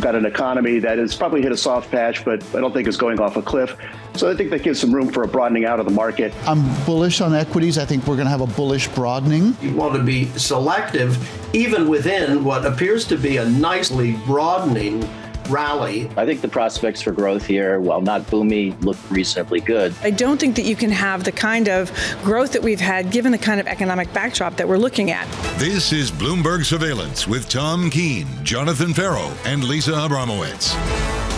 We've got an economy that has probably hit a soft patch, but I don't think it's going off a cliff. So I think that gives some room for a broadening out of the market. I'm bullish on equities. I think we're going to have a bullish broadening. You want to be selective, even within what appears to be a nicely broadening rally. I think the prospects for growth here, while not boomy, look reasonably good. I don't think that you can have the kind of growth that we've had given the kind of economic backdrop that we're looking at. This is Bloomberg Surveillance with Tom Keene, Jonathan Ferro, and Lisa Abramowicz.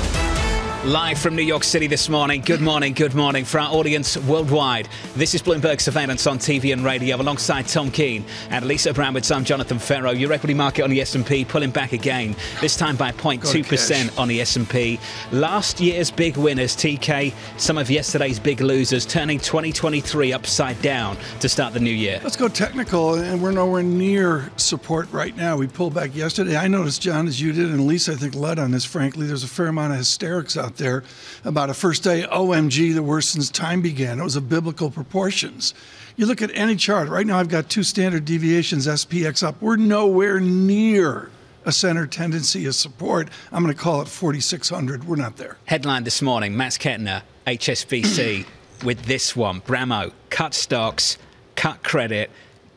Live from New York City this morning. Good morning, good morning for our audience worldwide. This is Bloomberg Surveillance on TV and radio alongside Tom Keene and Lisa Abramowicz. I'm Jonathan Ferro. Your equity market on the S&P pulling back again, this time by 0.2% on the S&P. Last year's big winners, TK, some of yesterday's big losers, turning 2023 upside down to start the new year. Let's go technical, and we're nowhere near support right now. We pulled back yesterday. I noticed, John, as you did, and Lisa, I think, led on this, frankly. There's a fair amount of hysterics out out there about a first day OMG, the worst since time began. It was of biblical proportions. You look at any chart, right now I've got two standard deviations, SPX up. We're nowhere near a center tendency of support. I'm going to call it 4,600. We're not there. Headline this morning Max Kettner, HSBC, with this one Bramo, cut stocks, cut credit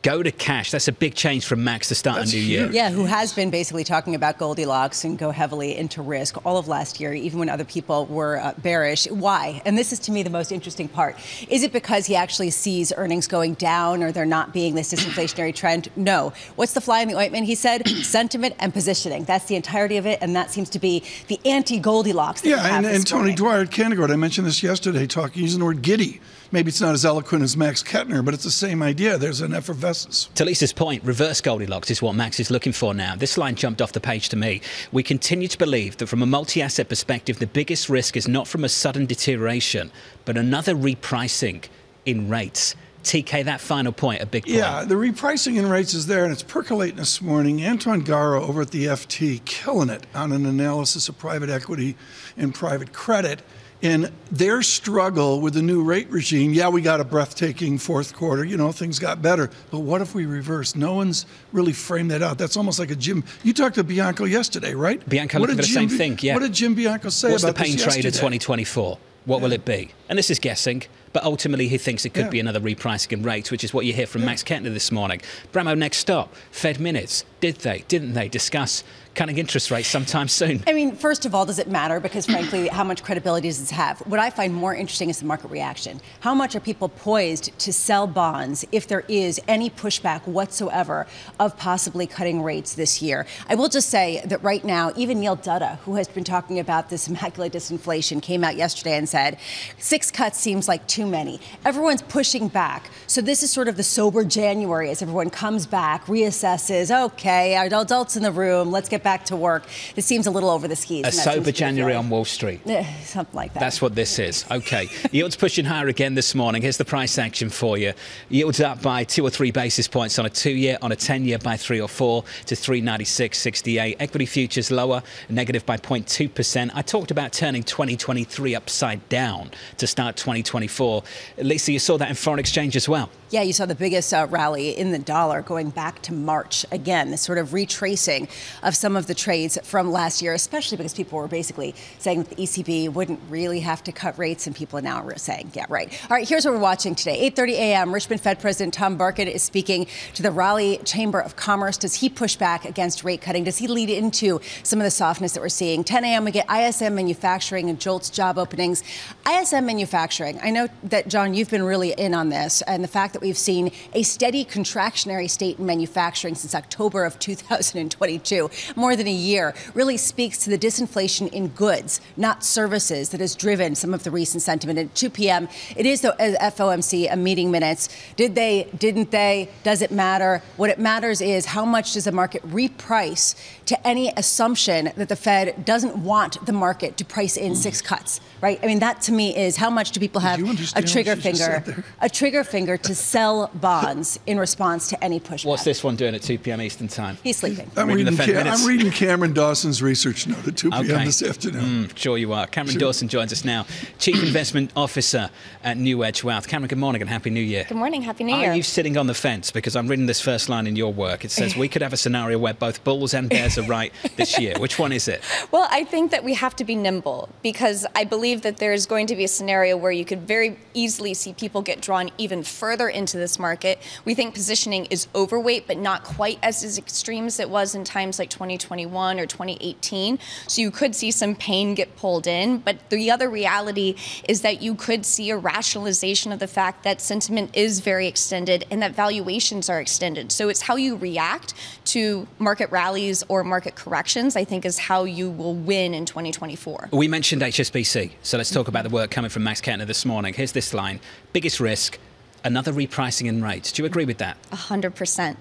go to cash. That's a big change from Max to start That's a new year. Yeah, who has been basically talking about Goldilocks and go heavily into risk all of last year, even when other people were uh, bearish. Why? And this is to me the most interesting part. Is it because he actually sees earnings going down or there not being this disinflationary trend? No. What's the fly in the ointment? He said sentiment and positioning. That's the entirety of it, and that seems to be the anti Goldilocks. Yeah, and, and Tony Dwyer at Canaccord, I mentioned this yesterday, talking using the word giddy. Maybe it's not as eloquent as Max Kettner, but it's the same idea. There's an effervescence. To Lisa's point, reverse Goldilocks is what Max is looking for now. This line jumped off the page to me. We continue to believe that from a multi asset perspective, the biggest risk is not from a sudden deterioration, but another repricing in rates. TK, that final point, a big point. Yeah, the repricing in rates is there, and it's percolating this morning. Antoine Gara over at the FT, killing it on an analysis of private equity and private credit. And their struggle with the new rate regime, yeah, we got a breathtaking fourth quarter, you know, things got better. But what if we reverse? No one's really framed that out. That's almost like a Jim. You talked to Bianco yesterday, right? Bianco what did the Jim, same thing, yeah. What did Jim Bianco say What's about the pain trade of 2024? What yeah. will it be? And this is guessing, but ultimately he thinks it could yeah. be another repricing in rates, which is what you hear from yeah. Max Kettner this morning. Bramo, next stop, Fed minutes. Did they, didn't they discuss cutting interest rates sometime soon? I mean, first of all, does it matter? Because frankly, how much credibility does this have? What I find more interesting is the market reaction. How much are people poised to sell bonds if there is any pushback whatsoever of possibly cutting rates this year? I will just say that right now, even Neil Dutta, who has been talking about this immaculate disinflation, came out yesterday and said six cuts seems like too many. Everyone's pushing back. So this is sort of the sober January as everyone comes back, reassesses, okay, adults in the room, let's get back to work. This seems a little over the skis. A sober January on Wall Street. something like that. That's what this is. Okay. Yields pushing higher again this morning. Here's the price action for you. Yields up by two or three basis points on a two year, on a 10 year by three or four to 396.68. Equity futures lower, negative by 0.2%. I talked about turning 2023 upside down to start 2024. Lisa, you saw that in foreign exchange as well. Yeah, you saw the biggest uh, rally in the dollar going back to March. Again, this sort of retracing of some of the trades from last year, especially because people were basically saying that the ECB wouldn't really have to cut rates, and people are now saying, yeah, right. All right, here's what we're watching today. 8:30 a.m. Richmond Fed President Tom Barkin is speaking to the Raleigh Chamber of Commerce. Does he push back against rate cutting? Does he lead into some of the softness that we're seeing? 10 a.m. we get ISM manufacturing and JOLTS job openings. ISM manufacturing. I know that John, you've been really in on this, and the fact that we've seen a steady contractionary state in manufacturing since October of 2022, more than a year, really speaks to the disinflation in goods, not services, that has driven some of the recent sentiment. At 2 p.m., it is the uh, FOMC a meeting minutes. Did they, didn't they, does it matter? What it matters is how much does the market reprice to any assumption that the Fed doesn't want the market to price in six cuts, right? I mean, that to me is how much do people have a trigger she just said finger, a trigger finger to sell bonds in response to any pushback. What's this one doing at 2 p.m. Eastern Time? He's sleeping. I'm Reading the reading, Fed Ca- minutes. I'm reading Cameron Dawson's research note at 2 p.m. Okay. this afternoon. Mm, sure you are. Cameron Dawson joins us now, Chief Investment Officer at New Edge Wealth. Cameron, good morning and Happy New Year. Good morning. Happy New Year. Are Year. you sitting on the fence? Because I'm reading this first line in your work. It says we could have a scenario where both bulls and bears are right this year. Which one is it? Well, I think that we have to be nimble because I believe that there's going to be a scenario where you could very easily see people get drawn even further into this market. We think positioning is overweight, but not quite as as extreme as it was in times like 2021 or 2018. So you could see some pain get pulled in. But the other reality is that you could see a rationalization of the fact that sentiment is very extended and that valuations are extended. So it's how you react to market rallies or market corrections, I think, is how you will win in 2024. We mentioned HSBC, so let's talk about the work coming from Max Kettner this morning. Here's this line biggest risk, another repricing in rates. Do you agree with that? 100%.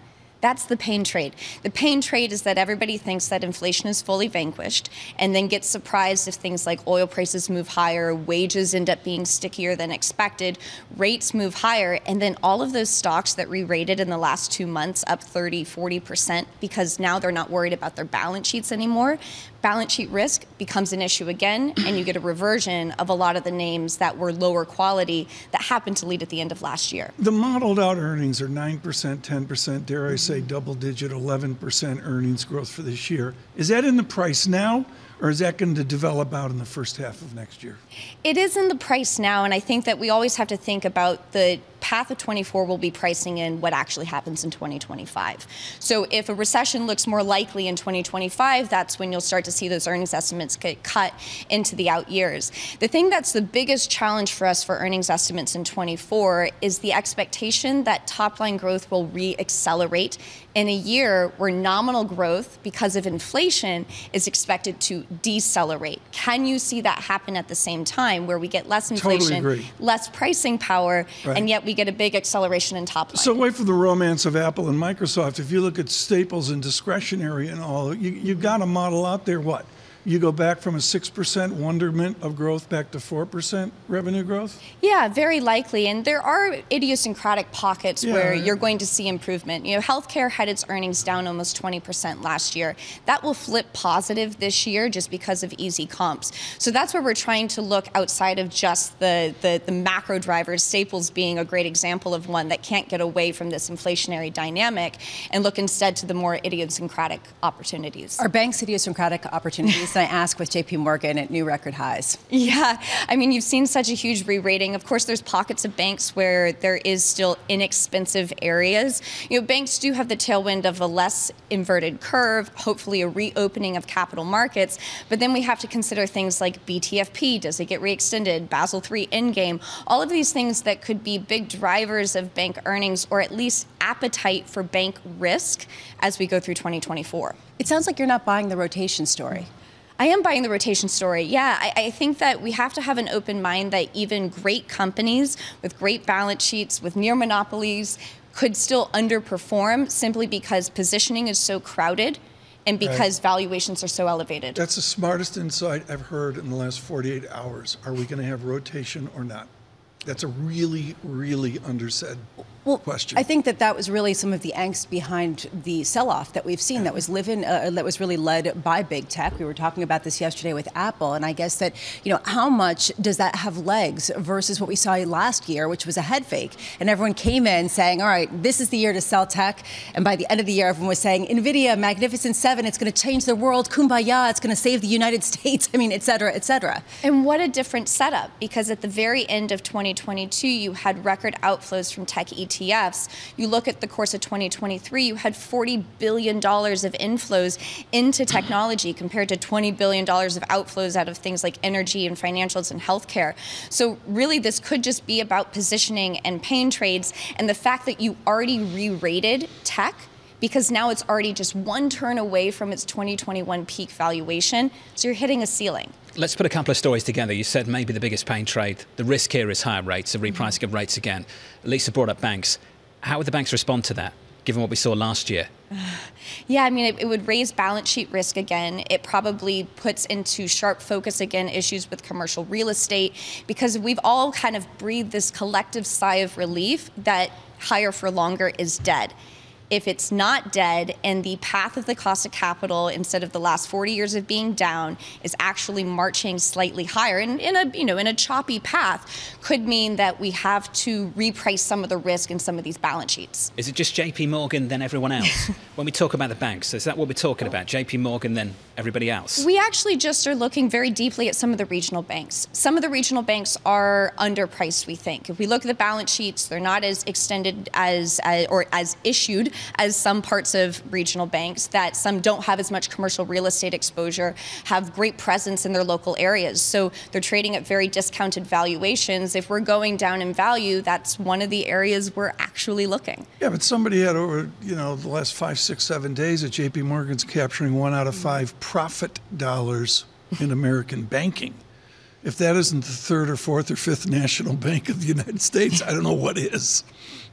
That's the pain trade. The pain trade is that everybody thinks that inflation is fully vanquished and then gets surprised if things like oil prices move higher, wages end up being stickier than expected, rates move higher, and then all of those stocks that re rated in the last two months up 30, 40% because now they're not worried about their balance sheets anymore. Balance sheet risk becomes an issue again, and you get a reversion of a lot of the names that were lower quality that happened to lead at the end of last year. The modeled out earnings are 9%, 10%, dare I say double digit 11% earnings growth for this year. Is that in the price now, or is that going to develop out in the first half of next year? It is in the price now, and I think that we always have to think about the path of 24 will be pricing in what actually happens in 2025. So if a recession looks more likely in 2025, that's when you'll start to see those earnings estimates get cut into the out years. The thing that's the biggest challenge for us for earnings estimates in 24 is the expectation that top line growth will re-accelerate in a year where nominal growth because of inflation is expected to decelerate. Can you see that happen at the same time where we get less inflation, agree. less pricing power, Right. and yet we get a big acceleration in top line? So wait for the romance of Apple and Microsoft. If you look at staples and discretionary and all, you you got a model out there. What? You go back from a six percent wonderment of growth back to four percent revenue growth. Yeah, very likely. And there are idiosyncratic pockets Yeah. where you're going to see improvement. You know, healthcare had its earnings down almost 20% last year. That will flip positive this year just because of easy comps. So that's where we're trying to look outside of just the, the, the macro drivers, Staples being a great example of one that can't get away from this inflationary dynamic and look instead to the more idiosyncratic opportunities. Are banks idiosyncratic opportunities? And I ask with JP Morgan at new record highs. Yeah, I mean, you've seen such a huge re-rating. Of course, there's pockets of banks where there is still inexpensive areas. You know, banks do have the tailwind of a less inverted curve, hopefully a reopening of capital markets. But then we have to consider things like BTFP. Does it get reextended? Basel III endgame. All of these things that could be big drivers of bank earnings or at least appetite for bank risk as we go through 2024. It sounds like you're not buying the rotation story. I am buying the rotation story. Yeah, I, I, think that we have to have an open mind that even great companies with great balance sheets, with near monopolies, could still underperform simply because positioning is so crowded and because right. valuations are so elevated. That's the smartest insight I've heard in the last 48 hours. Are we going to have rotation or not? That's a really, really undersaid well, question. I think that that was really some of the angst behind the sell-off that we've seen. That was living, uh, that was really led by big tech. We were talking about this yesterday with Apple, and I guess that you know how much does that have legs versus what we saw last year, which was a head fake, and everyone came in saying, "All right, this is the year to sell tech," and by the end of the year, everyone was saying, "Nvidia, Magnificent Seven, it's going to change the world, Kumbaya, it's going to save the United States." I mean, et cetera, et cetera. And what a different setup, because at the very end of 2022, you had record outflows from tech ETFs. ETFs, you look at the course of 2023, you had $40 billion of inflows into technology compared to $20 billion of outflows out of things like energy and financials and healthcare. So, really, this could just be about positioning and pain trades. And the fact that you already re rated tech because now it's already just one turn away from its 2021 peak valuation. So you're hitting a ceiling. Let's put a couple of stories together. You said maybe the biggest pain trade. The risk here is higher rates, the mm-hmm. repricing of rates again. Lisa brought up banks. How would the banks respond to that? given what we saw last year? Yeah, I mean, it, it, would raise balance sheet risk again. It probably puts into sharp focus again issues with commercial real estate because we've all kind of breathed this collective sigh of relief that higher for longer is dead if it's not dead and the path of the cost of capital instead of the last 40 years of being down is actually marching slightly higher and in a you know in a choppy path could mean that we have to reprice some of the risk in some of these balance sheets. Is it just JP Morgan then everyone else? when we talk about the banks, is that what we're talking about? JP Morgan then everybody else? We actually just are looking very deeply at some of the regional banks. Some of the regional banks are underpriced, we think. If we look at the balance sheets, they're not as extended as, as or as issued as some parts of regional banks, that some don't have as much commercial real estate exposure, have great presence in their local areas. So they're trading at very discounted valuations. If we're going down in value, that's one of the areas we're actually looking. Yeah, but somebody had over, you know, the last five, six, seven days that JP Morgan's capturing one out of five profit dollars in American banking. If that isn't the third or fourth or fifth national bank of the United States, I don't know what is.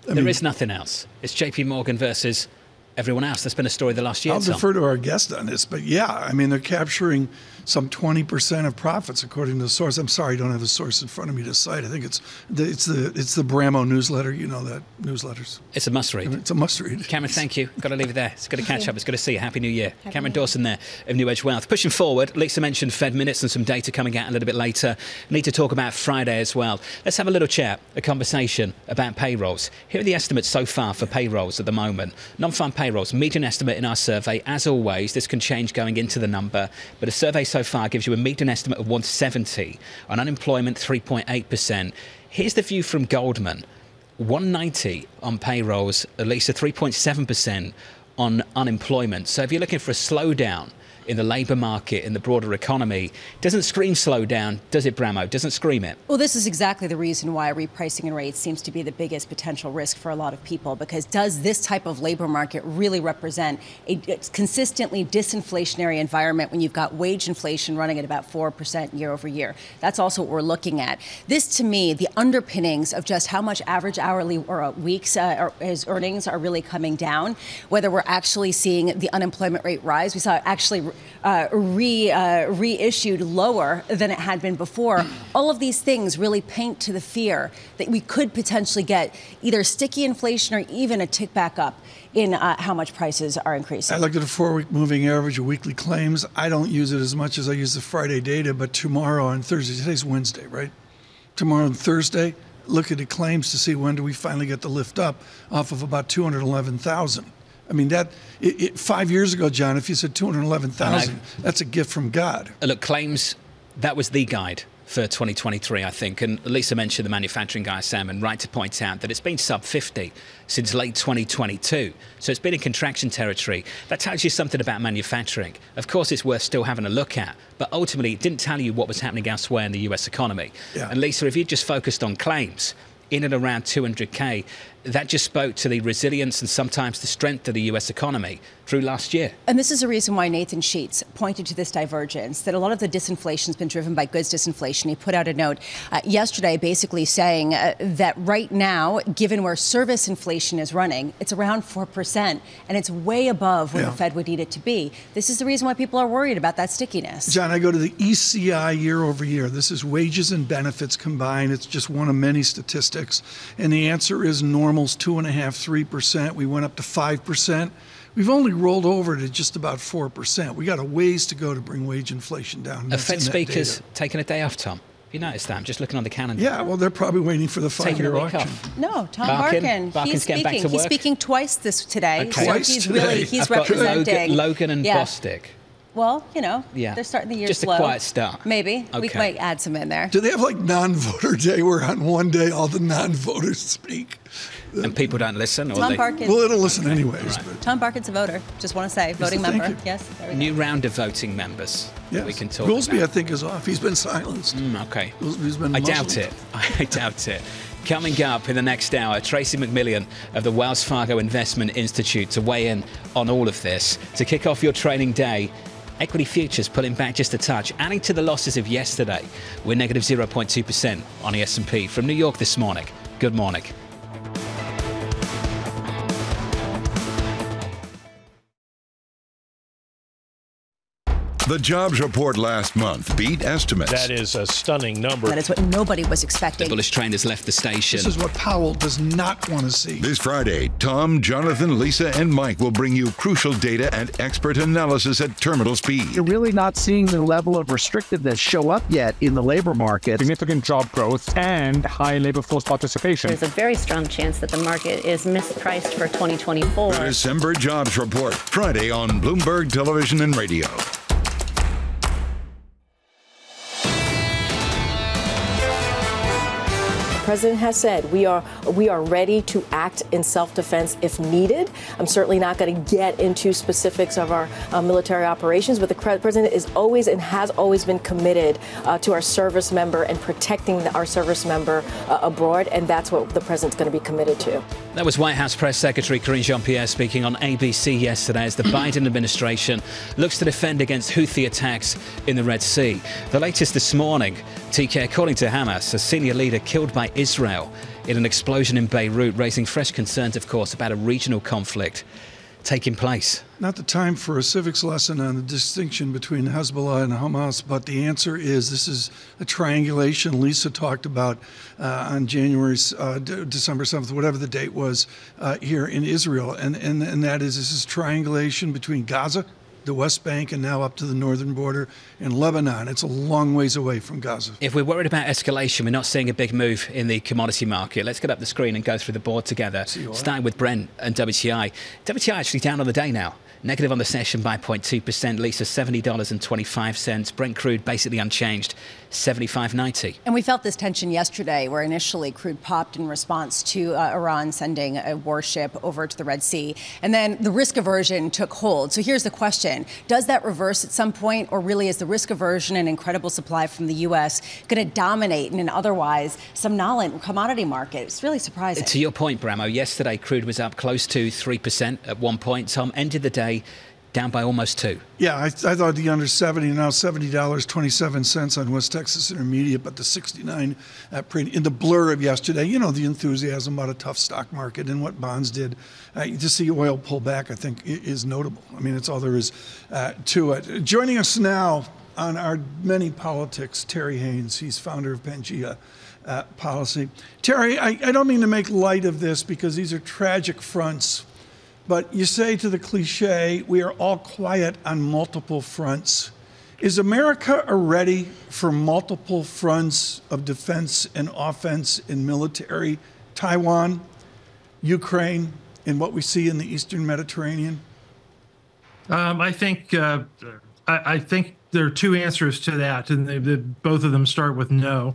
I there mean, is nothing else. It's JP Morgan versus everyone else. That's been a story the last year. I'll defer to our guest on this, but yeah, I mean, they're capturing some 20% of profits according to the source. I'm sorry, I don't have the source in front of me to cite. I think it's the, it's the it's the Bramo newsletter. You know that newsletters. It's a must read. It's a must read. Cameron, thank you. Got to leave it there. It's good to catch up. It's good to see you. Happy New Year. Happy Cameron New Dawson there of New Edge Wealth. Pushing forward, Lisa mentioned Fed minutes and some data coming out a little bit later. Need to talk about Friday as well. Let's have a little chat, a conversation about payrolls. Here are the estimates so far for payrolls at the moment. Non-farm payrolls, median estimate in our survey. As always, this can change going into the number, but a survey so far gives you a an estimate of 170, on unemployment 3.8%. Here's the view from Goldman 190 on payrolls, at least a 3.7% on unemployment. So if you're looking for a slowdown, in the labour market, in the broader economy, doesn't scream slow down, does it, Bramo? Doesn't scream it. Well, this is exactly the reason why repricing and rates seems to be the biggest potential risk for a lot of people, because does this type of labour market really represent a consistently disinflationary environment when you've got wage inflation running at about 4% year over year? That's also what we're looking at. This, to me, the underpinnings of just how much average hourly or uh, weeks uh, earnings are really coming down, whether we're actually seeing the unemployment rate rise. We saw actually uh, re, uh, reissued lower than it had been before. All of these things really paint to the fear that we could potentially get either sticky inflation or even a tick back up in uh, how much prices are increasing. I looked at a four-week moving average of weekly claims. I don't use it as much as I use the Friday data, but tomorrow and Thursday, today's Wednesday, right? Tomorrow and Thursday, look at the claims to see when do we finally get the lift up off of about 211,000. I mean, that it, it, five years ago, John, if you said 211,000, that's a gift from God. Uh, look, claims, that was the guide for 2023, I think. And Lisa mentioned the manufacturing guy, Sam, and right to point out that it's been sub 50 since late 2022. So it's been in contraction territory. That tells you something about manufacturing. Of course, it's worth still having a look at, but ultimately, it didn't tell you what was happening elsewhere in the US economy. Yeah. And Lisa, if you just focused on claims, in and around 200k, that just spoke to the resilience and sometimes the strength of the US economy through last year. And this is a reason why Nathan Sheets pointed to this divergence that a lot of the disinflation has been driven by goods disinflation. He put out a note uh, yesterday basically saying uh, that right now, given where service inflation is running, it's around 4%, and it's way above where yeah. the Fed would need it to be. This is the reason why people are worried about that stickiness. John, I go to the ECI year over year. This is wages and benefits combined. It's just one of many statistics. And the answer is normal's two and a half, three percent. We went up to 5%. We've only rolled over to just about 4%. We got a ways to go to bring wage inflation down. Have Fed speakers taking a day off, Tom? You noticed that? I'm just looking on the calendar. Yeah, well, they're probably waiting for the five-year auction. Off. No, Tom Barkin. Barkin. he's speaking. He's speaking twice this today. Okay. Twice so he's today. really he's I've representing Logan, Logan and yeah. Bostic. Well, you know, yeah. they're starting the year Just slow. a quiet start. Maybe. Okay. We might add some in there. Do they have like non-voter day where on one day all the non-voters speak? And people don't listen? Or Tom they... Barkin. Well, it'll listen anyways. Right. Tom Barkin's a voter. Just want to say, voting member. Yes. New round of voting members. Yes. We can talk Goolsbee, about. I think, is off. He's been silenced. Mm, okay. Goolsbee's been I doubt it. I doubt it. Coming up in the next hour, Tracie McMillion of the Wells Fargo Investment Institute to weigh in on all of this. To kick off your training day, Equity futures pulling back just a touch, adding to the losses of yesterday. We're negative 0.2% on the S&P. From New York this morning, good morning. The jobs report last month beat estimates. That is a stunning number. That is what nobody was expecting. The bullish train has left the station. This is what Powell does not want to see. This Friday, Tom, Jonathan, Lisa, and Mike will bring you crucial data and expert analysis at terminal speed. You're really not seeing the level of restrictiveness show up yet in the labor market. Significant job growth and high labor force participation. There's a very strong chance that the market is mispriced for 2024. The December jobs report, Friday on Bloomberg Television and Radio. President has said we are we are ready to act in self-defense if needed. I'm certainly not going to get into specifics of our uh, military operations, but the president is always and has always been committed uh, to our service member and protecting our service member uh, abroad, and that's what the president's going to be committed to. That was White House Press Secretary Karine Jean-Pierre speaking on ABC yesterday as the Biden administration looks to defend against Houthi attacks in the Red Sea. The latest this morning, TK, according to Hamas, a senior leader killed by Israel in an explosion in Beirut, raising fresh concerns, of course, about a regional conflict taking place. Not the time for a civics lesson on the distinction between Hezbollah and Hamas, but the answer is this is a triangulation Lisa talked about uh, on January, uh, December 7th, whatever the date was uh, here in Israel. And, and, and that is this is triangulation between Gaza, the West Bank and now up to the northern border in Lebanon. It's a long ways away from Gaza. If we're worried about escalation, we're not seeing a big move in the commodity market. Let's get up the screen and go through the board together. Starting with Brent and WTI. WTI actually down on the day now. Negative on the session by 0.2%. Lisa, $70.25. Brent crude basically unchanged, 75.90. And we felt this tension yesterday where initially crude popped in response to uh, Iran sending a warship over to the Red Sea. And then the risk aversion took hold. So here's the question Does that reverse at some point, or really is the risk aversion and incredible supply from the U.S. going to dominate in an otherwise somnolent commodity market? It's really surprising. To your point, Bramo, yesterday crude was up close to 3% at one point. Tom ended the day down by almost two. Yeah, I, I thought the under 70, now $70.27 on West Texas Intermediate, but the 69 at print in the blur of yesterday, you know, the enthusiasm about a tough stock market and what bonds did. Uh, to see oil pull back, I think, is notable. I mean, it's all there is uh, to it. Joining us now on our many politics, Terry Haines. He's founder of Pangaea. Uh, policy. Terry, I, I don't mean to make light of this because these are tragic fronts but you say to the cliche, we are all quiet on multiple fronts. Is America ready for multiple fronts of defense and offense in military? Taiwan, Ukraine, and what we see in the Eastern Mediterranean? Um, I think uh, I, I, think there are two answers to that, and they, they, both of them start with no.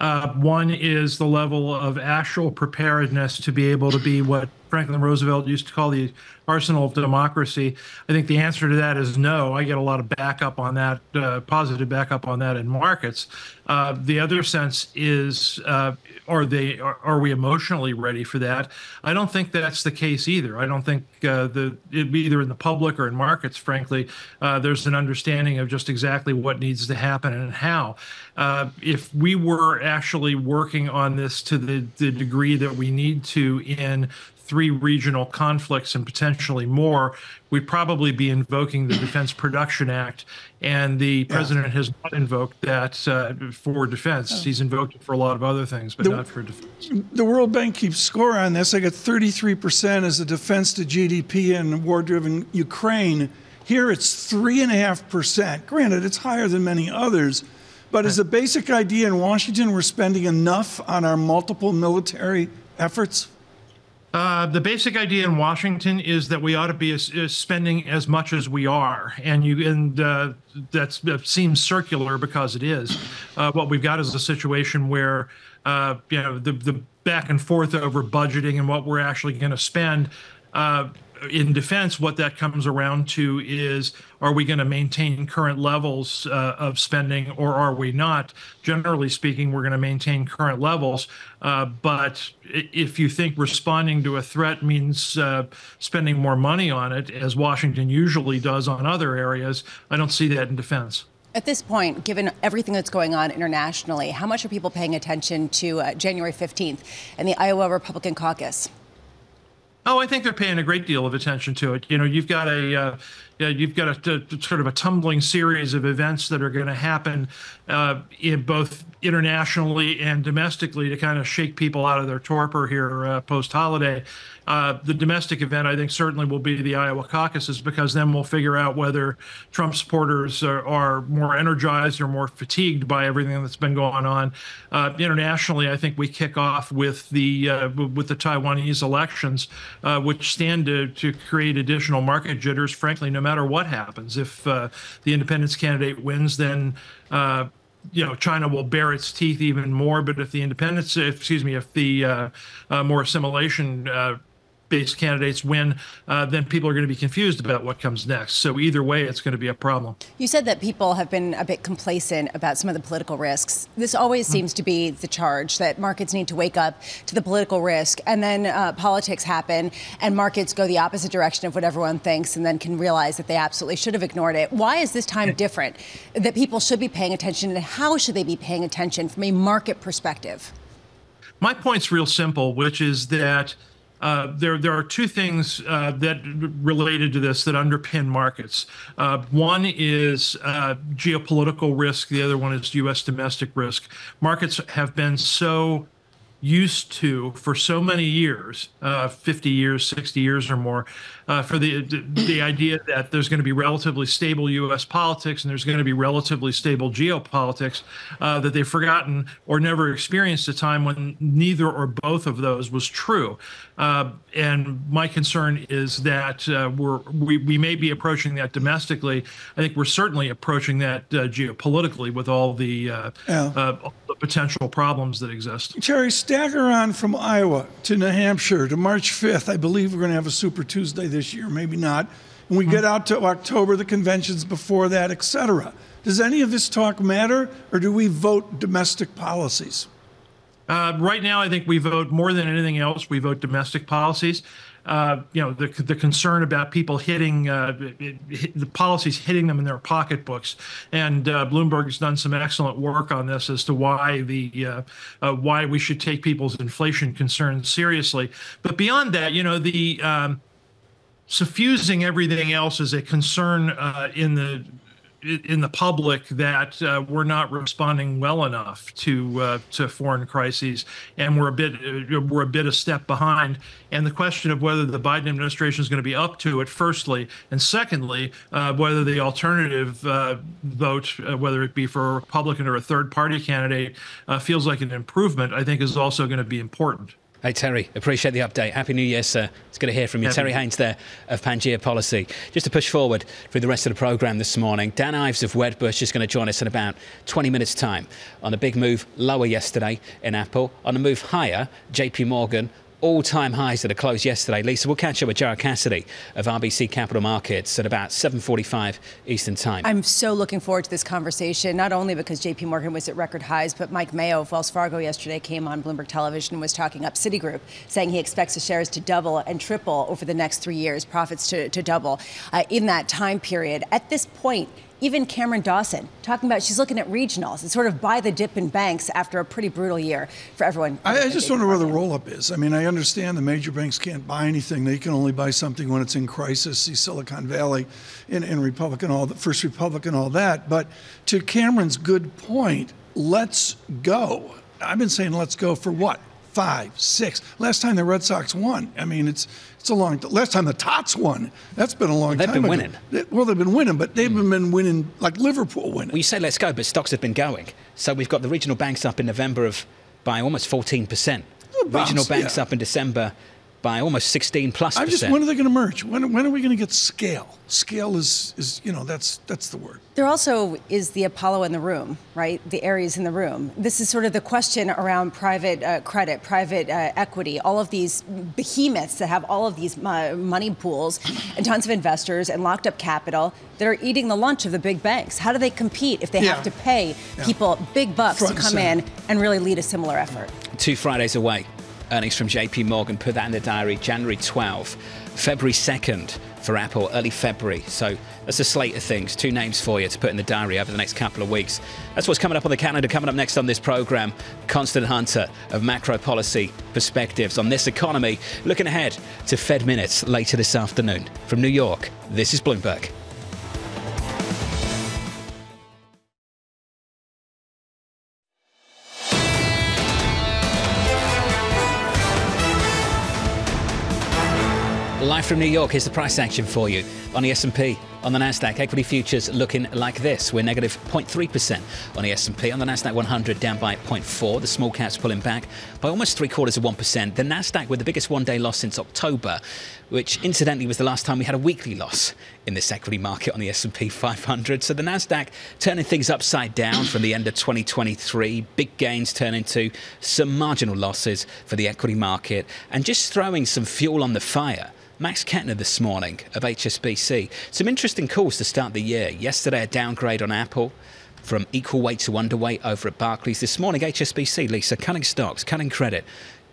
Uh, one is the level of actual preparedness to be able to be what Franklin Roosevelt used to call the arsenal of democracy? I think the answer to that is no. I get a lot of backup on that, uh, positive backup on that in markets. Uh, the other sense is, uh, are they are, are, we emotionally ready for that? I don't think that's the case either. I don't think uh, the either in the public or in markets, frankly, uh, there's an understanding of just exactly what needs to happen and how. Uh, if we were actually working on this to the, the degree that we need to in three regional conflicts and potentially more, we'd probably be invoking the Defense Production Act. And the yeah. president has not invoked that uh, for defense. Oh. He's invoked it for a lot of other things, but the, not for defense. The World Bank keeps score on this. They got 33% as a defense to GDP in war driven Ukraine. Here it's 3.5%. Granted, it's higher than many others. But is the basic idea in Washington we're spending enough on our multiple military efforts? Uh, the basic idea in Washington is that we ought to be spending as much as we are, and you and uh, that seems circular because it is. Uh, what we've got is a situation where uh, you know the the back and forth over budgeting and what we're actually going to spend uh, in defense, what that comes around to is are we going to maintain current levels uh, of spending or are we not? Generally speaking, we're going to maintain current levels. Uh, but if you think responding to a threat means uh, spending more money on it, as Washington usually does on other areas, I don't see that in defense. At this point, given everything that's going on internationally, how much are people paying attention to uh, January 15th and the Iowa Republican caucus? Oh, I think they're paying a great deal of attention to it. You know, you've got a uh, you've got a, a, sort of a tumbling series of events that are going to happen uh, in both internationally and domestically to kind of shake people out of their torpor here uh, post holiday. Uh, the domestic event, I think, certainly will be the Iowa caucuses because then we'll figure out whether Trump supporters are, are more energized or more fatigued by everything that's been going on. Uh, internationally, I think we kick off with the uh, with the Taiwanese elections, uh, which stand to, to create additional market jitters. Frankly, no matter what happens, if uh, the independence candidate wins, then you know China will bare its teeth even more. But if the independence, excuse me, if the uh, uh, more assimilation uh, based candidates win, uh, then people are going to be confused about what comes next. So either way, it's going to be a problem. You said that people have been a bit complacent about some of the political risks. This always seems to be the charge that markets need to wake up to the political risk, and then uh, politics happen, and markets go the opposite direction of what everyone thinks, and then can realize that they absolutely should have ignored it. Why is this time different? That people should be paying attention, and how should they be paying attention from a market perspective? My point's real simple, which is that uh, there, there are two things uh, that related to this that underpin markets. Uh, one is uh, geopolitical risk. The other one is U.S. domestic risk. Markets have been so used to for so many years, uh, 50 years, 60 years or more, uh, for the, the idea that there's going to be relatively stable U.S. politics and there's going to be relatively stable geopolitics, uh, that they've forgotten or never experienced a time when neither or both of those was true. Uh, and my concern is that uh, we're we, we may be approaching that domestically. I think we're certainly approaching that uh, geopolitically with all the, yeah. Potential problems that exist. Terry, stagger on from Iowa to New Hampshire to March 5th. I believe we're going to have a Super Tuesday this year, maybe not. And we mm-hmm. get out to October, the conventions before that, et cetera. Does any of this talk matter, or do we vote domestic policies? Uh, right now, I think we vote more than anything else. We vote domestic policies. Uh, you know, the, the concern about people hitting uh, hit, the policies hitting them in their pocketbooks. And uh, has done some excellent work on this as to why the uh, uh, why we should take people's inflation concerns seriously. But beyond that, you know, the um, suffusing everything else as a concern uh, in the in the public that uh, we're not responding well enough to uh, to foreign crises, and we're a bit uh, we're a bit a step behind. And the question of whether the Biden administration is going to be up to it, firstly, and secondly, uh, whether the alternative uh, vote, uh, whether it be for a Republican or a third party candidate, feels like an improvement, I think is also going to be important. Hey, Terry, appreciate the update. Happy New Year, sir. It's good to hear from you. Happy Terry Haines there of Pangaea Policy. Just to push forward through the rest of the programme this morning, Dan Ives of Wedbush is going to join us in about 20 minutes' time on a big move lower yesterday in Apple. On a move higher, JP Morgan all-time highs that are closed yesterday. Lisa, we'll catch up with Gerard Cassidy of RBC Capital Markets at about 7:45 Eastern Time. I'm so looking forward to this conversation, not only because J.P. Morgan was at record highs, but Mike Mayo of Wells Fargo yesterday came on Bloomberg Television and was talking up Citigroup, saying he expects the shares to double and triple over the next three years, profits to, to double uh, in that time period. At this point, even Cameron Dawson talking about she's looking at regionals and sort of buy the dip in banks after a pretty brutal year for everyone. I, I just wonder where the roll up is. I mean, I understand the major banks can't buy anything. They can only buy something when it's in crisis. See Silicon Valley in, in Republican, all the First Republic and all that. But to Cameron's good point, let's go. I've been saying let's go for what? Five, six. Last time the Red Sox won. I mean, it's it's a long. Last time the Tots won, that's been a long they've time. They've been ago. winning. well, they've been winning, but they've mm. been winning like Liverpool winning. Well, you say let's go, but stocks have been going. So we've got the regional banks up in November of by almost 14 percent. Regional banks yeah. up in December by almost 16 plus. I'm just when are they going to merge? When, when are we going to get scale? Scale is is you know that's that's the word. There also is the Apollo in the room, right? The Ares in the room. This is sort of the question around private uh, credit, private uh, equity, all of these behemoths that have all of these uh, money pools and tons of investors and locked up capital that are eating the lunch of the big banks. How do they compete if they yeah. have to pay yeah. people big bucks Front to come in and really lead a similar effort? Two Fridays away earnings from JP Morgan. Put that in the diary, January 12. February 2nd for Apple, early February. So that's a slate of things. Two names for you to put in the diary over the next couple of weeks. That's what's coming up on the calendar. Coming up next on this program, Constance Hunter of macro policy perspectives on this economy. Looking ahead to Fed minutes later this afternoon. From New York, this is Bloomberg. Live from New York, here's the price action for you on the S&P. On the Nasdaq, equity futures looking like this. We're negative 0.3% on the S&P. On the Nasdaq 100, down by 0.4. The small caps pulling back by almost three quarters of 1%. The Nasdaq with the biggest one-day loss since October, which incidentally was the last time we had a weekly loss in this equity market on the S&P 500. So the Nasdaq turning things upside down from the end of 2023. Big gains turn into some marginal losses for the equity market, and just throwing some fuel on the fire Max Kettner this morning of HSBC. Some interesting calls to start the year. Yesterday, a downgrade on Apple from equal weight to underweight over at Barclays. This morning, HSBC, Lisa, cutting stocks, cutting credit.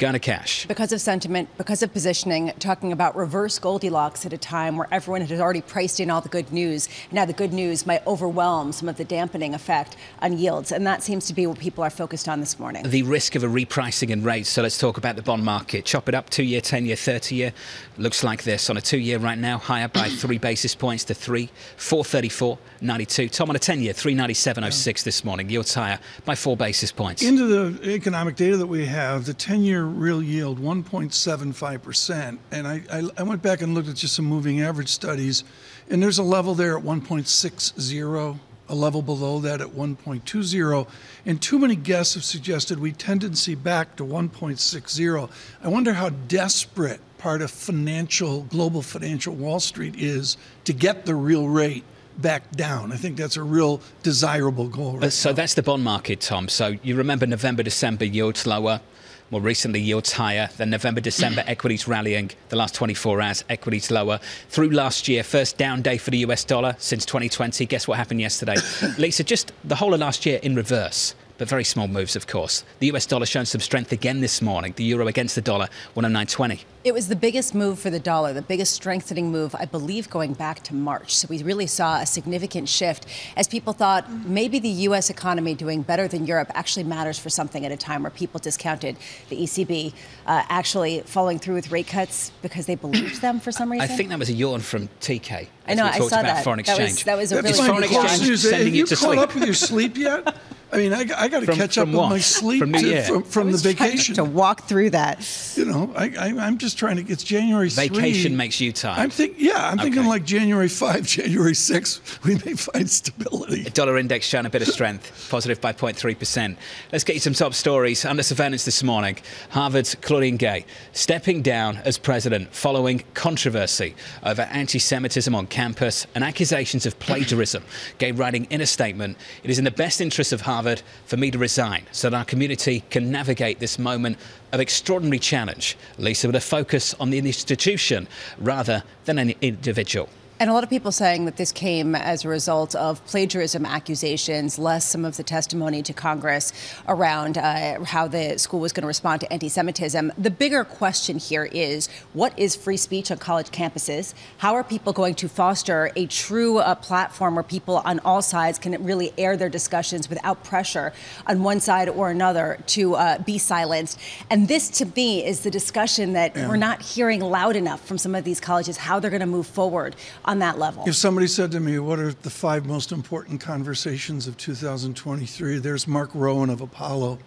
Going to cash. Because of sentiment, because of positioning, talking about reverse Goldilocks at a time where everyone had already priced in all the good news. Now the good news might overwhelm some of the dampening effect on yields. And that seems to be what people are focused on this morning. The risk of a repricing in rates. So let's talk about the bond market. Chop it up two year, 10 year, 30 year. Looks like this. On a two year right now, higher by three basis points to three, 434.92. Tom on a 10 year, 397.06 this morning. Yields higher by four basis points. Into the economic data that we have, the 10 year real yield 1.75%. And I, I, I, went back and looked at just some moving average studies, and there's a level there at 1.60, a level below that at 1.20. And too many guests have suggested we tendency back to 1.60. I wonder how desperate part of financial, global financial Wall Street is to get the real rate back down. I think that's a real desirable goal. Right so now. that's the bond market, Tom. So you remember November, December yields lower. More recently, yields higher. than November, December, equities rallying. The last 24 hours, equities lower. Through last year, first down day for the US dollar since 2020. Guess what happened yesterday? Lisa, just the whole of last year in reverse but very small moves, of course. The US dollar showing some strength again this morning. The euro against the dollar, 109.20. It was the biggest move for the dollar, the biggest strengthening move, I believe, going back to March. So we really saw a significant shift as people thought maybe the U.S. economy doing better than Europe actually matters for something at a time where people discounted the ECB uh, actually following through with rate cuts because they believed them for some reason. I think that was a yawn from TK. I know, we I saw about that. Foreign exchange. That was, that was a That's really foreign exchange Have sending you you to caught up with your sleep yet? I mean, I, I got to catch up with my sleep From to- Year? from, from the vacation. to walk through that. You know, I, I, I'm just trying to. It's January. 3. Vacation makes you tired. I'm think, yeah, I'm thinking like January 5, January 6. We may find stability. Dollar index showing a bit of strength, positive by 0.3%. Let's get you some top stories. Under surveillance this morning, Harvard's Claudine Gay stepping down as president following controversy over anti Semitism on campus and accusations of plagiarism. Gay writing in a statement It is in the best interest of Harvard for me to resign so that our community can navigate this moment of extraordinary challenge. Lisa, with a focus on the institution rather than an individual. And a lot of people saying that this came as a result of plagiarism accusations, less some of the testimony to Congress around uh, how the school was going to respond to anti Semitism. The bigger question here is what is free speech on college campuses? How are people going to foster a true uh, platform where people on all sides can really air their discussions without pressure on one side or another to uh, be silenced? And this, to me, is the discussion that Yeah. we're not hearing loud enough from some of these colleges, how they're going to move forward on that level. If somebody said to me, What are the five most important conversations of 2023? There's Mark Rowan of Apollo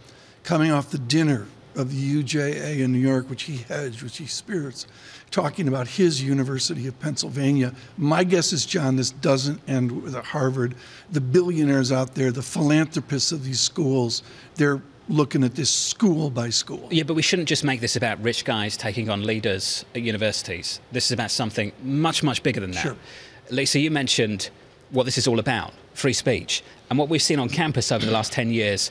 coming off the dinner of the UJA in New York, which he heads, which he spirits, talking about his University of Pennsylvania. My guess is, John, this doesn't end with Harvard. The billionaires out there, the philanthropists of these schools, they're looking at this school by school. Yeah, but we shouldn't just make this about rich guys taking on leaders at universities. This is about something much, much bigger than that. Sure. Lisa, you mentioned what this is all about free speech. And what we've seen on campus over the last 10 years,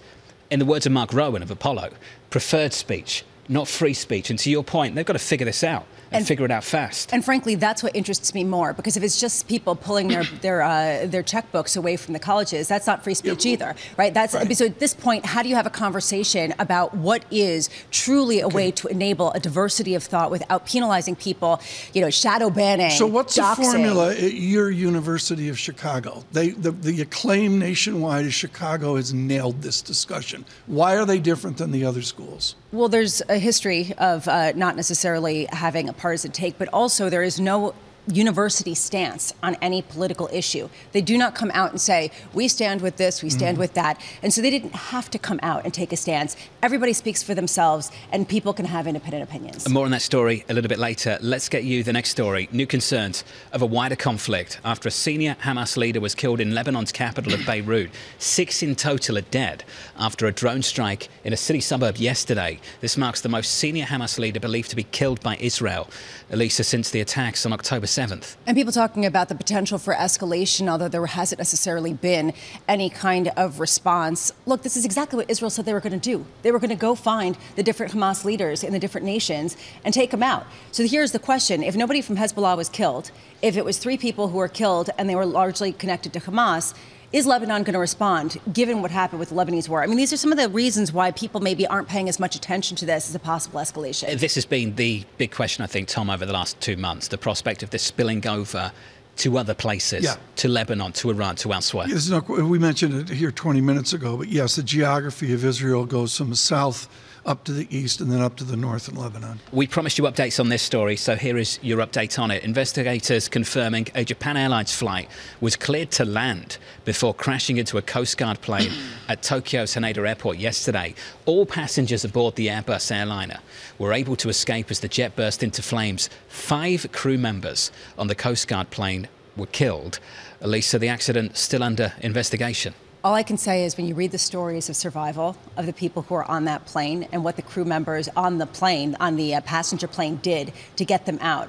in the words of Mark Rowan of Apollo, preferred speech, not free speech. And to your point, they've got to figure this out. And, And- figure it out fast. And frankly, that's what interests me more because if it's just people pulling their their uh, their checkbooks away from the colleges, that's not free speech either, right? That's so. At this point, how do you have a conversation about what is truly a way to enable a diversity of thought without penalizing people, you know, shadow banning? So what's doxing? the formula at your University of Chicago? They the, the acclaim nationwide is Chicago has nailed this discussion. Why are they different than the other schools? Well, there's a history of uh, not necessarily having a partisan take, but also there is no university stance on any political issue. They do not come out and say, we stand with this, we stand Mhm. with that. And so they didn't have to come out and take a stance. Everybody speaks for themselves, and people can have independent opinions. And more on that story a little bit later. Let's get you the next story. New concerns of a wider conflict after a senior Hamas leader was killed in Lebanon's capital of Beirut. Six in total are dead after a drone strike in a city suburb yesterday. This marks the most senior Hamas leader believed to be killed by Israel. Elisa, since the attacks on October 7th. And people talking about the potential for escalation, although there hasn't necessarily been any kind of response. Look, this is exactly what Israel said they were going to do. They were going to go find the different Hamas leaders in the different nations and take them out. So here's the question if nobody from Hezbollah was killed, if it was three people who were killed and they were largely connected to Hamas, is Lebanon going to respond given what happened with the Lebanese war? I mean, these are some of the reasons why people maybe aren't paying as much attention to this as a possible escalation. This has been the big question, I think, Tom, over the last two months the prospect of this spilling over to other places, Yeah. to Lebanon, to Iran, to elsewhere. There's no, we mentioned it here 20 minutes ago, but yes, the geography of Israel goes from the south up to the east and then up to the north in Lebanon. We promised you updates on this story, so here is your update on it. Investigators confirming a Japan Airlines flight was cleared to land before crashing into a Coast Guard plane at Tokyo's Haneda Airport yesterday. All passengers aboard the Airbus airliner were able to escape as the jet burst into flames. Five crew members on the Coast Guard plane were killed. Elisa, the accident still under investigation. All I can say is when you read the stories of survival of the people who are on that plane and what the crew members on the plane, on the uh, passenger plane, did to get them out,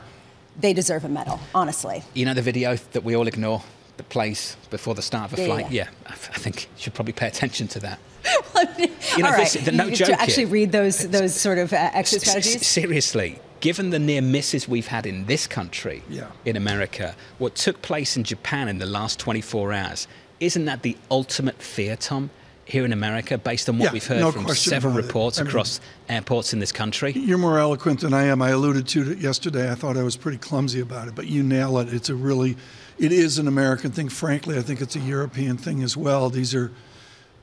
they deserve a medal, honestly. You know the video that we all ignore that plays before the start of a Yeah, flight? yeah. Yeah, I f- I think you should probably pay attention to that. All know, right. this- the- no you, joke to actually here. read those those sort of uh, exit S- s- strategies. Seriously, given the near misses we've had in this country, Yeah. in America, what took place in Japan in the last 24 hours, isn't that the ultimate fear, Tom, here in America, based on what Yeah, we've heard no from several reports I mean- across airports in this country? You're more eloquent than I am. I alluded to it yesterday. I thought I was pretty clumsy about it, but you nail it. It's a really, it is an American thing. Frankly, I think it's a European thing as well. These are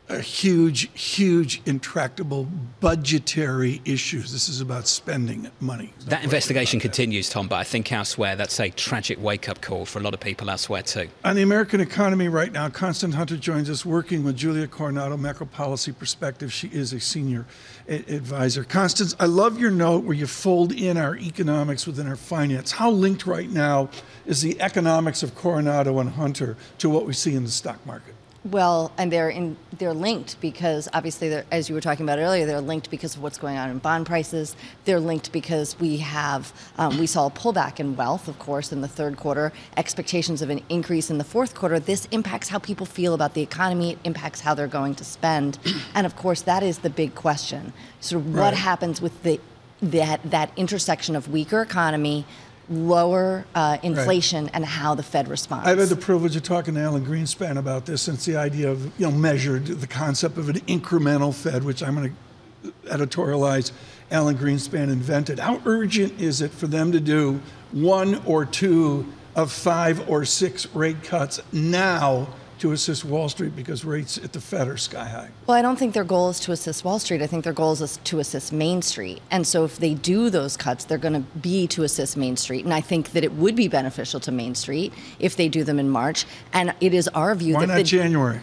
uh, huge, huge, intractable budgetary issues. This is about spending money. That investigation continues, Tom, but I think elsewhere that's a tragic wake up call for a lot of people elsewhere too. On the American economy right now, Constance Hunter joins us working with Julia Coronado, Macro Policy Perspective. She is a senior a- advisor. Constance, I love your note where you fold in our economics within our finance. How linked right now is the economics of Coronado and Hunter to what we see in the stock market? Well, and they're in they're linked because obviously, they're, as you were talking about earlier, they're linked because of what's going on in bond prices. They're linked because we have um, we saw a pullback in wealth, of course, in the third quarter. Expectations of an increase in the fourth quarter. This impacts how people feel about the economy. It impacts how they're going to spend, and of course, that is the big question. Sort of what Right. happens with the that that intersection of weaker economy, lower uh, inflation, and how the Fed responds. I've had the privilege of talking to Alan Greenspan about this since the idea of, you know, measured, the concept of an incremental Fed, which I'm going to editorialize, Alan Greenspan invented. How urgent is it for them to do one or two of five or six rate cuts now to assist Wall Street because rates at the Fed are sky high? Well, I don't think their goal is to assist Wall Street. I think their goal is to assist Main Street. And so if they do those cuts, they're going to be to assist Main Street. And I think that it would be beneficial to Main Street if they do them in March. And it is our view Why that not the, January?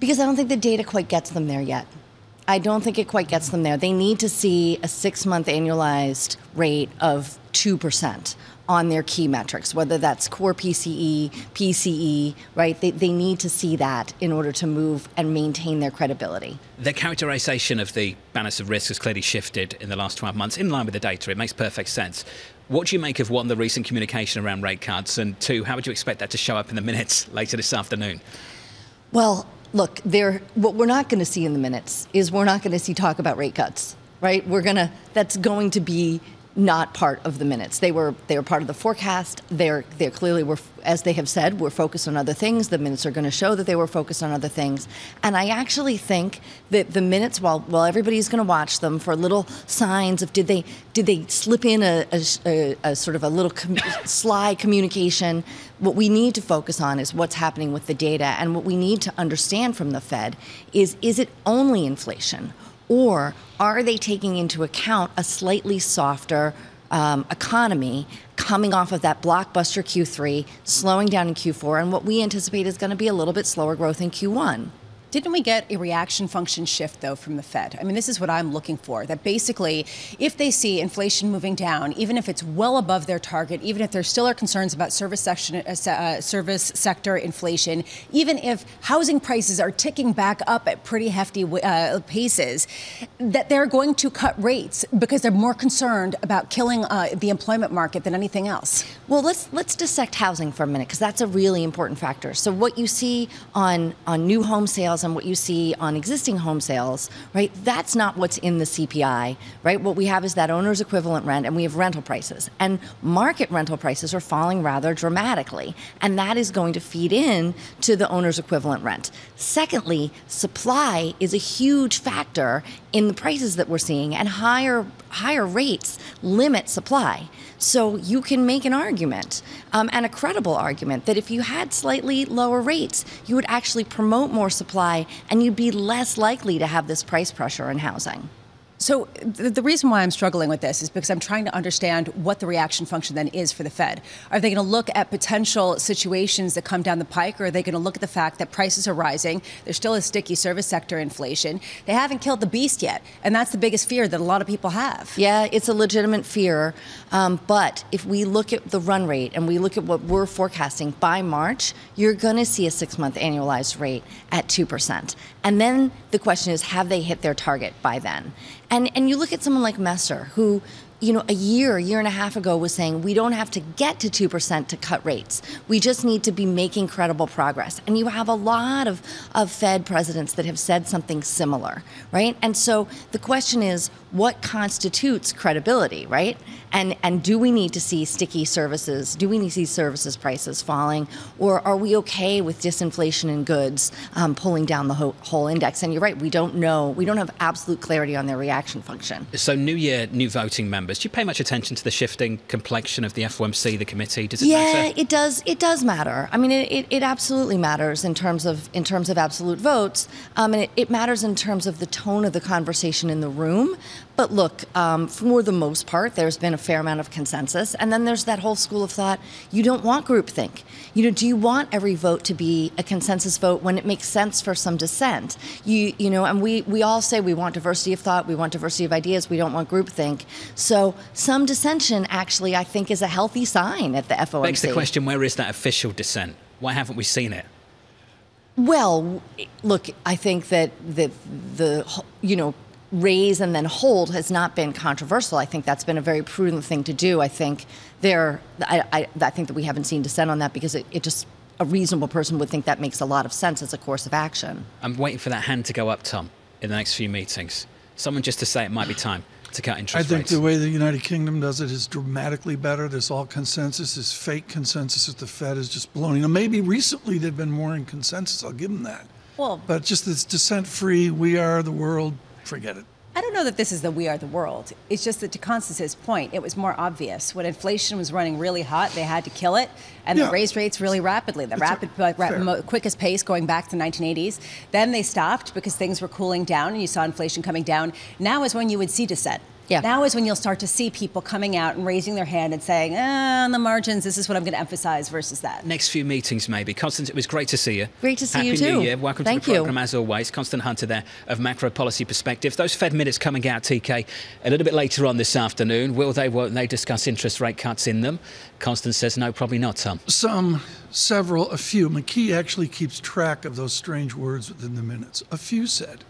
because I don't think the data quite gets them there yet. I don't think it quite gets them there. They need to see a six month annualized rate of 2% on their key metrics, whether that's core PCE, PCE, right? They, they need to see that in order to move and maintain their credibility. The characterization of the balance of risk has clearly shifted in the last 12 months in line with the data. It makes perfect sense. What do you make of one, the recent communication around rate cuts, and two, how would you expect that to show up in the minutes later this afternoon? Well, look, there. What we're not going to see in the minutes is we're not going to see talk about rate cuts, right? We're gonna. That's going to be not part of the minutes. They were they were part of the forecast. They're they clearly were, as they have said, were focused on other things. The minutes are going to show that they were focused on other things. And I actually think that the minutes, while while everybody's going to watch them for little signs of did they did they slip in a, a, a, a sort of a little com- sly communication, what we need to focus on is what's happening with the data, and what we need to understand from the Fed is is it only inflation? Or are they taking into account a slightly softer um, economy coming off of that blockbuster Q3, slowing down in Q4, and what we anticipate is going to be a little bit slower growth in Q1? Didn't we get a reaction function shift, though, from the Fed? I mean, this is what I'm looking for that basically, if they see inflation moving down, even if it's well above their target, even if there still are concerns about service, section, uh, uh, service sector inflation, even if housing prices are ticking back up at pretty hefty uh, paces, that they're going to cut rates because they're more concerned about killing uh, the employment market than anything else. Well, let's let's dissect housing for a minute because that's a really important factor. So what you see on on new home sales and what you see on existing home sales, right? That's not what's in the CPI, right? What we have is that owner's equivalent rent and we have rental prices. And market rental prices are falling rather dramatically, and that is going to feed in to the owner's equivalent rent. Secondly, supply is a huge factor in the prices that we're seeing and higher higher rates limit supply. So you can make an argument, um, and a credible argument, that if you had slightly lower rates, you would actually promote more supply and you'd be less likely to have this price pressure in housing. So the reason why I'm struggling with this is because I'm trying to understand what the reaction function then is for the Fed. Are they going to look at potential situations that come down the pike, or are they going to look at the fact that prices are rising? There's still a sticky service sector inflation. They haven't killed the beast yet, and that's the biggest fear that a lot of people have. Yeah, it's a legitimate fear. Um, but if we look at the run rate and we look at what we're forecasting by March, you're going to see a six-month annualized rate at two percent. And then the question is, have they hit their target by then? And and you look at someone like Mester, who you know, a year, a year and a half ago was saying we don't have to get to 2% to cut rates. We just need to be making credible progress. And you have a lot of, of Fed presidents that have said something similar, right? And so the question is what constitutes credibility, right? And, and do we need to see sticky services? Do we need to see services prices falling? Or are we okay with disinflation in goods um, pulling down the whole, whole index? And you're right, we don't know, we don't have absolute clarity on their reaction function. So, new year, new voting members. Do you pay much attention to the shifting complexion of the FOMC, the committee? Does it yeah, matter? it does. It does matter. I mean, it, it, it, absolutely matters in terms of in terms of absolute votes, um, and it, it, matters in terms of the tone of the conversation in the room. But look, um, for the most part, there's been a fair amount of consensus, and then there's that whole school of thought: you don't want groupthink. You know, do you want every vote to be a consensus vote when it makes sense for some dissent? You you know, and we we all say we want diversity of thought, we want diversity of ideas, we don't want groupthink. So some dissension actually, I think, is a healthy sign at the FOMC. Begs the question: Where is that official dissent? Why haven't we seen it? Well, look, I think that the the you know raise and then hold has not been controversial. I think that's been a very prudent thing to do. I think there, I, I, I think that we haven't seen dissent on that because it, it just a reasonable person would think that makes a lot of sense as a course of action. I'm waiting for that hand to go up, Tom, in the next few meetings. Someone just to say it might be time to cut interest I think rates. the way the United Kingdom does it is dramatically better. There's all consensus. This fake consensus that the Fed is just blowing. You know, maybe recently they've been more in consensus. I'll give them that. Well, but just this dissent free, we are the world. Forget it. I don't know that this is the we are the world. It's just that to Constance's point, it was more obvious. When inflation was running really hot, they had to kill it, and Yeah. they raised rates really rapidly. The It's rapid, a- mo- quickest pace going back to the 1980s. Then they stopped because things were cooling down, and you saw inflation coming down. Now is when you would see dissent. Yeah. Now is when you'll start to see people coming out and raising their hand and saying, ah, on the margins, this is what I'm going to emphasize versus that. Next few meetings, maybe. Constance, it was great to see you. Great to see Happy you New too. Year. Welcome Thank to the you. programme as always. Constance Hunter there of Macro Policy Perspective. Those Fed minutes coming out, TK, a little bit later on this afternoon. Will they, won't they discuss interest rate cuts in them? Constance says no, probably not, Tom. Some, several, a few. McKee actually keeps track of those strange words within the minutes. A few said.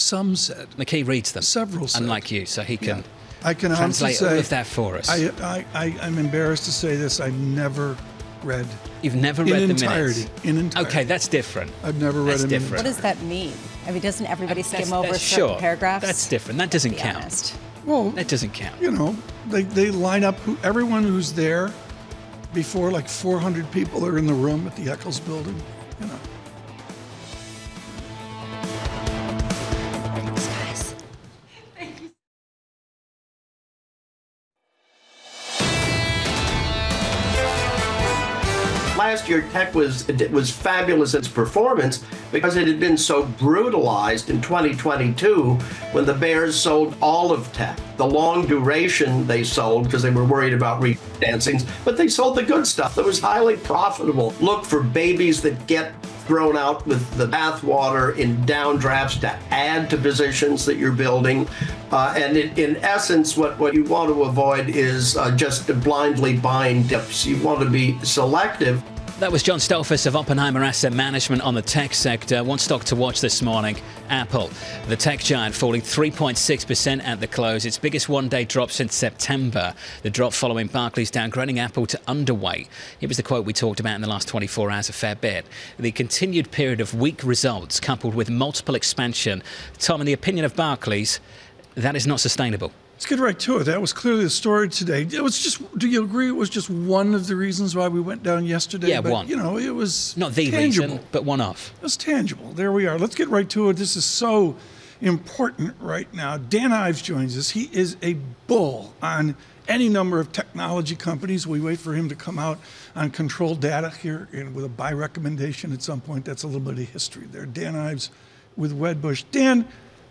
Some said. McKee reads them. Several said. Unlike you, so he can I can honestly translate say all of that for us. I, I, I, I'm embarrassed to say this. I've never read. You've never in read the entirety. minutes? In entirety. Okay, that's different. I've never read That's a minute. different. What does that mean? I mean, doesn't everybody skim That's- over that's- certain sure. paragraphs? That's different. That doesn't count. honest. Well, that doesn't count. You know, they, they line up who, everyone who's there before like 400 people are in the room at the Eccles building. You know. Last year tech was was fabulous in its performance because it had been so brutalized in 2022 when the bears sold all of tech the long duration they sold because they were worried about refinancings but they sold the good stuff that was highly profitable look for babies that get thrown out with the bathwater in downdrafts to add to positions that you're building. Uh, and in, in, essence, what, what you want to avoid is uh, just blindly buying dips. You want to be selective. That was John Stoltzfus of Oppenheimer Asset Management on the tech sector. One stock to watch this morning Apple. The tech giant falling 3.6% at the close, its biggest one day drop since September. The drop following Barclays downgrading Apple to underweight. It was the quote we talked about in the last 24 hours a fair bit. The continued period of weak results coupled with multiple expansion. Tom, in the opinion of Barclays, that is not sustainable. Let's get right to it. That was clearly the story today. It was just. Do you agree? It was just one of the reasons why we went down yesterday. Yeah, but, one. You know, it was not the tangible. reason, but one of. It was tangible. There we are. Let's get right to it. This is so important right now. Dan Ives joins us. He is a bull on any number of technology companies. We wait for him to come out on controlled data here and with a buy recommendation at some point. That's a little bit of history there. Dan Ives with Wedbush. Dan,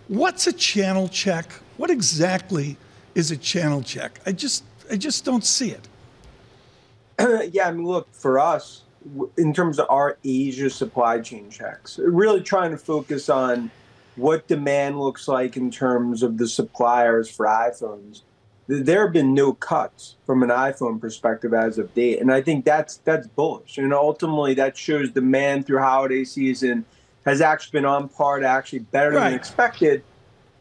what's a channel check? What exactly is a channel check? I just I just don't see it. yeah, I mean, look for us in terms of our Asia supply chain checks, really trying to focus on what demand looks like in terms of the suppliers for iPhones. There have been no cuts from an iPhone perspective as of date, and I think that's that's bullish. And ultimately, that shows demand through holiday season has actually been on par to actually better Right. than expected.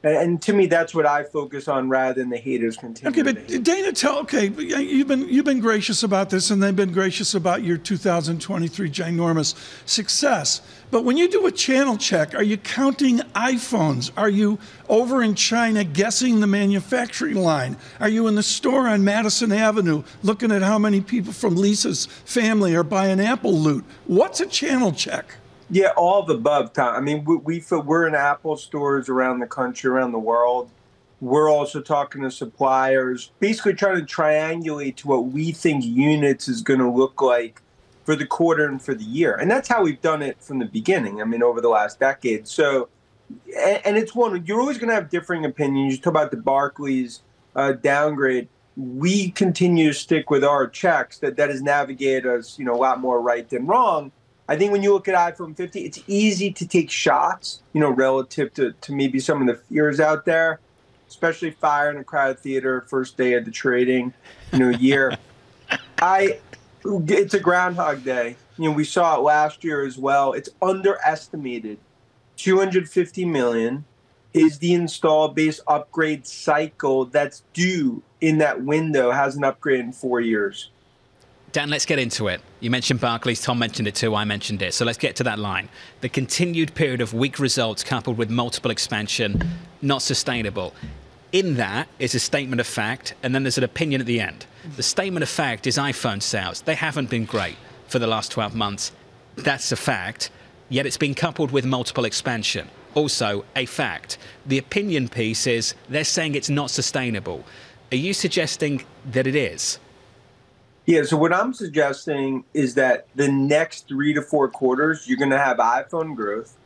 And, and to me, that's what I focus on rather than the haters continue. Okay, but Dana, tell okay, you've been you've been gracious about this, and they've been gracious about your 2023 ginormous success. But when you do a channel check, are you counting iPhones? Are you over in China guessing the manufacturing line? Are you in the store on Madison Avenue looking at how many people from Lisa's family are buying Apple loot? What's a channel check? Yeah, all the above, Tom. I mean, we, we feel we're in Apple stores around the country, around the world. We're also talking to suppliers, basically trying to triangulate to what we think units is going to look like for the quarter and for the year. And that's how we've done it from the beginning. I mean, over the last decade. So, and, and it's one, you're always going to have differing opinions. You talk about the Barclays uh, downgrade. We continue to stick with our checks that, that has navigated us, you know, a lot more right than wrong. I think when you look at iPhone 50, it's easy to take shots, you know, relative to, to maybe some of the fears out there, especially fire in a crowded theater, first day of the trading, you know, year. I, it's a Groundhog Day. You know, we saw it last year as well. It's underestimated. 250 million is the install base upgrade cycle that's due in that window, has an upgrade in four years. Dan, let's get into it. You mentioned Barclays, Tom mentioned it too, I mentioned it. So let's get to that line. The continued period of weak results coupled with multiple expansion, not sustainable. In that is a statement of fact, and then there's an opinion at the end. The statement of fact is iPhone sales. They haven't been great for the last 12 months. That's a fact, yet it's been coupled with multiple expansion. Also, a fact. The opinion piece is they're saying it's not sustainable. Are you suggesting that it is? Yeah, so what I'm suggesting is that the next three to four quarters, you're going to have iPhone growth.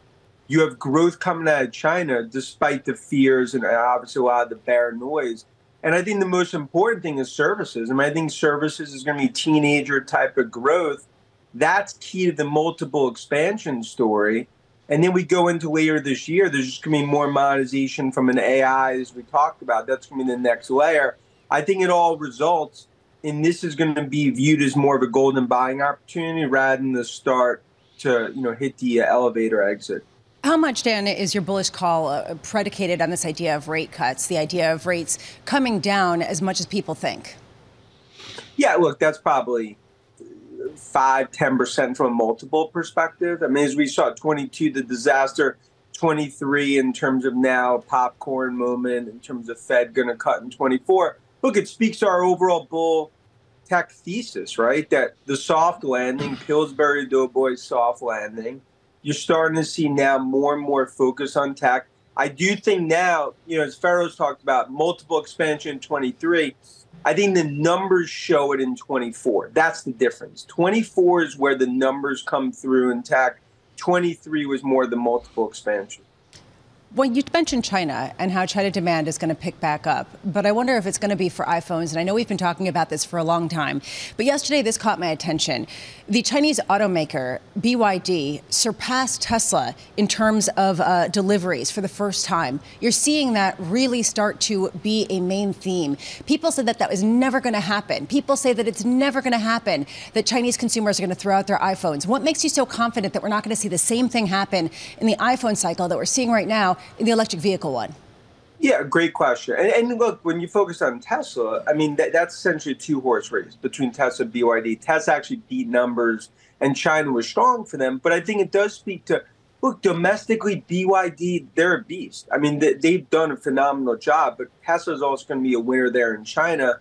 You have growth coming out of China, despite the fears and uh, obviously a lot of the bear noise. And I think the most important thing is services. I mean, I think services is going to be teenager type of growth. That's key to the multiple expansion story. And then we go into later this year, there's just going to be more monetization from an AI, as we talked about. That's going to be the next layer. I think it all results and this is going to be viewed as more of a golden buying opportunity rather than the start to you know hit the uh, elevator exit. How much, Dan, is your bullish call uh, predicated on this idea of rate cuts, the idea of rates coming down as much as people think? Yeah, look, that's probably five, ten percent from a multiple perspective. I mean, as we saw, 22, the disaster, 23 in terms of now popcorn moment, in terms of Fed going to cut in 24. Look, it speaks to our overall bull tech thesis, right? That the soft landing, Pillsbury Doughboy soft landing, you're starting to see now more and more focus on tech. I do think now, you know, as Ferro's talked about, multiple expansion in 23. I think the numbers show it in 24. That's the difference. 24 is where the numbers come through in tech. 23 was more the multiple expansion. Well, you mentioned China and how China demand is going to pick back up, but I wonder if it's going to be for iPhones. And I know we've been talking about this for a long time, but yesterday this caught my attention. The Chinese automaker BYD surpassed Tesla in terms of uh, deliveries for the first time. You're seeing that really start to be a main theme. People said that that was never going to happen. People say that it's never going to happen that Chinese consumers are going to throw out their iPhones. What makes you so confident that we're not going to see the same thing happen in the iPhone cycle that we're seeing right now? In the electric vehicle one? Yeah, great question. And, and, look, when you focus on Tesla, I mean, that, that's essentially a two horse race between Tesla and BYD. Tesla actually beat numbers, and China was strong for them. But I think it does speak to look, domestically, BYD, they're a beast. I mean, they, have done a phenomenal job, but Tesla is also going to be a winner there in China.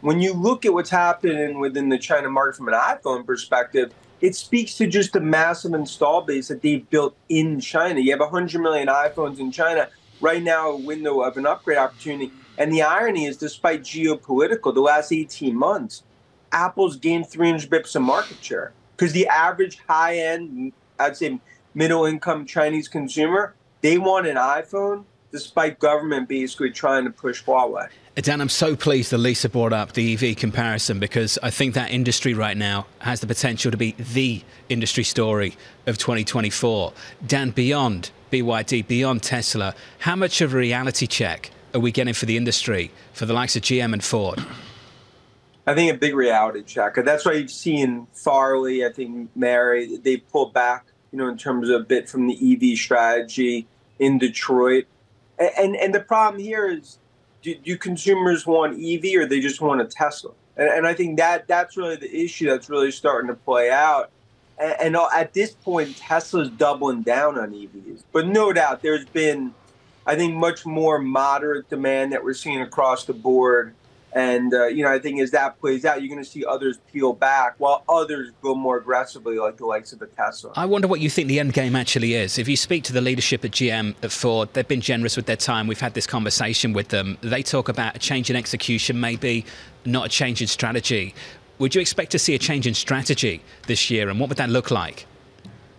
When you look at what's happening within the China market from an iPhone perspective, it speaks to just the massive install base that they've built in China. You have 100 million iPhones in China right now, a window of an upgrade opportunity. And the irony is, despite geopolitical, the last 18 months, Apple's gained 300 bips of market share because the average high end, I'd say middle income Chinese consumer, they want an iPhone despite government basically trying to push Huawei. Dan, I'm so pleased that Lisa brought up the EV comparison because I think that industry right now has the potential to be the industry story of 2024. Dan, beyond BYD, beyond Tesla, how much of a reality check are we getting for the industry, for the likes of GM and Ford? I think a big reality check. That's why you've seen Farley, I think Mary, they pulled back, you know, in terms of a bit from the EV strategy in Detroit. And, and, and the problem here is do, do, consumers want EV or they just want a Tesla? And, and, I think that that's really the issue that's really starting to play out. And, and at this point, Tesla's doubling down on EVs. But no doubt, there's been, I think, much more moderate demand that we're seeing across the board and uh, you know, I think as that plays out, you're going to see others peel back while others go more aggressively, like the likes of the Tesla. I wonder what you think the end game actually is. If you speak to the leadership at GM, at Ford, they've been generous with their time. We've had this conversation with them. They talk about a change in execution, maybe not a change in strategy. Would you expect to see a change in strategy this year, and what would that look like?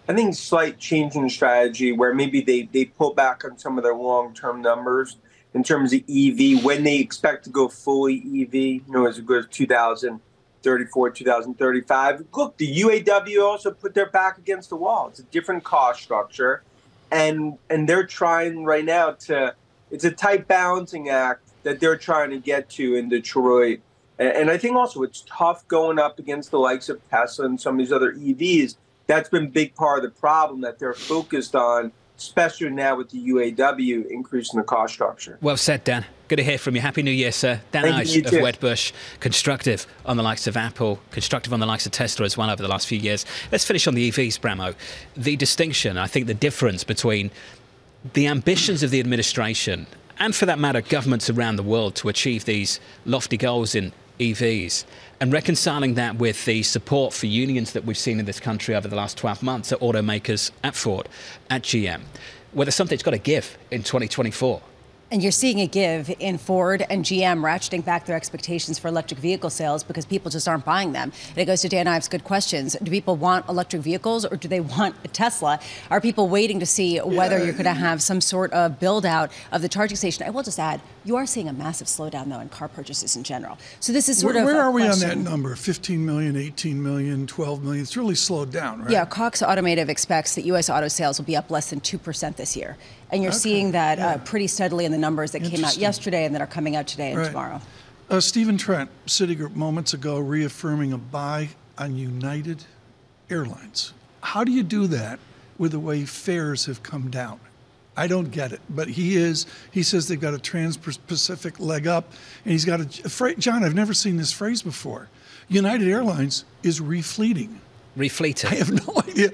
I think slight change in strategy where maybe they, they pull back on some of their long term numbers in terms of EV, when they expect to go fully EV, you know, as it goes 2034, 2035. Look, the UAW also put their back against the wall. It's a different cost structure. And and they're trying right now to it's a tight balancing act that they're trying to get to in Detroit. And, and I think also it's tough going up against the likes of Tesla and some of these other EVs. That's been a big part of the problem that they're focused on especially now with the UAW increasing the cost structure. Well said, Dan. Good to hear from you. Happy New Year, sir. Dan Ives of Wedbush, constructive on the likes of Apple, constructive on the likes of Tesla as well over the last few years. Let's finish on the EVs, Bramo. The distinction, I think the difference between the ambitions of the administration and for that matter, governments around the world to achieve these lofty goals in EVs and reconciling that with the support for unions that we've seen in this country over the last 12 months at automakers, at Ford, at GM, whether something's got to give in 2024. And you're seeing a give in Ford and GM ratcheting back their expectations for electric vehicle sales because people just aren't buying them. And it goes to Dan Ives' good questions. Do people want electric vehicles or do they want a Tesla? Are people waiting to see whether yeah. you're uh, going to have some sort of build out of the charging station? I will just add, you are seeing a massive slowdown, though, in car purchases in general. So this is sort where, of. Where are we on that number? 15 million, 18 million, 12 million? It's really slowed down, right? Yeah, Cox Automotive expects that U.S. auto sales will be up less than 2% this year. And you're okay. seeing that yeah. uh, pretty steadily in the numbers that came out yesterday and that are coming out today and right. tomorrow. Uh, Stephen Trent, Citigroup, moments ago, reaffirming a buy on United Airlines. How do you do that with the way fares have come down? I don't get it, but he is. He says they've got a trans-Pacific leg up, and he's got a, a John. I've never seen this phrase before. United Airlines is refleeting. Refleeted. I have no idea.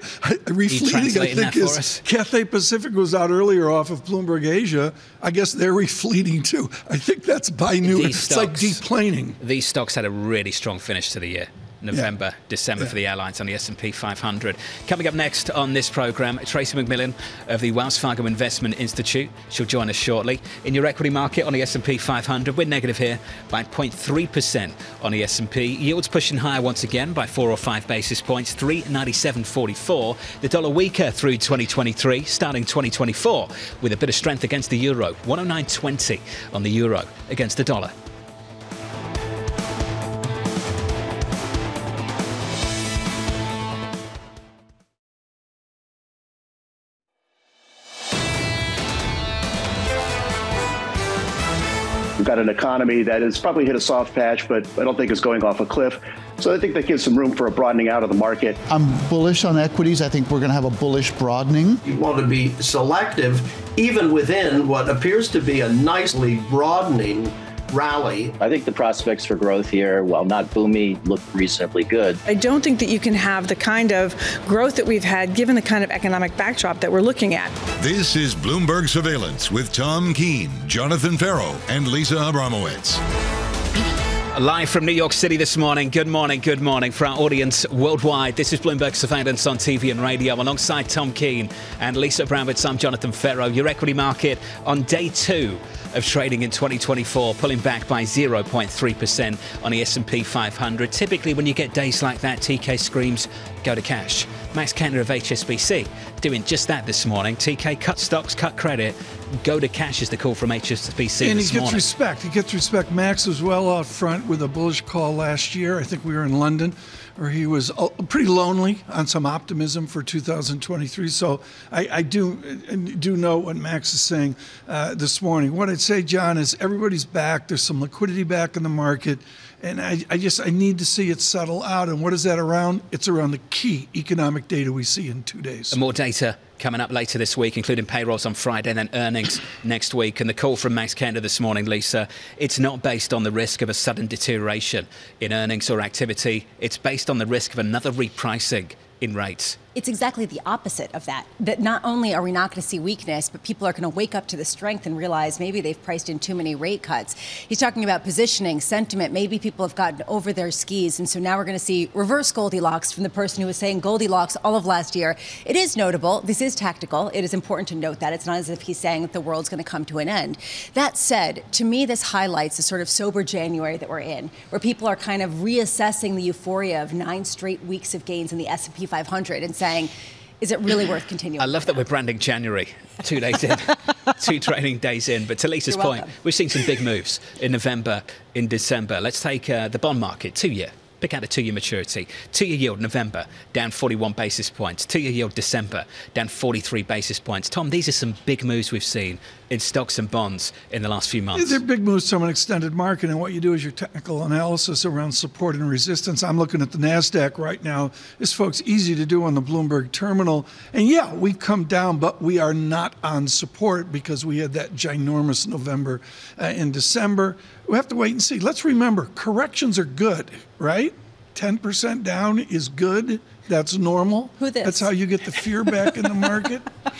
Refleeting, I think, is? Cathay Pacific was out earlier off of Bloomberg Asia. I guess they're refleeting too. I think that's by new. These It's like stocks- deplaning. These stocks had a really strong finish to the year. November, December Yeah. for the airlines on the S&P 500. Coming up next on this program, Tracie McMillion of the Wells Fargo Investment Institute. She'll join us shortly. In your equity market on the S&P 500, we're negative here by 0.3% on the S&P. Yields pushing higher once again by 4 or 5 basis points, 397.44. The dollar weaker through 2023, starting 2024 with a bit of strength against the euro, 109.20 on the euro against the dollar. Got an economy that has probably hit a soft patch, but I don't think it's going off a cliff. So I think that gives some room for a broadening out of the market. I'm bullish on equities. I think we're going to have a bullish broadening. You want to be selective, even within what appears to be a nicely broadening rally. I think the prospects for growth here, while not boomy, look reasonably good. I don't think that you can have the kind of growth that we've had given the kind of economic backdrop that we're looking at. This is Bloomberg Surveillance with Tom Keene, Jonathan Ferro, and Lisa Abramowicz. Live from New York City this morning. Good morning, good morning for our audience worldwide. This is Bloomberg Surveillance on TV and radio alongside Tom Keene and Lisa Abramowicz. I'm Jonathan Ferro. Your equity market on day two of trading in 2024, pulling back by 0.3% on the S&P 500. Typically, when you get days like that, TK screams, go to cash. Max Kettner of HSBC doing just that this morning. TK cut stocks, cut credit, go to cash is the call from HSBC and he gets morning. respect. He gets respect. Max was well out front with a bullish call last year. I think we were in London, where he was uh, pretty lonely on some optimism for 2023. So I, I do do know what Max is saying uh, this morning. What I'd say, John, is everybody's back. There's some liquidity back in the market. And I, I just I need to see it settle out. And what is that around? It's around the key economic data we see in two days. And more data coming up later this week, including payrolls on Friday and then earnings next week. And the call from Max Kettner this morning, Lisa, it's not based on the risk of a sudden deterioration in earnings or activity. It's based on the risk of another repricing in. It's exactly the opposite of that. That not only are we not going to see weakness, but people are going to wake up to the strength and realize maybe they've priced in too many rate cuts. He's talking about positioning, sentiment. Maybe people have gotten over their skis. And so now we're going to see reverse Goldilocks from the person who was saying Goldilocks all of last year. It is notable. This is tactical. It is important to note that. It's not as if he's saying that the world's going to come to an end. That said, to me, this highlights the sort of sober January that we're in, where people are kind of reassessing the euphoria of nine straight weeks of gains in the S&P 500 and saying, is it really worth continuing? I love that we're branding January two days in, two training days in. But to Lisa's point, we've seen some big moves in November, in December. Let's take uh, the bond market, two year. Pick out the two year maturity. Two year yield, November, down 41 basis points. Two year yield, December, down 43 basis points. Tom, these are some big moves we've seen in stocks and bonds in the last few months. They're big moves from an extended market, and what you do is your technical analysis around support and resistance. I'm looking at the Nasdaq right now. This, folks, easy to do on the Bloomberg terminal. And yeah, we've come down, but we are not on support because we had that ginormous November uh, in December. We have to wait and see. Let's remember, corrections are good, right? 10% down is good. That's normal. Who this? That's how you get the fear back in the market.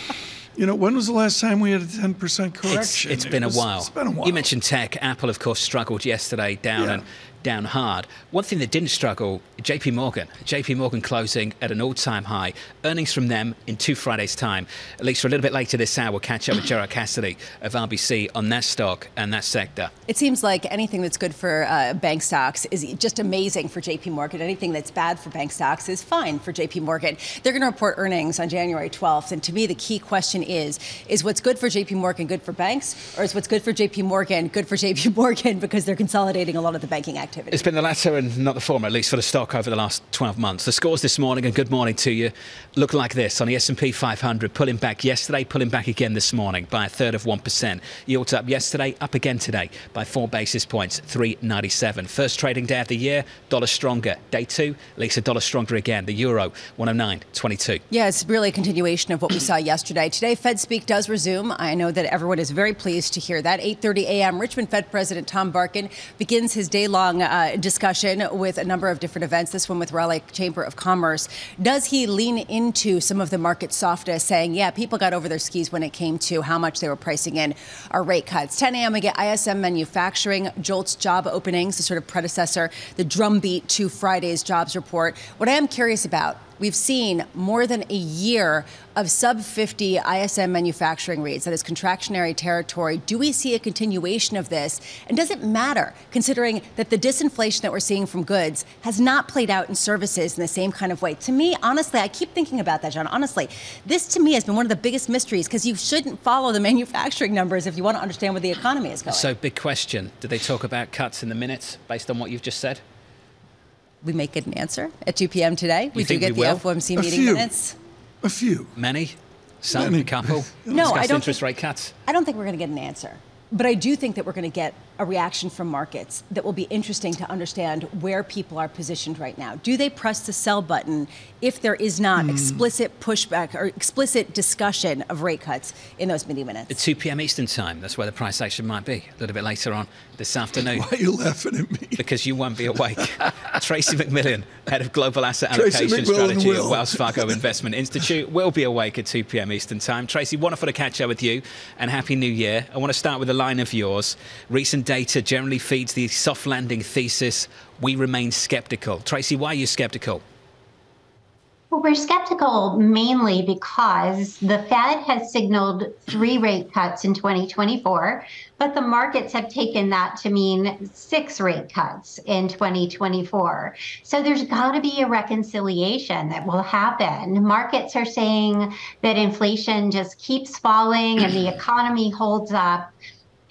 You know, when was the last time we had a 10% correction? It's, it's It been was- a while. It's been a while. You mentioned tech. Apple, of course, struggled yesterday, down Yeah. and down hard. One thing that didn't struggle, JP Morgan. JP Morgan closing at an all-time high. Earnings from them in two Fridays' time. At least for a little bit later this hour, we'll catch up with Gerard Cassidy of RBC on that stock and that sector. It seems like anything that's good for uh, bank stocks is just amazing for JP Morgan. Anything that's bad for bank stocks is fine for JP Morgan. They're going to report earnings on January 12th. And to me, the key question is is what's good for JP Morgan good for banks? Or is what's good for JP Morgan good for JP Morgan because they're consolidating a lot of the banking activity? It's been the latter and not the former, at least for the stock over the last 12 months. The scores this morning, and good morning to you, look like this on the S&P 500, pulling back yesterday, pulling back again this morning by a third of 1%. Yields up yesterday, up again today by four basis points, 397. First trading day of the year, dollar stronger. Day two, at least a dollar stronger again. The euro, 109.22. Yeah, it's really a continuation of what we saw yesterday. Today, Fed Speak does resume. I know that everyone is very pleased to hear that. 8:30 a.m. Richmond Fed President Tom Barkin begins his day-long a discussion with a number of different events, this one with Raleigh Chamber of Commerce. Does he lean into some of the market softness, saying, yeah, people got over their skis when it came to how much they were pricing in our rate cuts? 10 a.m. we get ISM manufacturing, JOLTS job openings, the sort of predecessor, the drumbeat to Friday's jobs report. What I am curious about We've seen more than a year of sub 50 ISM manufacturing rates, that is contractionary territory. Do we see a continuation of this? And does it matter, considering that the disinflation that we're seeing from goods has not played out in services in the same kind of way? To me, honestly, I keep thinking about that, John. Honestly, this to me has been one of the biggest mysteries because you shouldn't follow the manufacturing numbers if you want to understand where the economy is going. So, big question. Did they talk about cuts in the minutes based on what you've just said? We make get an answer at 2 p.m. today. We You do get we the? FOMC A meeting few. minutes. A few. Many? Some? Many. A couple? No, I don't interest think- rate cuts? I don't think we're going to get an answer. But I do think that we're going to get a reaction from markets that will be interesting to understand where people are positioned right now. Do they press the sell button if there is not hmm. explicit pushback or explicit discussion of rate cuts in those meeting minutes? At 2 p.m. Eastern Time, that's where the price action might be. A little bit later on this afternoon. Why are you laughing at me? Because you won't be awake. Tracie McMillion, head of global asset Tracie allocation McMillion strategy at. Wells Fargo Investment Institute, will be awake at 2 p.m. Eastern Time. Tracie, wonderful to catch up with you, and happy New Year. I want to start with a line of yours. Recent data generally feeds the soft landing thesis. We remain skeptical. Tracie, why are you skeptical? Well, we're skeptical mainly because the Fed has signaled three rate cuts in 2024, but the markets have taken that to mean six rate cuts in 2024. So there's got to be a reconciliation that will happen. Markets are saying that inflation just keeps falling and the economy holds up.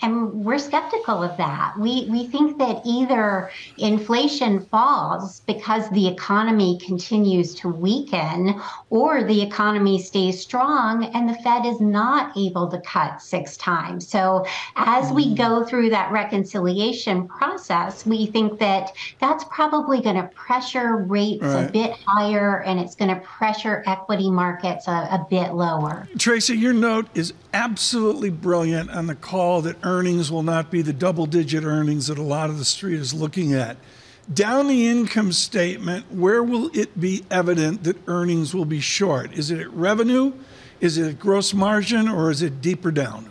And we're skeptical of that. We, we think that either inflation falls because the economy continues to weaken, or the economy stays strong and the Fed is not able to cut six times. So, as we mm. go through that reconciliation process, we think that that's probably going to pressure rates a bit higher and it's going to pressure equity markets a, a bit lower. Tracie, your note is absolutely brilliant on the call that earnings will not be the double digit earnings that a lot of the street is looking at. Down the income statement, where will it be evident that earnings will be short? Is it at revenue? Is it at gross margin? Or is it deeper down?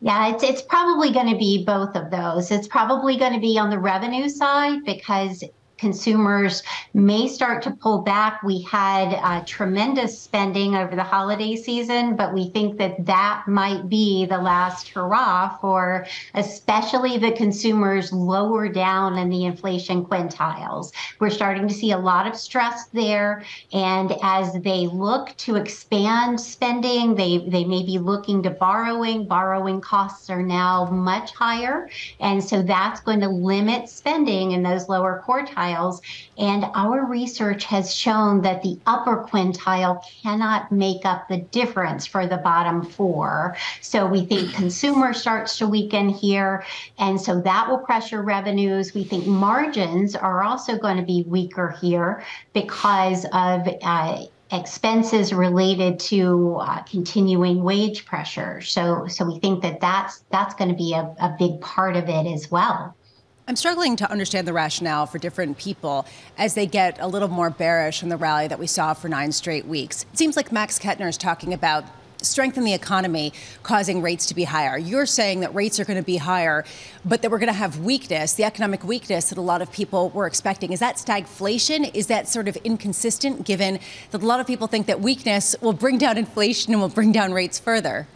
Yeah, it's it's probably going to be both of those. It's probably going to be on the revenue side because consumers may start to pull back. We had uh, tremendous spending over the holiday season, but we think that that might be the last hurrah for especially the consumers lower down in the inflation quintiles. We're starting to see a lot of stress there, and as they look to expand spending, they they may be looking to borrowing. Borrowing costs are now much higher, and so that's going to limit spending in those lower quartiles. And our research has shown that the upper quintile cannot make up the difference for the bottom four. So we think consumer starts to weaken here, and so that will pressure revenues. We think margins are also going to be weaker here because of uh, expenses related to uh, continuing wage pressure. So, so we think that that's that's going to be a, a big part of it as well. I'm struggling to understand the rationale for different people as they get a little more bearish in the rally that we saw for nine straight weeks. It seems like Max Kettner is talking about strength in the economy causing rates to be higher. You're saying that rates are going to be higher, but that we're going to have weakness, the economic weakness that a lot of people were expecting. Is that stagflation? Is that sort of inconsistent given that a lot of people think that weakness will bring down inflation and will bring down rates further?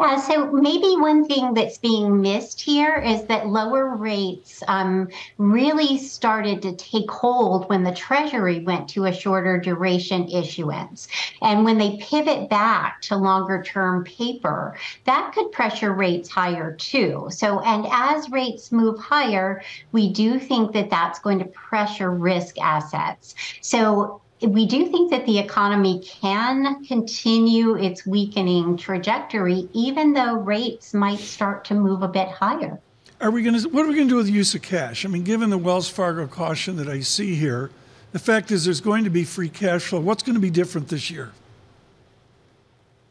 Yeah, so maybe one thing that's being missed here is that lower rates um, really started to take hold when the Treasury went to a shorter duration issuance. And when they pivot back to longer term paper, that could pressure rates higher too. So, and as rates move higher, we do think that that's going to pressure risk assets. So, we do think that the economy can continue its weakening trajectory, even though rates might start to move a bit higher. Are we going to? What are we going to do with the use of cash? I mean, given the Wells Fargo caution that I see here, the fact is there's going to be free cash flow. What's going to be different this year?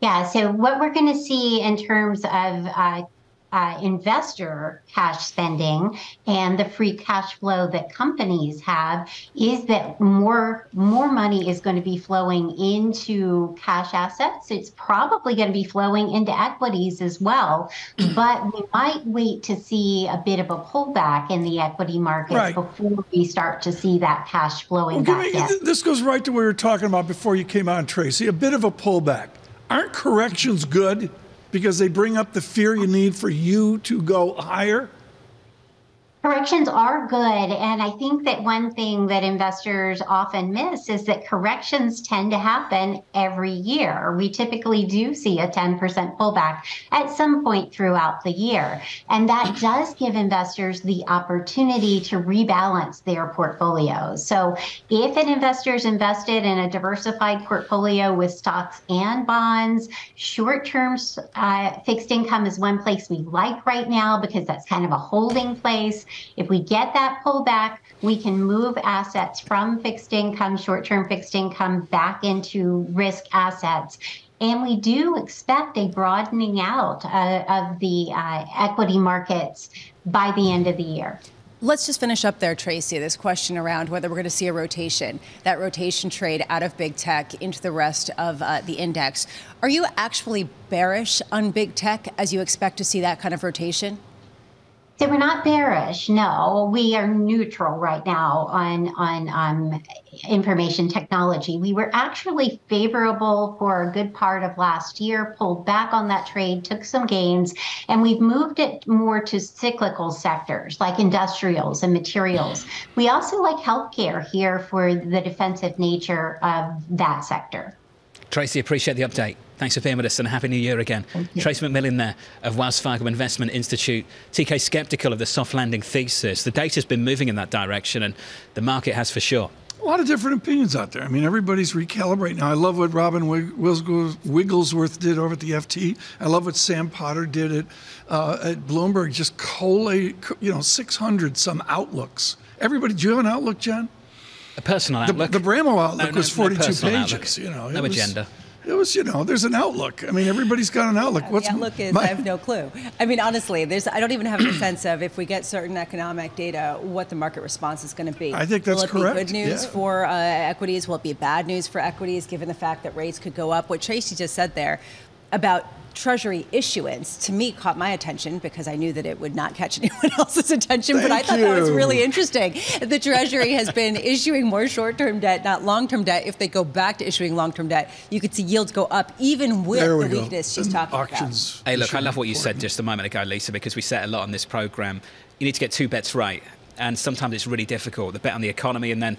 Yeah, so what we're going to see in terms of uh, uh, investor cash spending and the free cash flow that companies have is that more more money is going to be flowing into cash assets. It's probably going to be flowing into equities as well, but we might wait to see a bit of a pullback in the equity markets Right. before we start to see that cash flowing Well, back me- in. this goes right to what we were talking about before you came on, Tracie. A bit of a pullback. Aren't corrections good because they bring up the fear you need for you to go higher? Corrections are good. And I think that one thing that investors often miss is that corrections tend to happen every year. We typically do see a 10% pullback at some point throughout the year. And that does give investors the opportunity to rebalance their portfolios. So if an investor is invested in a diversified portfolio with stocks and bonds, short term uh, fixed income is one place we like right now because that's kind of a holding place. If we get that pullback, we can move assets from fixed income, short term fixed income, back into risk assets. And we do expect a broadening out uh, of the uh, equity markets by the end of the year. Let's just finish up there, Tracie. This question around whether we're going to see a rotation, that rotation trade out of big tech into the rest of uh, the index. Are you actually bearish on big tech as you expect to see that kind of rotation? So we're not bearish. No, we are neutral right now on on um, information technology. We were actually favorable for a good part of last year, pulled back on that trade, took some gains, and we've moved it more to cyclical sectors like industrials and materials. We also like healthcare here for the defensive nature of that sector. Tracie, appreciate the update. Thanks for being with us and Happy New Year again. Tracie McMillion there of Wells Fargo Investment Institute. TK skeptical of the soft landing thesis. The data's been moving in that direction and the market has for sure. A lot of different opinions out there. I mean, everybody's recalibrating now. I love what Robin Wigglesworth Wigglesworth did over at the FT. I love what Sam Potter did at, uh, at Bloomberg, just collate, you know, 600 some outlooks. Everybody, do you have an outlook, John? A personal The, outlook. the Bramo outlook No, no, was 42 personal pages. outlook. You know, No was- agenda. It was, you know, there's an outlook. I mean, everybody's got an outlook. What's the outlook is my- I have no clue. I mean, honestly, there's I don't even have a sense of if we get certain economic data, what the market response is going to be. I think that's Will it correct, Be good news yeah. for uh, equities? Will it be bad news for equities, given the fact that rates could go up? What Tracie just said there about Treasury issuance to me caught my attention because I knew that it would not catch anyone else's attention. but I Thank thought that was really interesting. The Treasury has been issuing more short-term debt, not long-term debt. If they go back to issuing long-term debt, you could see yields go up even with we the go. weakness she's And talking auctions. Hey, look, I love what you said just a moment ago, Lisa, because we said a lot on this program. You need to get two bets right, and sometimes it's really difficult. The bet on the economy and then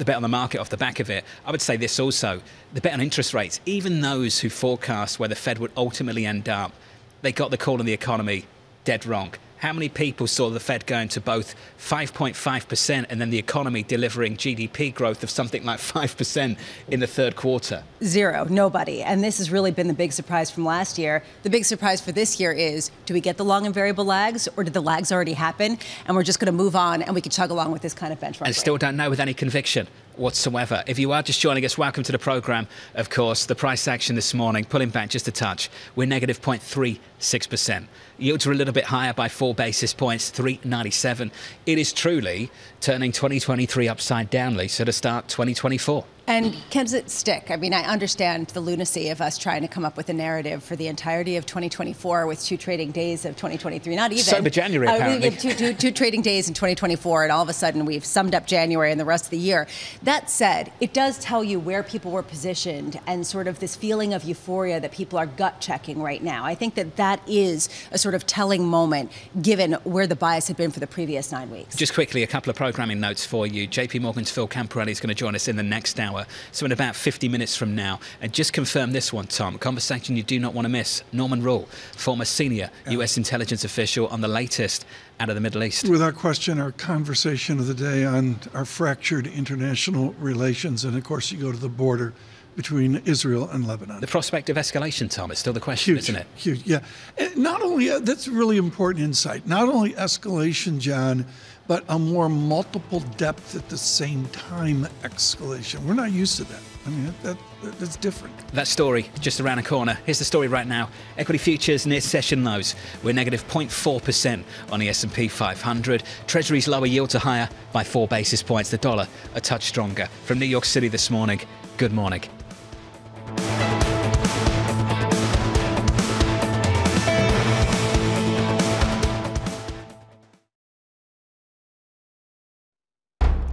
the bet on the market off the back of it. I would say this also: the bet on interest rates. Even those who forecast where the Fed would ultimately end up, they got the call on the economy dead wrong. How many people saw the Fed going to both 5.5% and then the economy delivering GDP growth of something like 5% in the third quarter? Zero, nobody. And this has really been the big surprise from last year. The big surprise for this year is do we get the long and variable lags, or did the lags already happen? And we're just going to move on and we can chug along with this kind of benchmark. and still don't know with any conviction whatsoever. If you are just joining us, welcome to the program. Of course, the price action this morning, pulling back just a touch. We're negative 0.36%. Yields are a little bit higher by four basis points, 397. It is truly turning 2023 upside down, Lisa, to start 2024. And can it stick? I mean, I understand the lunacy of us trying to come up with a narrative for the entirety of 2024 with two trading days of 2023. Not even. Sober January, Uh, we apparently. have two, two, two trading days in 2024, and all of a sudden we've summed up January and the rest of the year. That said, it does tell you where people were positioned and sort of this feeling of euphoria that people are gut checking right now. I think that that is a sort of telling moment given where the bias had been for the previous nine weeks. Just quickly, a couple of programming notes for you. JP Morgan's Phil Camporeale is going to join us in the next hour, so in about 50 minutes from now. And just confirm this one, Tom, conversation you do not want to miss. Norman Roule, former senior US intelligence official on the latest out of the Middle East. Without question, our conversation of the day on our fractured international relations. And of course, you go to the border between Israel and Lebanon. The prospect of escalation, Tom, is still the question, Huge, isn't it? Huge, yeah. And not only, uh, that's really important insight, not only escalation, John, but a more multiple depth at the same time escalation. We're not used to that. I mean, that, that, that's different. That story just around the corner. Here's the story right now. Equity futures near session lows. We're negative 0.4% on the S&P 500. Treasuries lower, yield to higher by 4 basis points. The dollar a touch stronger. From New York City this morning. Good morning.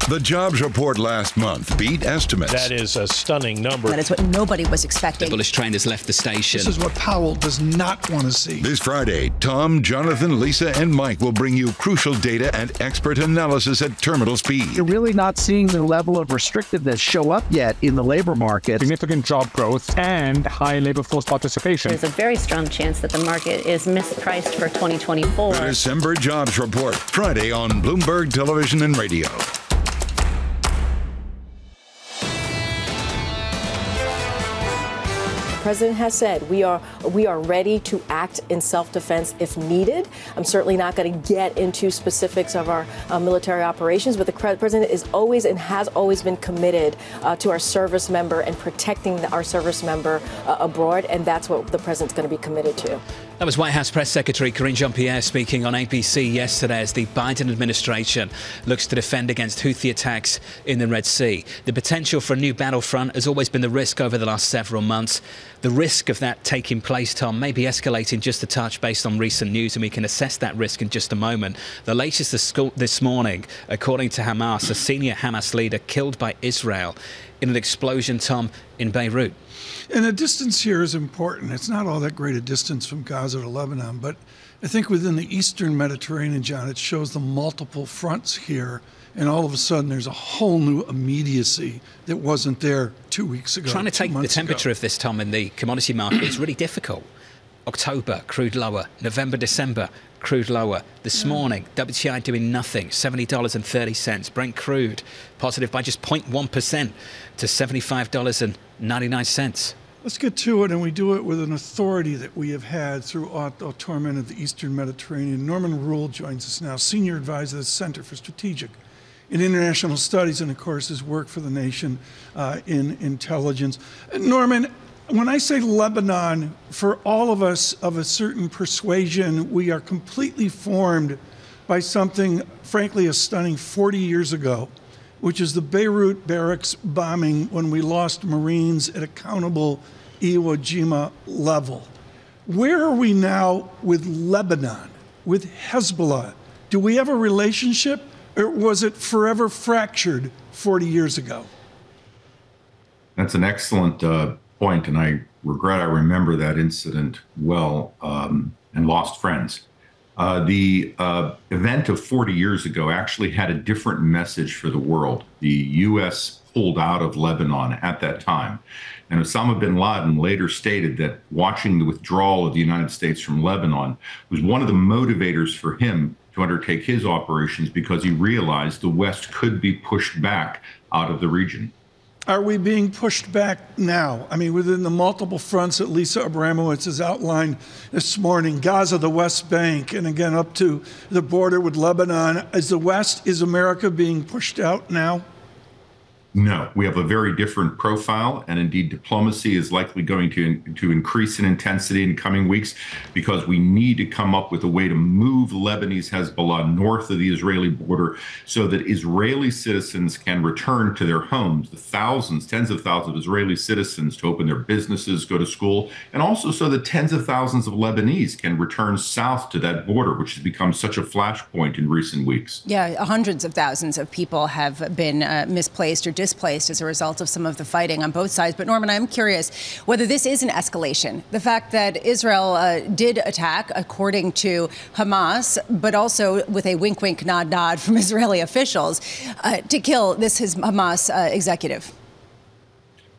The jobs report last month beat estimates. That is a stunning number. That is what nobody was expecting. The bullish trend has left the station. This is what Powell does not want to see. This Friday, Tom, Jonathan, Lisa, and Mike will bring you crucial data and expert analysis at terminal speed. You're really not seeing the level of restrictiveness show up yet in the labor market. Significant job growth and high labor force participation. There's a very strong chance that the market is mispriced for 2024. The December jobs report, Friday on Bloomberg Television and Radio. President has said we are we are ready to act in self-defense if needed. I'm certainly not going to get into specifics of our uh, military operations, but the president is always and has always been committed uh, to our service member and protecting our service member uh, abroad, and that's what the president's going to be committed to. That was White House Press Secretary Karine Jean-Pierre speaking on ABC yesterday as the Biden administration looks to defend against Houthi attacks in the Red Sea. The potential for a new battlefront has always been the risk over the last several months. The risk of that taking place, Tom, may be escalating just a touch based on recent news, and we can assess that risk in just a moment. The latest this morning, according to Hamas, a senior Hamas leader killed by Israel in an explosion, Tom, in Beirut. And the distance here is important. It's not all that great a distance from Gaza to Lebanon, but I think within the eastern Mediterranean, John, it shows the multiple fronts here. And all of a sudden, there's a whole new immediacy that wasn't there two weeks ago. Trying to take the temperature ago. of this, Tom, in the commodity market is really difficult. October, crude lower. November, December, crude lower. This morning, WTI doing nothing, $70.30. Brent crude positive by just 0.1% to $75.99. Let's get to it, and we do it with an authority that we have had throughout the torment of the Eastern Mediterranean. Norman Roule joins us now, Senior Advisor at the Center for Strategic and International Studies, and of course, his work for the nation uh, in intelligence. Norman, when I say Lebanon, for all of us of a certain persuasion, we are completely formed by something, frankly, a stunning 40 years ago, which is the Beirut barracks bombing when we lost Marines at accountable Iwo Jima level. Where are we now with Lebanon, with Hezbollah? Do we have a relationship, or was it forever fractured 40 years ago? That's an excellent uh, point, and I regret I remember that incident well um, and lost friends. Uh, the uh, event of 40 years ago actually had a different message for the world. The U.S. pulled out of Lebanon at that time. And Osama bin Laden later stated that watching the withdrawal of the United States from Lebanon was one of the motivators for him to undertake his operations because he realized the West could be pushed back out of the region. Are we being pushed back now? I mean, within the multiple fronts that Lisa Abramowicz has outlined this morning Gaza, the West Bank, and again up to the border with Lebanon. Is the West, is America being pushed out now? No, we have a very different profile, and indeed, diplomacy is likely going to to increase in intensity in coming weeks because we need to come up with a way to move Lebanese Hezbollah north of the Israeli border so that Israeli citizens can return to their homes. The thousands, tens of thousands of Israeli citizens to open their businesses, go to school, and also so that tens of thousands of Lebanese can return south to that border, which has become such a flashpoint in recent weeks. Yeah, hundreds of thousands of people have been uh, misplaced or displaced as a result of some of the fighting on both sides. But Norman, I'm curious whether this is an escalation. The fact that Israel uh, did attack, according to Hamas, but also with a wink, wink, nod, nod from Israeli officials, uh, to kill this Hamas uh, executive.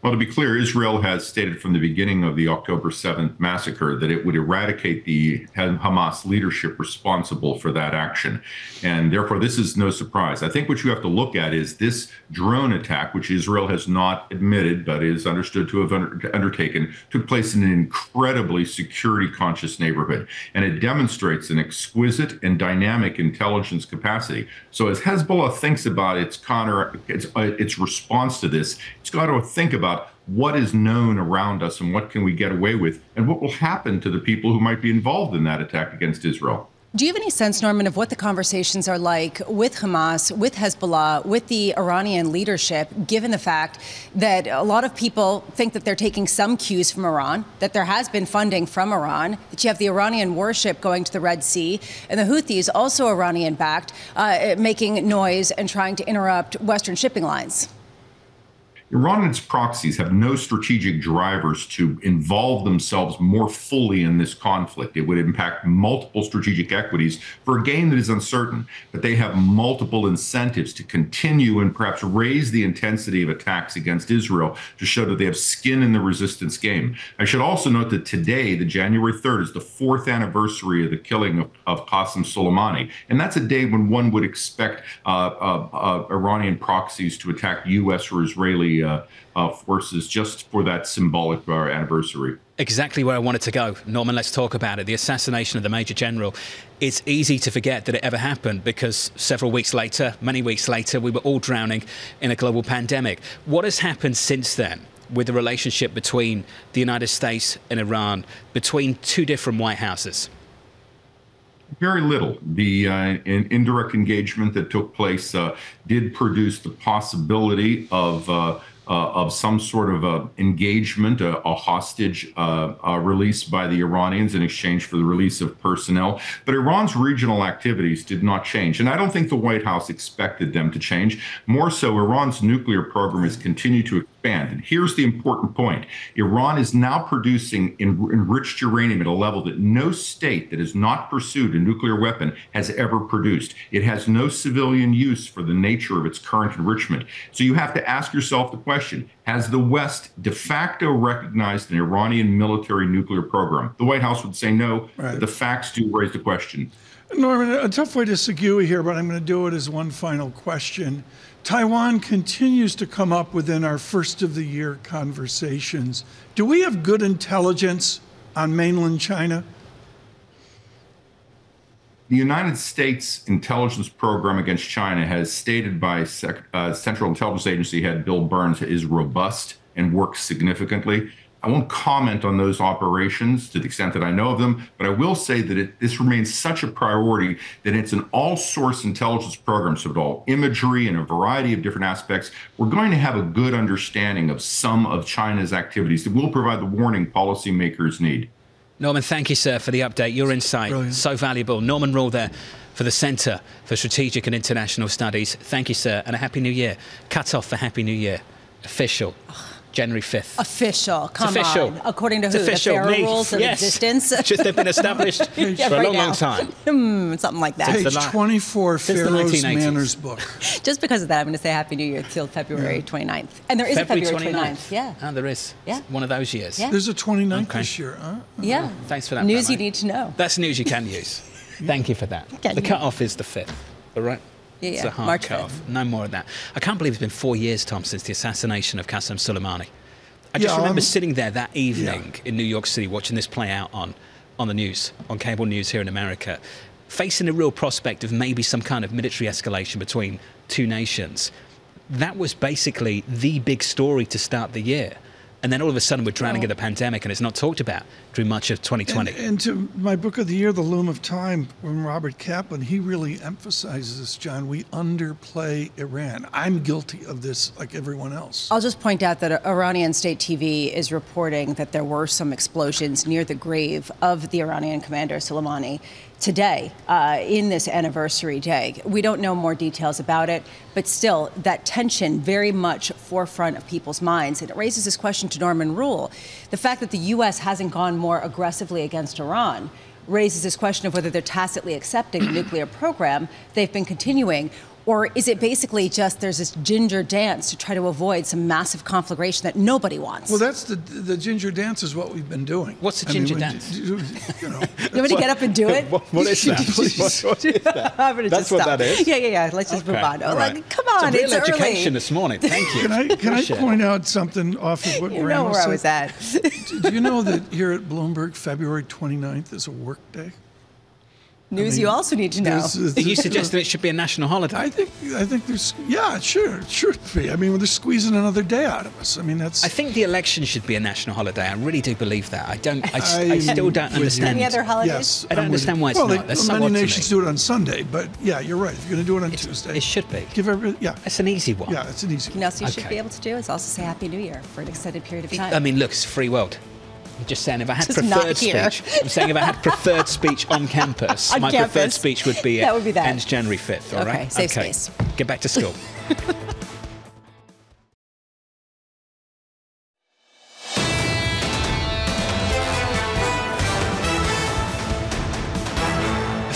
Well, to be clear, Israel has stated from the beginning of the October 7th massacre that it would eradicate the Hamas leadership responsible for that action. And therefore, this is no surprise. I think what you have to look at is this drone attack, which Israel has not admitted but is understood to have under, undertaken, took place in an incredibly security conscious neighborhood. And it demonstrates an exquisite and dynamic intelligence capacity. So, as Hezbollah thinks about its counter, its, uh, its response to this, it's got to think about about what is known around us and what can we get away with and what will happen to the people who might be involved in that attack against Israel. Do you have any sense, Norman, of what the conversations are like with Hamas, with Hezbollah, with the Iranian leadership, given the fact that a lot of people think that they're taking some cues from Iran, that there has been funding from Iran, that you have the Iranian warship going to the Red Sea, and the Houthis, also Iranian backed, uh, making noise and trying to interrupt Western shipping lines? Iran and its proxies have no strategic drivers to involve themselves more fully in this conflict. It would impact multiple strategic equities for a game that is uncertain, but they have multiple incentives to continue and perhaps raise the intensity of attacks against Israel to show that they have skin in the resistance game. I should also note that today, the January 3rd, is the fourth anniversary of the killing of, of Qasem Soleimani. And that's a day when one would expect uh, uh, uh, Iranian proxies to attack U.S. or Israeli uh, uh, forces just for that symbolic uh, anniversary. Exactly where I wanted to go. Norman, let's talk about it. The assassination of the Major General. It's easy to forget that it ever happened because several weeks later, many weeks later, we were all drowning in a global pandemic. What has happened since then? With the relationship between the United States and Iran, between two different White Houses? Very little. The uh, in, indirect engagement that took place uh, did produce the possibility of uh, uh, of some sort of engagement, a, a hostage uh, uh, release by the Iranians in exchange for the release of personnel. But Iran's regional activities did not change. And I don't think the White House expected them to change. More so, Iran's nuclear program has continued to expand. And here's the important point Iran is now producing en- enriched uranium at a level that no state that has not pursued a nuclear weapon has ever produced. It has no civilian use for the nature of its current enrichment. So you have to ask yourself the question Has the West de facto recognized an Iranian military nuclear program? The White House would say no, right. but the facts do raise the question. Norman, a tough way to segue here, but I'm going to do it as one final question. Taiwan continues to come up within our first of the year conversations. Do we have good intelligence on mainland China? The United States intelligence program against China has stated by Sec- uh, Central Intelligence Agency head Bill Burns is robust and works significantly. I won't comment on those operations to the extent that I know of them, but I will say that it, this remains such a priority that it's an all source intelligence program. So, with all imagery and a variety of different aspects, we're going to have a good understanding of some of China's activities that will provide the warning policymakers need. Norman, thank you, sir, for the update. Your insight, Brilliant. so valuable. Norman Roule there for the Centre for Strategic and International Studies. Thank you, sir, and a Happy New Year. Cut off for Happy New Year. Official. January 5th. Official. Come official. on. According to it's who? official. The Me. rules of yes. existence? Just they've been established yeah, for right a long, now. long time. Hmm, something like that. Page 24, Ferro's Manners book. Just because of that, I'm going to say Happy New Year till February yeah. 29th. And there is February a February 29th. 29th. Yeah. Oh, there is. Yeah. It's one of those years. Yeah. There's a 29th okay. this year. Huh? Yeah. Oh, thanks for that. News you need to know. That's news you can use. Thank you for that. the cut-off is the 5th. All right? Yeah, it's a hard March cut-off. No more of that. I can't believe it's been four years, Tom, since the assassination of Qasem Soleimani. I just yeah, remember um, sitting there that evening yeah. in New York City watching this play out on, on the news, on cable news here in America, facing a real prospect of maybe some kind of military escalation between two nations. That was basically the big story to start the year. And then all of a sudden we're drowning well, in the pandemic and it's not talked about through much of 2020. And, and, to my book of the year, The Loom of Time, from Robert Kaplan, he really emphasizes this, John. We underplay Iran. I'm guilty of this like everyone else. I'll just point out that Iranian state TV is reporting that there were some explosions near the grave of the Iranian commander Soleimani today uh, in this anniversary day. We don't know more details about it, but still, that tension very much forefront of people's minds. And it raises this question to Norman Roule. The fact that the U.S. hasn't gone more aggressively against Iran raises this question of whether they're tacitly accepting the nuclear program they've been continuing Or is it basically just there's this ginger dance to try to avoid some massive conflagration that nobody wants? Well, that's the the ginger dance is what we've been doing. What's the I mean, ginger when dance? You, you know, You want to get up and do it? what, what is that? What- what is that? I'm gonna That's just what stop. that is? Yeah, yeah, yeah. Let's just move on. Oh, all like, right. come on, it's, a real it's education early. this morning. Thank you. Can I can I point out something off of what You Grandma know where I was at. Do you know that here at Bloomberg, February 29th is a work day? News mean, you also need to know. there's- there's- Are you suggesting it should be a national holiday? I think I think there's yeah, sure, it should be. I mean, they're squeezing another day out of us. I mean, that's. I think the election should be a national holiday. I really do believe that. I don't. I, s- I I'm still don't with you. understand. Any other holidays? Yes, I don't I'm understand why it's well, not. They, That's many nations do it on Sunday, but yeah, you're right. If you're going to do it on Tuesday, It should be. give every yeah. It's an easy one. Yeah, it's an easy. You know, what else you should be able to do is also say Happy New Year for an extended period of time. I mean, look, it's a free world. I'm just saying, if I had Just preferred speech, I'm saying if I had preferred speech on campus, On my preferred speech would be That would be that. ends January 5th. All Okay, right. safe space. Get back to school.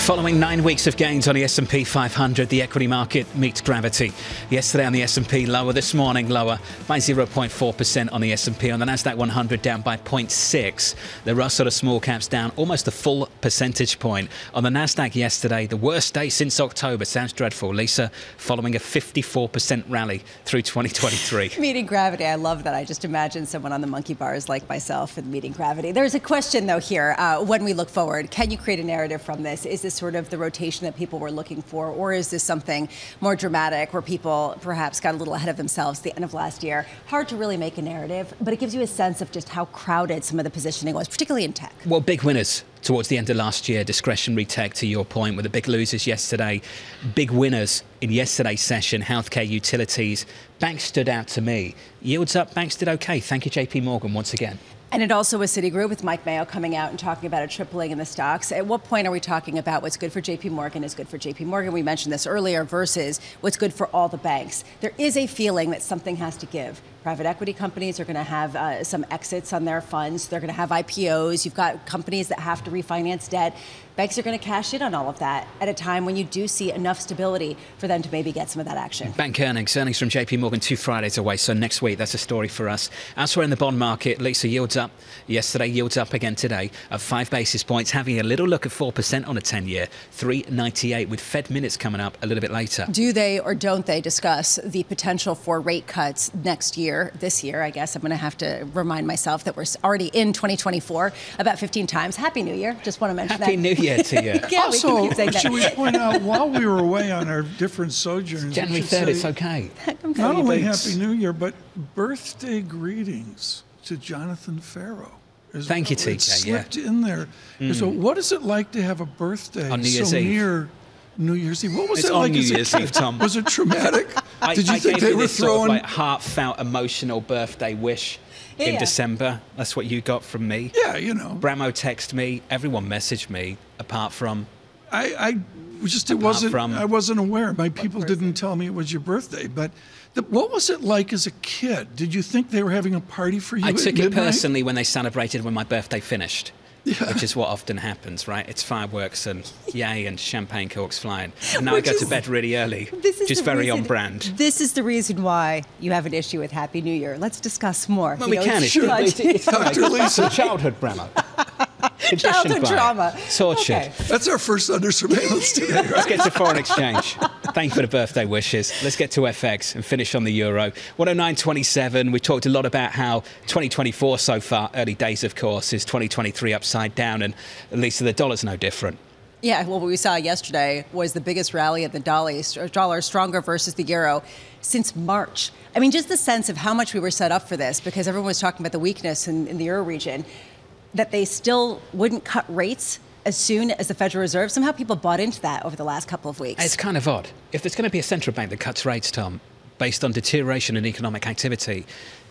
Following nine weeks of gains on the S&P 500, the equity market meets gravity. Yesterday on the S&P lower, this morning lower by 0.4% on the S&P. On the Nasdaq 100 down by 0.6. The Russell of small caps down almost a full percentage point. On the Nasdaq yesterday, the worst day since October. Sounds dreadful, Lisa. Following a 54% rally through 2023. Meeting gravity. I love that. I just imagine someone on the monkey bars like myself and meeting gravity. There's a question, though, here. Uh, when we look forward, can you create a narrative from this? Is this sort of the rotation that people were looking for, or is this something more dramatic where people perhaps got a little ahead of themselves at the end of last year? Hard to really make a narrative, but it gives you a sense of just how crowded some of the positioning was, particularly in tech. Well, big winners towards the end of last year. Discretionary tech, to your point, were the big losers yesterday. Big winners in yesterday's session, healthcare, utilities. Banks stood out to me. Yields up, banks did okay. Thank you, JP Morgan, once again. And it also was Citigroup with Mike Mayo coming out and talking about a tripling in the stocks. At what point are we talking about what's good for JP Morgan is good for JP Morgan? We mentioned this earlier versus what's good for all the banks. There is a feeling that something has to give. Private equity companies are going to have uh, some exits on their funds. They're going to have IPOs. You've got companies that have to refinance debt. Banks are going to cash in on all of that at a time when you do see enough stability for them to maybe get some of that action. Bank earnings, earnings from JP Morgan two Fridays away. So next week, that's a story for us. Elsewhere in the bond market, Lisa yields up yesterday, yields up again today of five basis points, having a little look at 4% on a 10 year, 398 with Fed minutes coming up a little bit later. Do they or don't they discuss the potential for rate cuts next year, this year? I guess I'm going to have to remind myself that we're already in 2024 about 15 times. Happy New Year. Just want to mention Happy that. New Year to you. yeah, we also, keep saying that. should we point out while we were away on our different sojourns, we January should 3rd, it's okay. Not only boots. Happy New Year, but birthday greetings to Jonathan Ferro. as Thank you, well. It TK, yeah. slipped in there. Mm. So, what is it like to have a birthday On New Year's so Eve. near New Year's Eve? What was It's it on like New as a Year's? Eve, Tom. Was it traumatic? I, Did you I think gave they were this sort of throwing? like heartfelt, emotional birthday wish Yeah, in yeah. December. That's what you got from me. Yeah, you know. Bramo texted me. Everyone messaged me, apart from I, I just it wasn't. from- I wasn't aware. My people didn't tell me it was your birthday. But the, what was it like as a kid? Did you think they were having a party for you? I at took it personally when they celebrated when my birthday finished. Which is what often happens, right? It's fireworks and yay and champagne corks flying. And now Which I go to bed really early, This is which is the very on brand. This is the reason why you have an issue with Happy New Year. Let's discuss more. Well, You we know, can. it's It's, too much. it's, it's, Dr. it's Lisa. childhood Bramo. Conditioned Childhood by it. trauma. Tortured. Okay. That's our first under surveillance today. Let's get to foreign exchange. Thank you for the birthday wishes. Let's get to FX and finish on the euro. 109.27. We talked a lot about how 2024 so far, early days of course, is 2023 upside down, and at least the dollar's no different. Yeah, well, what we saw yesterday was the biggest rally of the dollar, dollar stronger versus the euro since March. I mean, just the sense of how much we were set up for this because everyone was talking about the weakness in, in the euro region, that they still wouldn't cut rates as soon as the Federal Reserve. Somehow people bought into that over the last couple of weeks. It's kind of odd. If there's going to be a central bank that cuts rates, Tom, based on deterioration in economic activity,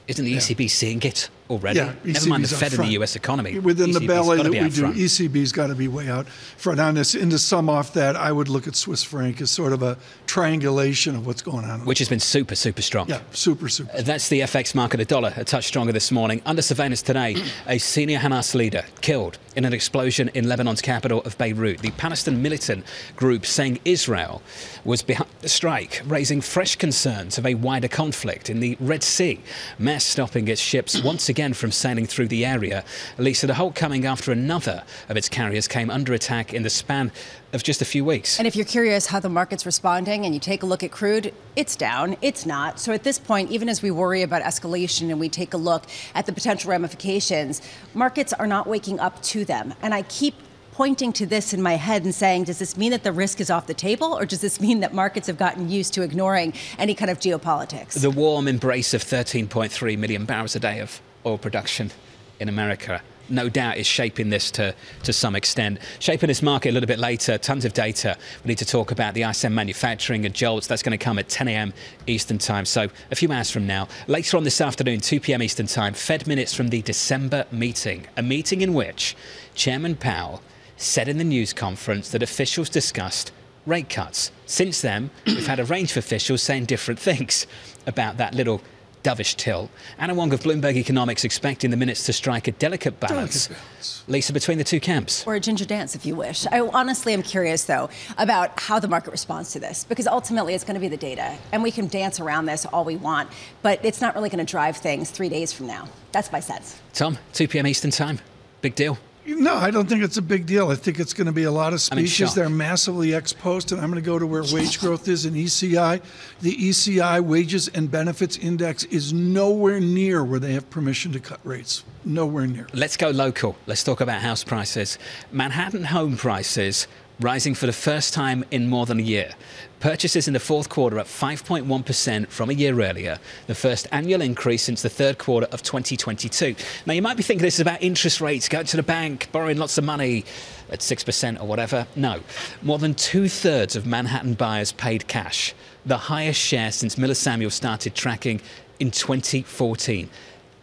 Isn't the ECB seeing it already? Yeah, Never mind the Fed and the. US economy. Within the ECB's ballet gotta that we do, front. ECB's got to be way out front on this. And to sum off that, I would look at Swiss franc as sort of a triangulation of what's going on. Which has been super, super strong. Yeah, super, super. Uh, That's the FX market. A dollar, a touch stronger this morning. Under surveillance today, a senior Hamas leader killed in an explosion in Lebanon's capital of Beirut. The Palestinian militant group saying Israel was behind the strike, raising fresh concerns of a wider conflict in the Red Sea. Stopping its ships once again from sailing through the area. Lisa, the Hulk coming after another of its carriers came under attack in the span of just a few weeks. And if you're curious how the market's responding and you take a look at crude, it's down, it's not. So at this point, even as we worry about escalation and we take a look at the potential ramifications, markets are not waking up to them. And I keep pointing to this in my head and saying, does this mean that the risk is off the table or does this mean that markets have gotten used to ignoring any kind of geopolitics? The warm embrace of 13.3 million barrels a day of oil production in America no doubt is shaping this to, to some extent. Shaping this market a little bit later, tons of data. We need to talk about the ISM manufacturing and JOLTS. That's going to come at 10 a.m. Eastern Time, so a few hours from now. Later on this afternoon, 2 p.m. Eastern Time, Fed minutes from the December meeting, a meeting in which Chairman Powell said in the news conference that officials discussed rate cuts. Since then, we've had a range of officials saying different things about that little dovish tilt. Anna Wong of Bloomberg Economics expecting the minutes to strike a delicate balance. Lisa, between the two camps. Or a ginger dance, if you wish. I honestly am curious, though, about how the market responds to this, because ultimately it's going to be the data, and we can dance around this all we want, but it's not really going to drive things three days from now. That's my sense. Tom, 2 p.m. Eastern Time. Big deal. No, I don't think it's a big deal. I think it's going to be a lot of I'm speeches. They're massively ex post, and I'm going to go to where wage growth is in ECI. The ECI wages and benefits index is nowhere near where they have permission to cut rates. Nowhere near. Let's go local. Let's talk about house prices. Manhattan home prices rising for the first time in more than a year. Purchases in the fourth quarter up 5.1% from a year earlier, the first annual increase since the third quarter of 2022. Now, you might be thinking this is about interest rates, going to the bank, borrowing lots of money at 6% or whatever. No. More than two thirds of Manhattan buyers paid cash, the highest share since Miller Samuel started tracking in 2014.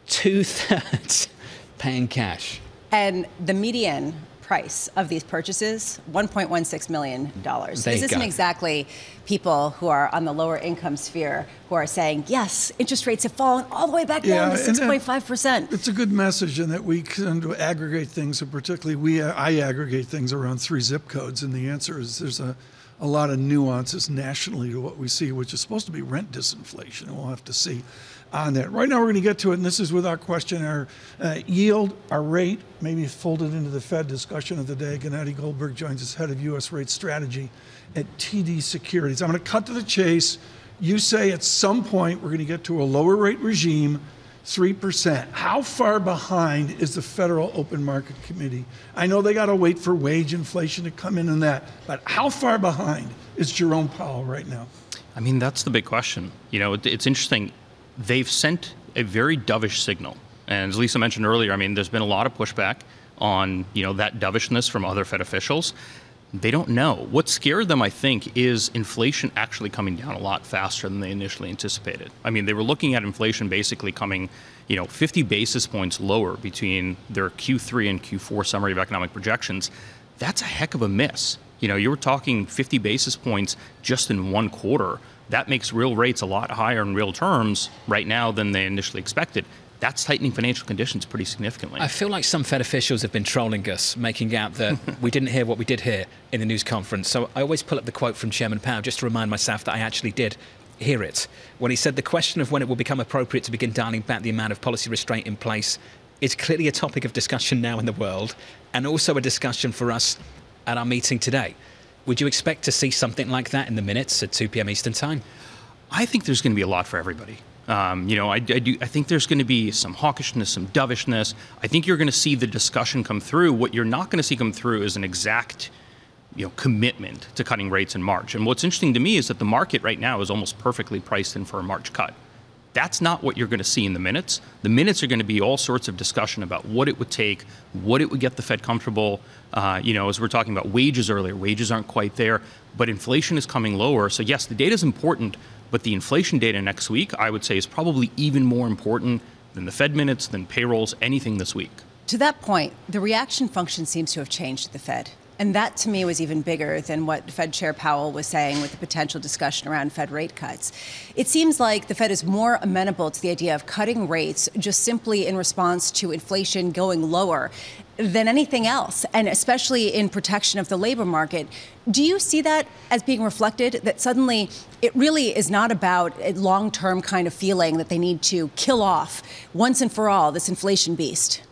Two thirds paying cash. And the median price of these purchases, $1.16 million. There this isn't go. exactly people who are on the lower income sphere who are saying, yes, interest rates have fallen all the way back down to 6.5%. It's a good message in that we can aggregate things, and particularly we I aggregate things around three zip codes, and the answer is there's a, a lot of nuances nationally to what we see, which is supposed to be rent disinflation, and we'll have to see on that. Right now, we're going to get to it, and this is without question our uh, yield, our rate, maybe folded into the Fed discussion of the day. Gennady Goldberg joins us, head of U.S. rate strategy at TD Securities. I'm going to cut to the chase. You say at some point we're going to get to a lower rate regime. 3%. How far behind is the Federal Open Market Committee? I know they got to wait for wage inflation to come in and that, but how far behind is Jerome Powell right now? I mean, that's the big question. You know, it, it's interesting. They've sent a very dovish signal. And as Lisa mentioned earlier, I mean, there's been a lot of pushback on, you know, that dovishness from other Fed officials. They don't know. What scared them, I think, is inflation actually coming down a lot faster than they initially anticipated. I mean, they were looking at inflation basically coming, you know, 50 basis points lower between their Q3 and Q4 summary of economic projections. That's a heck of a miss. You know, you were talking 50 basis points just in one quarter. That makes real rates a lot higher in real terms right now than they initially expected. That's tightening financial conditions pretty significantly. I feel like some Fed officials have been trolling us, making out that we didn't hear what we did hear in the news conference. So I always pull up the quote from Chairman Powell just to remind myself that I actually did hear it. When he said the question of when it will become appropriate to begin dialing back the amount of policy restraint in place is clearly a topic of discussion now in the world and also a discussion for us at our meeting today. Would you expect to see something like that in the minutes at 2 p.m. Eastern Time? I think there's going to be a lot for everybody. Um, you know, I, I do. I think there's going to be some hawkishness, some dovishness. I think you're going to see the discussion come through. What you're not going to see come through is an exact, you know, commitment to cutting rates in March. And what's interesting to me is that the market right now is almost perfectly priced in for a March cut. That's not what you're going to see in the minutes. The minutes are going to be all sorts of discussion about what it would take, what it would get the Fed comfortable. Uh, you know, as we we're talking about wages earlier, wages aren't quite there, but inflation is coming lower. So yes, the data is important, But the inflation data next week, I would say, is probably even more important than the Fed minutes, than payrolls, anything this week. To that point, the reaction function seems to have changed at the Fed. And that to me was even bigger than what Fed Chair Powell was saying with the potential discussion around Fed rate cuts. It seems like the Fed is more amenable to the idea of cutting rates just simply in response to inflation going lower than anything else, and especially in protection of the labor market. Do you see that as being reflected? That suddenly it really is not about a long term kind of feeling that they need to kill off once and for all this inflation beast?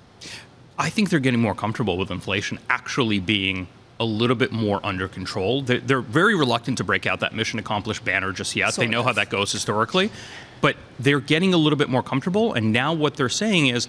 I think they're getting more comfortable with inflation actually being a little bit more under control. They're, they're very reluctant to break out that mission accomplished banner just yet. Sort they know of. how that goes historically, but they're getting a little bit more comfortable. And now what they're saying is,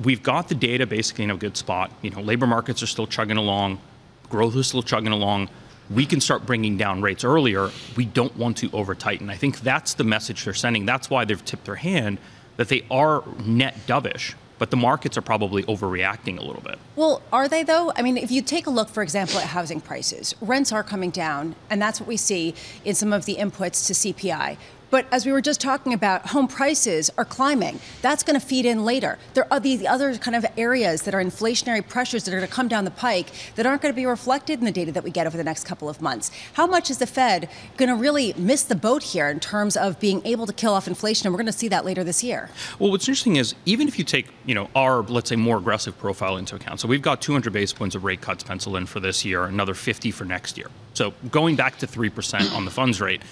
we've got the data basically in a good spot. You know, labor markets are still chugging along, growth is still chugging along. We can start bringing down rates earlier. We don't want to over tighten. I think that's the message they're sending. That's why they've tipped their hand that they are net dovish but the markets are probably overreacting a little bit. Well, are they though? I mean, if you take a look, for example, at housing prices, rents are coming down, and that's what we see in some of the inputs to CPI. But as we were just talking about, home prices are climbing. That's going to feed in later. There are these other kind of areas that are inflationary pressures that are going to come down the pike that aren't going to be reflected in the data that we get over the next couple of months. How much is the Fed going to really miss the boat here in terms of being able to kill off inflation? And we're going to see that later this year. Well, what's interesting is even if you take, you know, our let's say more aggressive profile into account. So we've got 200 basis points of rate cuts penciled in for this year, another 50 for next year. So going back to 3% on the funds rate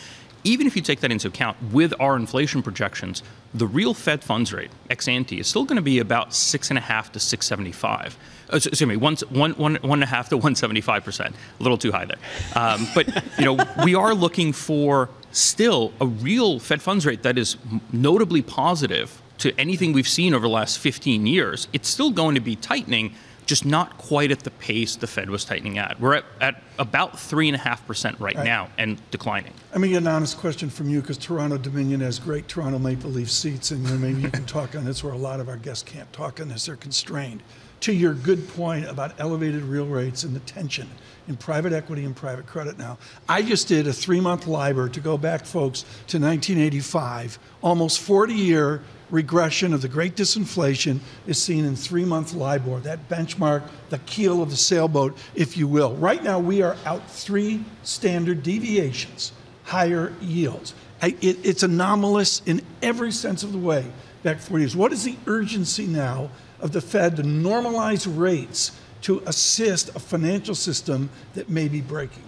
even if you take that into account with our inflation projections, the real Fed funds rate ex ante is still going to be about six and a half to six seventy five. Uh, excuse me, one, one, one, one and a half to one seventy five percent. A little too high there. Um, but you know, we are looking for still a real Fed funds rate that is notably positive to anything we've seen over the last 15 years. It's still going to be tightening just not quite at the pace the Fed was tightening at. We're at, at about 3.5% right, right now and declining. Let me get an honest question from you because Toronto Dominion has great Toronto Maple Leaf seats, and maybe you can talk on this where a lot of our guests can't talk on this. They're constrained. To your good point about elevated real rates and the tension in private equity and private credit now. I just did a three month LIBOR to go back, folks, to 1985, almost 40 year regression of the great disinflation is seen in three month LIBOR, that benchmark, the keel of the sailboat, if you will. Right now, we are out three standard deviations, higher yields. It, it's anomalous in every sense of the way back 40 years. What is the urgency now of the Fed to normalize rates to assist a financial system that may be breaking?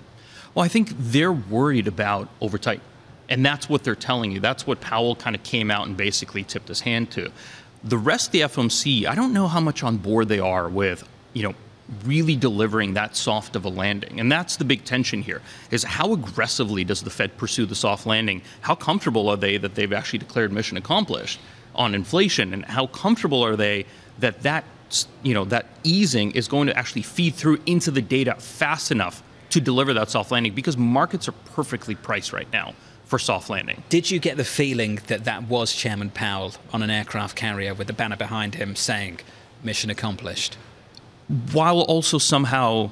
Well, I think they're worried about overtight and that's what they're telling you. That's what Powell kind of came out and basically tipped his hand to. The rest of the FOMC, I don't know how much on board they are with, you know, really delivering that soft of a landing. And that's the big tension here is how aggressively does the Fed pursue the soft landing? How comfortable are they that they've actually declared mission accomplished on inflation and how comfortable are they that that you know that easing is going to actually feed through into the data fast enough to deliver that soft landing because markets are perfectly priced right now for soft landing. Did you get the feeling that that was Chairman Powell on an aircraft carrier with the banner behind him saying, mission accomplished? While also somehow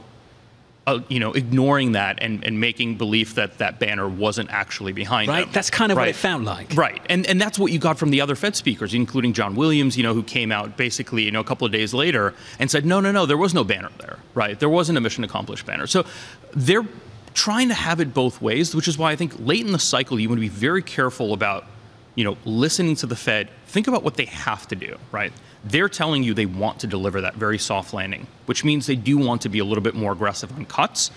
uh, you know, ignoring that and, and making belief that that banner wasn't actually behind him. right? Them. That's kind of right. what it felt like. Right. And and that's what you got from the other Fed speakers, including John Williams, you know, who came out basically, you know, a couple of days later and said, no, no, no, there was no banner there, right? There wasn't a mission accomplished banner. So they're trying to have it both ways, which is why I think late in the cycle you want to be very careful about, you know, listening to the Fed. Think about what they have to do, right? They're telling you they want to deliver that very soft landing, which means they do want to be a little bit more aggressive on cuts,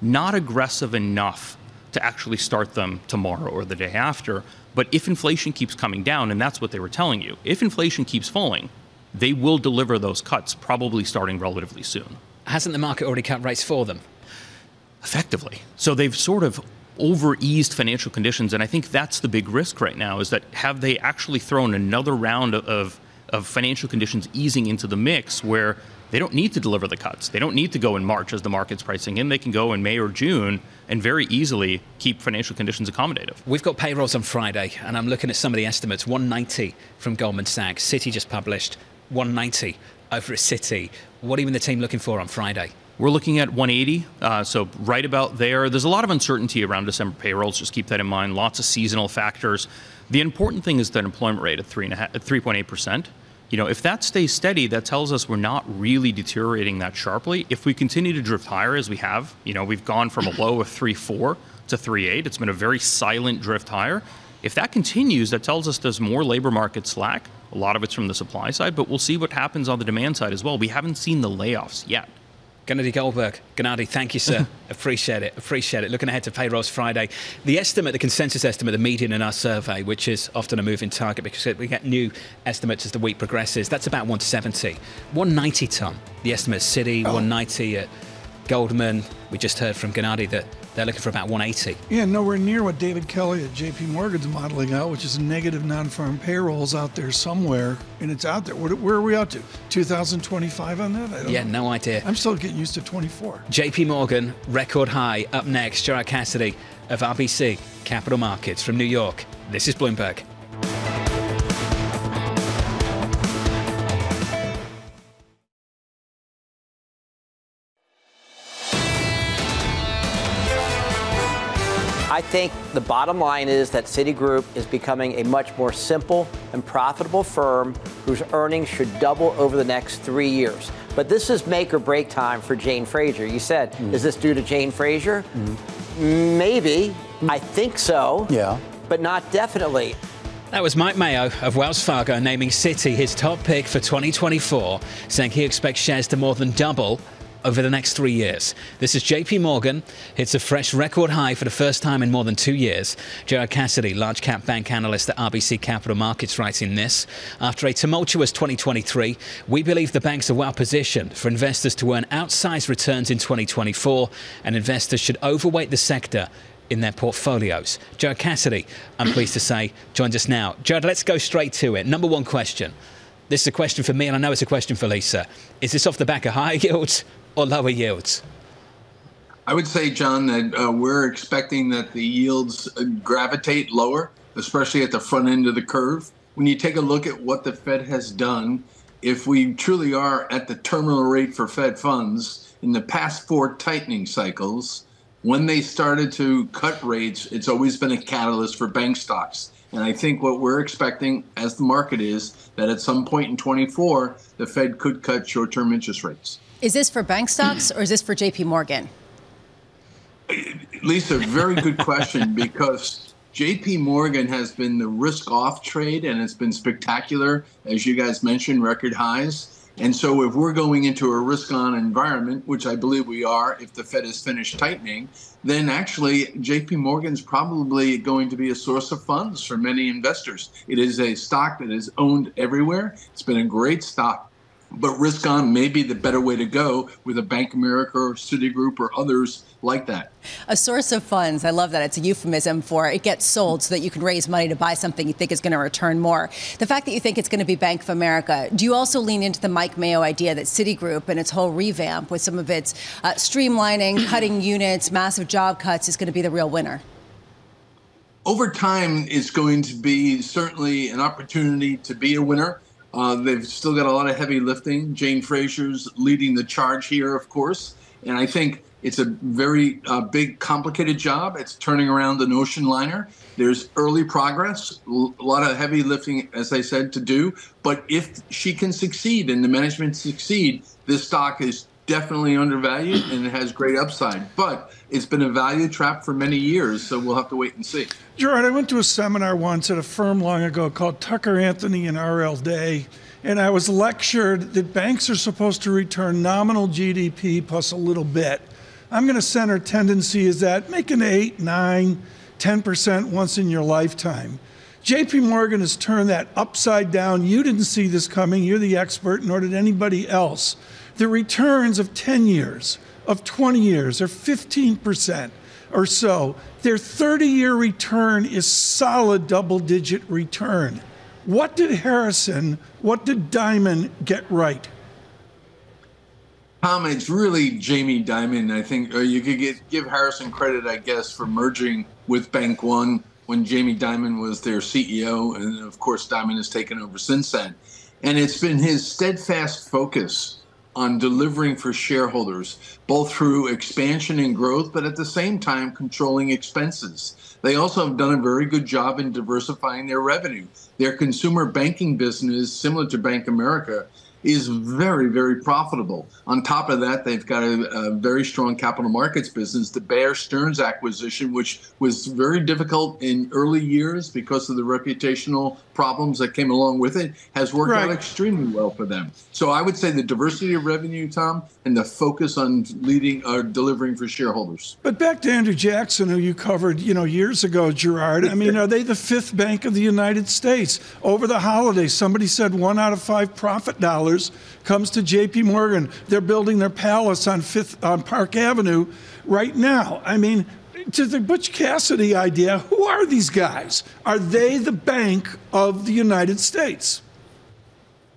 not aggressive enough to actually start them tomorrow or the day after. But if inflation keeps coming down, and that's what they were telling you, if inflation keeps falling, they will deliver those cuts probably starting relatively soon. Hasn't the market already cut rates for them? Effectively. So they've sort of over eased financial conditions, and I think that's the big risk right now. Is that have they actually thrown another round of of financial conditions easing into the mix where they don't need to deliver the cuts. They don't need to go in March as the market's pricing in. They can go in May or June and very easily keep financial conditions accommodative. We've got payrolls on Friday, and I'm looking at some of the estimates. 190 from Goldman Sachs. Citi just published 190 over at Citi. What are even the team looking for on Friday? We're looking at 180, uh, so right about there. There's a lot of uncertainty around December payrolls. Just keep that in mind. Lots of seasonal factors. The important thing is that employment rate at three and a half, 3.8 percent. You know, if that stays steady, that tells us we're not really deteriorating that sharply. If we continue to drift higher as we have, you know, we've gone from a low of 3.4 to 3.8. It's been a very silent drift higher. If that continues, that tells us there's more labor market slack. A lot of it's from the supply side, but we'll see what happens on the demand side as well. We haven't seen the layoffs yet. Gennady Goldberg. Gennady, thank you, sir. Appreciate it. Appreciate it. Looking ahead to payrolls Friday. The estimate, the consensus estimate, the median in our survey, which is often a moving target because we get new estimates as the week progresses, that's about 170. 190 ton. The estimate is Citi, oh. 190 at Goldman. We just heard from Gennady that they're looking for about 180. Yeah, nowhere near what David Kelly at JP Morgan's modeling out, which is negative non farm payrolls out there somewhere, and it's out there. Where, where are we out to? 2025 on that? yeah, know. no idea. I'm still getting used to 24. JP Morgan, record high. Up next, Gerard Cassidy of RBC Capital Markets from New York. This is Bloomberg. Think the bottom line is that Citigroup is becoming a much more simple and profitable firm whose earnings should double over the next three years. But this is make or break time for Jane Fraser. You said, mm. is this due to Jane Fraser? Mm. Maybe. Mm. I think so. Yeah. But not definitely. That was Mike Mayo of Wells Fargo naming Citi his top pick for 2024, saying he expects shares to more than double over the next three years. This is JP Morgan. Hits a fresh record high for the first time in more than two years. Gerard Cassidy, large cap bank analyst at RBC Capital Markets, writing this. After a tumultuous 2023, we believe the banks are well positioned for investors to earn outsized returns in 2024, and investors should overweight the sector in their portfolios. Gerard Cassidy, I'm pleased to say, joins us now. Gerard, let's go straight to it. Number one question. This is a question for me, and I know it's a question for Lisa. Is this off the back of higher yields lower yields? I would say, John, that uh, we're expecting that the yields uh, gravitate lower, especially at the front end of the curve. When you take a look at what the Fed has done, if we truly are at the terminal rate for Fed funds in the past four tightening cycles, when they started to cut rates, it's always been a catalyst for bank stocks. And I think what we're expecting, as the market is, that at some point in 24, the Fed could cut short term interest rates. Is this for bank stocks or is this for JP Morgan? Lisa, very good question because JP Morgan has been the risk off trade and it's been spectacular, as you guys mentioned, record highs. And so, if we're going into a risk on environment, which I believe we are if the Fed is finished tightening, then actually JP Morgan's probably going to be a source of funds for many investors. It is a stock that is owned everywhere. It's been a great stock but risk on may be the better way to go with a Bank of America or Citigroup or others like that. A source of funds. I love that. It's a euphemism for it gets sold so that you can raise money to buy something you think is going to return more. The fact that you think it's going to be Bank of America, do you also lean into the Mike Mayo idea that Citigroup and its whole revamp with some of its uh, streamlining, cutting units, massive job cuts is going to be the real winner? Over time, it's going to be certainly an opportunity to be a winner. Uh, they've still got a lot of heavy lifting. Jane Fraser's leading the charge here, of course. And I think it's a very uh, big, complicated job. It's turning around an ocean liner. There's early progress, a lot of heavy lifting, as I said, to do. But if she can succeed and the management succeed, this stock is definitely undervalued and it has great upside. But it's been a value trap for many years, so we'll have to wait and see. Gerard, I went to a seminar once at a firm long ago called Tucker Anthony and R.L. Day, and I was lectured that banks are supposed to return nominal GDP plus a little bit. I'm going to center tendency is that make an 8, 9, 10% once in your lifetime. JP Morgan has turned that upside down. You didn't see this coming. You're the expert, nor did anybody else the returns of 10 years, of 20 years, or 15% or so. Their 30 year return is solid double digit return. What did Harrison, what did Dimon get right? Tom, it's really Jamie Dimon. I think uh, you could get, give Harrison credit, I guess, for merging with Bank One when Jamie Dimon was their CEO. And of course, Dimon has taken over since then. And it's been his steadfast focus on delivering for shareholders, both through expansion and growth, but at the same time controlling expenses. They also have done a very good job in diversifying their revenue. Their consumer banking business, similar to Bank America, is very, very profitable. On top of that, they've got a, a, very strong capital markets business. The Bear Stearns acquisition, which was very difficult in early years because of the reputational problems that came along with it, has worked right. out extremely well for them. So I would say the diversity of revenue, Tom, and the focus on leading or uh, delivering for shareholders. But back to Andrew Jackson, who you covered, you know, years ago, Gerard. I mean, are they the fifth bank of the United States? Over the holidays, somebody said one out of five profit dollars dollars comes to J.P. Morgan. They're building their palace on Fifth on Park Avenue right now. I mean, to the Butch Cassidy idea, who are these guys? Are they the Bank of the United States?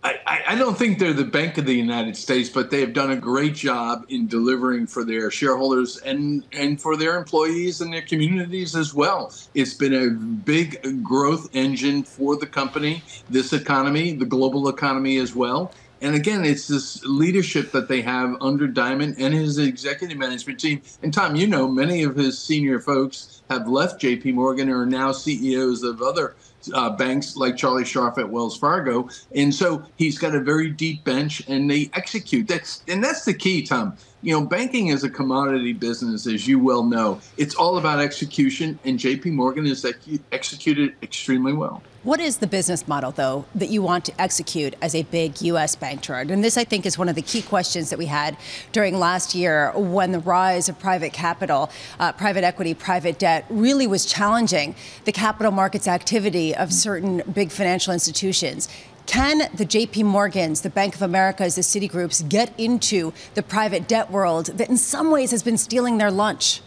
I, I, don't think they're the Bank of the United States, but they have done a great job in delivering for their shareholders and, and for their employees and their communities as well. It's been a big growth engine for the company, this economy, the global economy as well. And again, it's this leadership that they have under Dimon and his executive management team. And Tom, you know, many of his senior folks have left JP Morgan and are now CEOs of other uh, banks like Charlie Scharf at Wells Fargo. And so he's got a very deep bench and they execute. That's and that's the key, Tom. You know, banking is a commodity business, as you well know. It's all about execution, and JP Morgan has executed extremely well. What is the business model, though, that you want to execute as a big U.S. bank, Gerard? And this, I think, is one of the key questions that we had during last year when the rise of private capital, uh, private equity, private debt really was challenging the capital markets activity of certain big financial institutions. Can the JP Morgans, the Bank of Americas, the Citigroups get into the private debt world that in some ways has been stealing their lunch?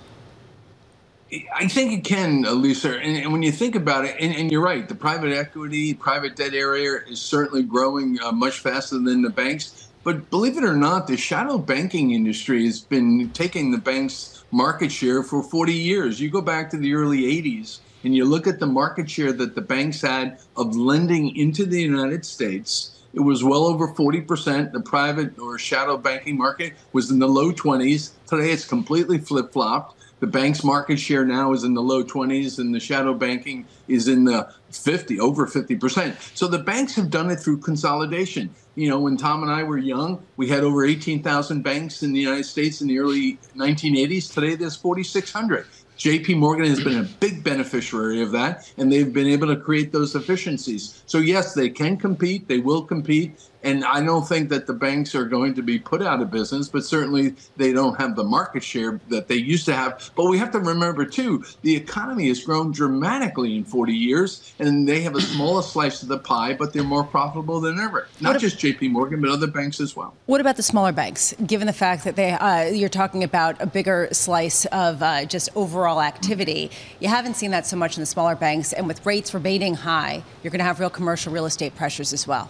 I think it can, Lisa. And, and, when you think about it, and, and, you're right, the private equity, private debt area is certainly growing uh, much faster than the banks. But believe it or not, the shadow banking industry has been taking the banks' market share for 40 years. You go back to the early 80s and you look at the market share that the banks had of lending into the United States. It was well over 40%. The private or shadow banking market was in the low 20s. Today it's completely flip flopped. The bank's market share now is in the low 20s, and the shadow banking is in the 50, over 50%. So the banks have done it through consolidation. You know, when Tom and I were young, we had over 18,000 banks in the United States in the early 1980s. Today, there's 4,600. JP Morgan has been a big beneficiary of that, and they've been able to create those efficiencies. So, yes, they can compete, they will compete, and I don't think that the banks are going to be put out of business, but certainly they don't have the market share that they used to have. But we have to remember, too, the economy has grown dramatically in 40 years, and they have a smaller slice of the pie, but they're more profitable than ever. Not just JP Morgan, but other banks as well. What about the smaller banks, given the fact that they, uh, you're talking about a bigger slice of uh, just overall activity? You haven't seen that so much in the smaller banks, and with rates remaining high, you're going to have real commercial real estate pressures as well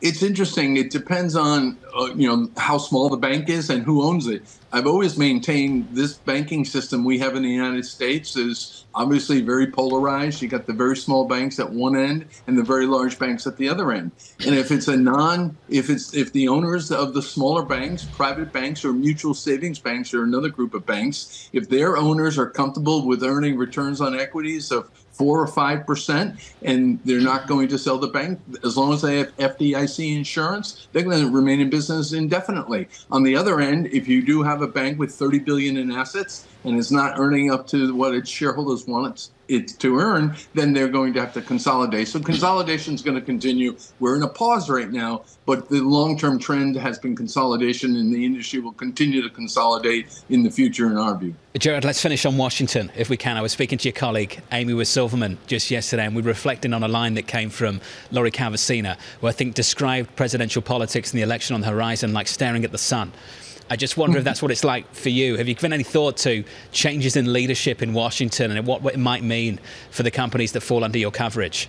it's interesting. It depends on uh, you know how small the bank is and who owns it. I've always maintained this banking system we have in the United States is obviously very polarized. You got the very small banks at one end and the very large banks at the other end. And if it's a non, if it's if the owners of the smaller banks, private banks or mutual savings banks or another group of banks, if their owners are comfortable with earning returns on equities of four or five percent, and they're not going to sell the bank as long as they have FDIC insurance. They're going to remain in business indefinitely. On the other end, if you do have a bank with 30 billion in assets and it's not earning up to what its shareholders want it to earn, then they're going to have to consolidate. So consolidation is going to continue. We're in a pause right now, but the long-term trend has been consolidation, and the industry will continue to consolidate in the future, in our view. Gerard, let's finish on Washington, if we can. I was speaking to your colleague, Amy Wu Silverman, just yesterday, and we were reflecting on a line that came from Lori Calvasina, who I think described presidential politics and the election on the horizon like staring at the sun. I just wonder if that's what it's like for you. Have you given any thought to changes in leadership in Washington and what, it might mean for the companies that fall under your coverage?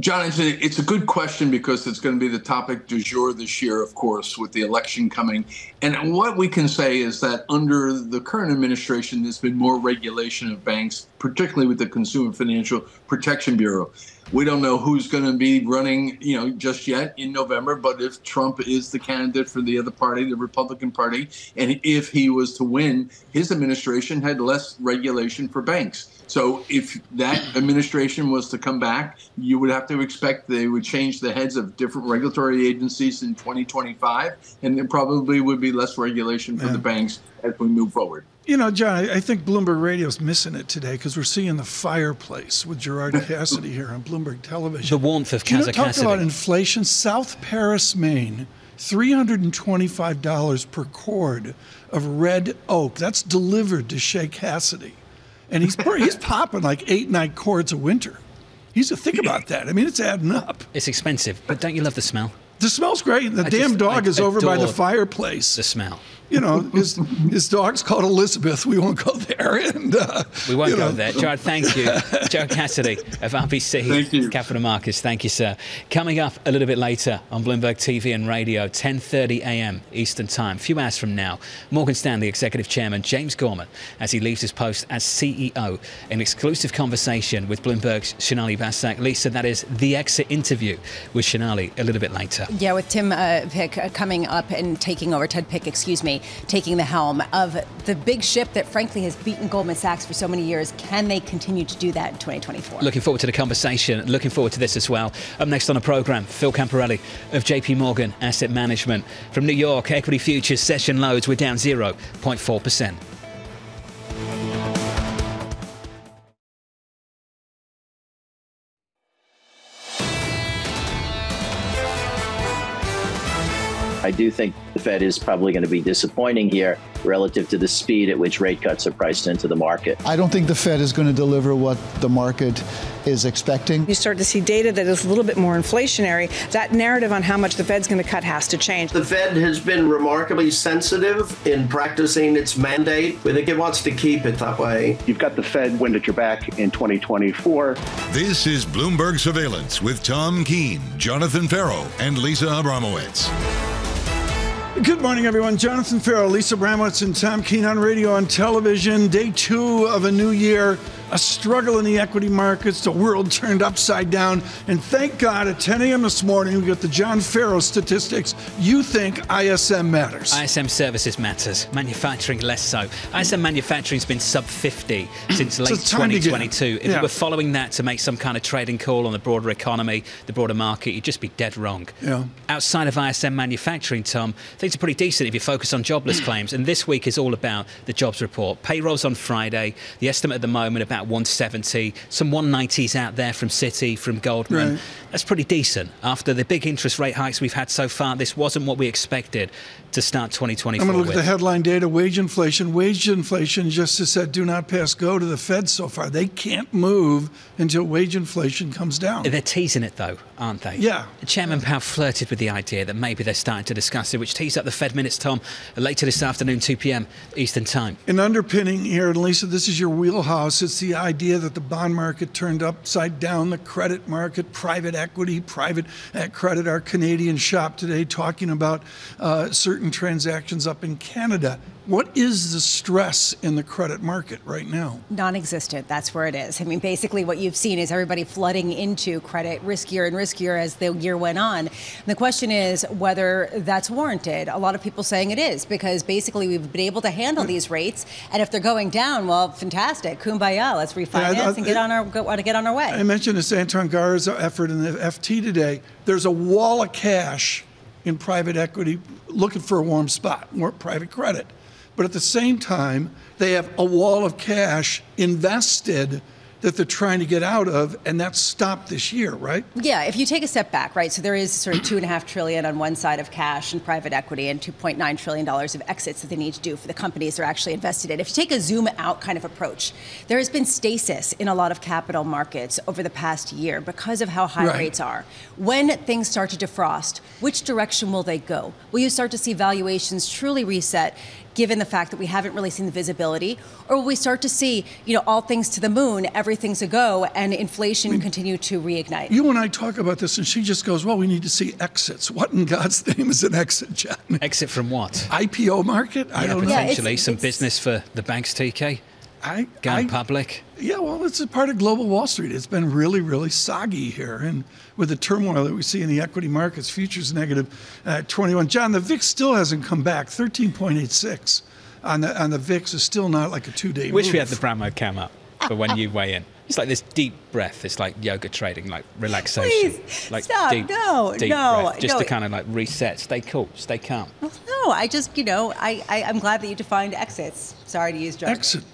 John, it's a, good question because it's going to be the topic du jour this year, of course, with the election coming. And what we can say is that under the current administration, there's been more regulation of banks, particularly with the Consumer Financial Protection Bureau. We don't know who's going to be running, you know, just yet in November. But if Trump is the candidate for the other party, the Republican Party, and if he was to win, his administration had less regulation for banks. So if that administration was to come back, you would have to expect they would change the heads of different regulatory agencies in 2025, and there probably would be less regulation for the banks as we move forward. You know, John, I I think Bloomberg Radio's missing it today because we're seeing the fireplace with Gerard Cassidy here on Bloomberg Television. The warmth of Do you know, talk Cassidy. about inflation. South Paris, Maine, three hundred and twenty-five dollars per cord of red oak. That's delivered to Shea Cassidy, and he's he's popping like eight nine cords a winter. He's a think about that. I mean, it's adding up. It's expensive, but don't you love the smell? The smell's great. The I damn just- dog I is over by the fireplace. The smell. You know, his his dog's called Elizabeth. We won't go there. And uh, We won't go know. there. Gerard, thank you. Joe Cassidy of RBC Thank you. Capital Markets. Thank you, sir. Coming up a little bit later on Bloomberg TV and radio, 10.30 a.m. Eastern Time, a few hours from now, Morgan Stanley Executive Chairman James Gorman, as he leaves his post as CEO, an exclusive conversation with Bloomberg's Sonali Basak. Lisa, that is the exit interview with Shanali a little bit later. Yeah, with Tim uh, Pick uh, coming up and taking over, Ted Pick, excuse me, taking the helm of the big ship that frankly has beaten Goldman Sachs for so many years. Can they continue to do that in 2024? Looking forward to the conversation. Looking forward to this as well. Up next on the program, Phil Camporeale of JP Morgan Asset Management. From New York, equity futures session loads were down 0.4%. I do think the Fed is probably going to be disappointing here relative to the speed at which rate cuts are priced into the market. I don't think the Fed is going to deliver what the market is expecting. You start to see data that is a little bit more inflationary. That narrative on how much the Fed's going to cut has to change. The Fed has been remarkably sensitive in practicing its mandate. We think it wants to keep it that way. You've got the Fed wind at your back in 2024. This is Bloomberg Surveillance with Tom Keene, Jonathan Ferro, and Lisa Abramowicz. Good morning, everyone. Jonathan Ferro, Lisa Abramowicz, and Tom Keene on radio and television. Day two of a new year. A struggle in the equity markets. The world turned upside down. And thank God at 10 a.m. this morning, we got the John Ferro statistics. You think ISM matters. ISM services matters, manufacturing less so. ISM manufacturing's been sub 50 since late it's time to get- 2022. If yeah. you were following that to make some kind of trading call on the broader economy, the broader market, you'd just be dead wrong. Yeah. Outside of ISM manufacturing, Tom, things are pretty decent if you focus on jobless claims. And this week is all about the jobs report. Payrolls on Friday. The estimate at the moment about 170. Some 190s out there from Citi, from Goldman. Right. That's pretty decent. After the big interest rate hikes we've had so far, this wasn't what we expected to start 2024 I'm going to look with. at the headline data wage inflation. Wage inflation just has said do not pass go to the Fed so far. They can't move until wage inflation comes down. They're teasing it though, aren't they? Yeah. Chairman Powell flirted with the idea that maybe they're starting to discuss it, which tees up the Fed minutes, Tom, later this afternoon, 2 p.m. Eastern Time. An underpinning here, and Lisa, this is your wheelhouse. It's the idea that the bond market turned upside down, the credit market, private equity, private uh, credit. Our Canadian shop today talking about uh, certain transactions up in Canada. What is the stress in the credit market right now? non-existent. That's where it is. I mean, basically, what you've seen is everybody flooding into credit riskier and riskier as the year went on. And the question is whether that's warranted. A lot of people saying it is because basically we've been able to handle hmm. these rates, and if they're going down, well, fantastic, kumbaya, let's refinance Yeah, I- and get on our go, get on our way. I mentioned this Antoine Gara's effort in the FT today. There's a wall of cash in private equity looking for a warm spot, more private credit. But at the same time, they have a wall of cash invested that they're trying to get out of, and that's stopped this year, right? Yeah, if you take a step back, right? So there is sort of two and a half trillion on one side of cash and private equity, and 2.9 trillion dollars of exits that they need to do for the companies they're actually invested in. If you take a zoom out kind of approach, there has been stasis in a lot of capital markets over the past year because of how high Right. rates are. When things start to defrost, which direction will they go? Will you start to see valuations truly reset? Given the fact that we haven't really seen the visibility, or will we start to see, you know, all things to the moon, everything's a go, and inflation continue to reignite? You and I talk about this, and she just goes, Well, we need to see exits. What in God's name is an exit, John? Exit from what? IPO market? I yeah, don't know. potentially some business for the banks, TK. I, going I- public. Yeah, well, it's a part of global Wall Street. It's been really, really soggy here. And with the turmoil that we see in the equity markets, futures negative at 21. John, the VIX still hasn't come back. 13.86 on the, on the VIX is still not like a two day Wish move. we had the Brammo cam up for when you weigh in. It's like this deep breath. It's like yoga trading, like relaxation. Please, like stop. deep, No, deep no, breath, just no. to kind of like reset, stay cool, stay calm. No, I just, you know, I, I, I'm glad that you defined exits. Sorry to use jargon. Exit.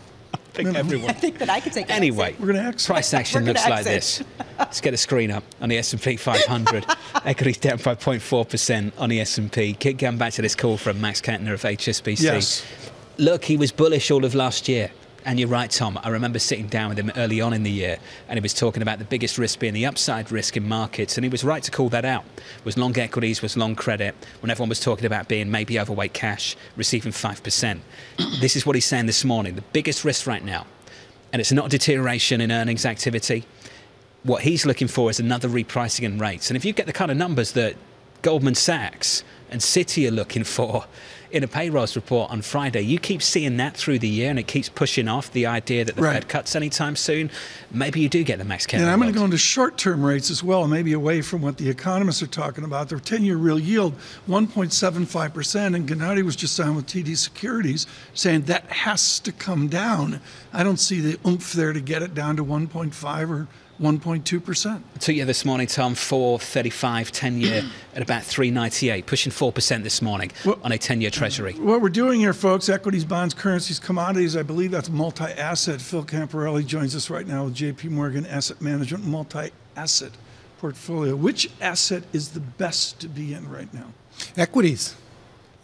I think everyone. I think that I could take an Anyway, exit. We're gonna exit. price action We're looks like this. Let's get a screen up on the S&P 500. Equities down by 0.4% on the S&P. Keep going back to this call from Max Kettner of HSBC. Yes. Look, he was bullish all of last year. And you're right, Tom. I remember sitting down with him early on in the year, and he was talking about the biggest risk being the upside risk in markets, and he was right to call that out. It Was long equities, was long credit, when everyone was talking about being maybe overweight cash, receiving 5%. this is what he's saying this morning. The biggest risk right now, and it's not deterioration in earnings activity. What he's looking for is another repricing in rates. And if you get the kind of numbers that Goldman Sachs and Citi are looking for in a payrolls report on Friday, you keep seeing that through the year and it keeps pushing off the idea that the Right. Fed cuts anytime soon. Maybe you do get the max cap. And I'm going to go into short term rates as well, maybe away from what the economists are talking about. Their 10 year real yield, 1.75%. And Gennady was just on with TD Securities saying that has to come down. I don't see the oomph there to get it down to 1.5 or 1.2%. Took you this morning, Tom, 435 10 year at about 398, pushing 4% this morning on a 10 year treasury. What we're doing here, folks, equities, bonds, currencies, commodities, I believe that's multi asset. Phil Camporeale joins us right now with JP Morgan Asset Management, multi asset portfolio. Which asset is the best to be in right now? Equities.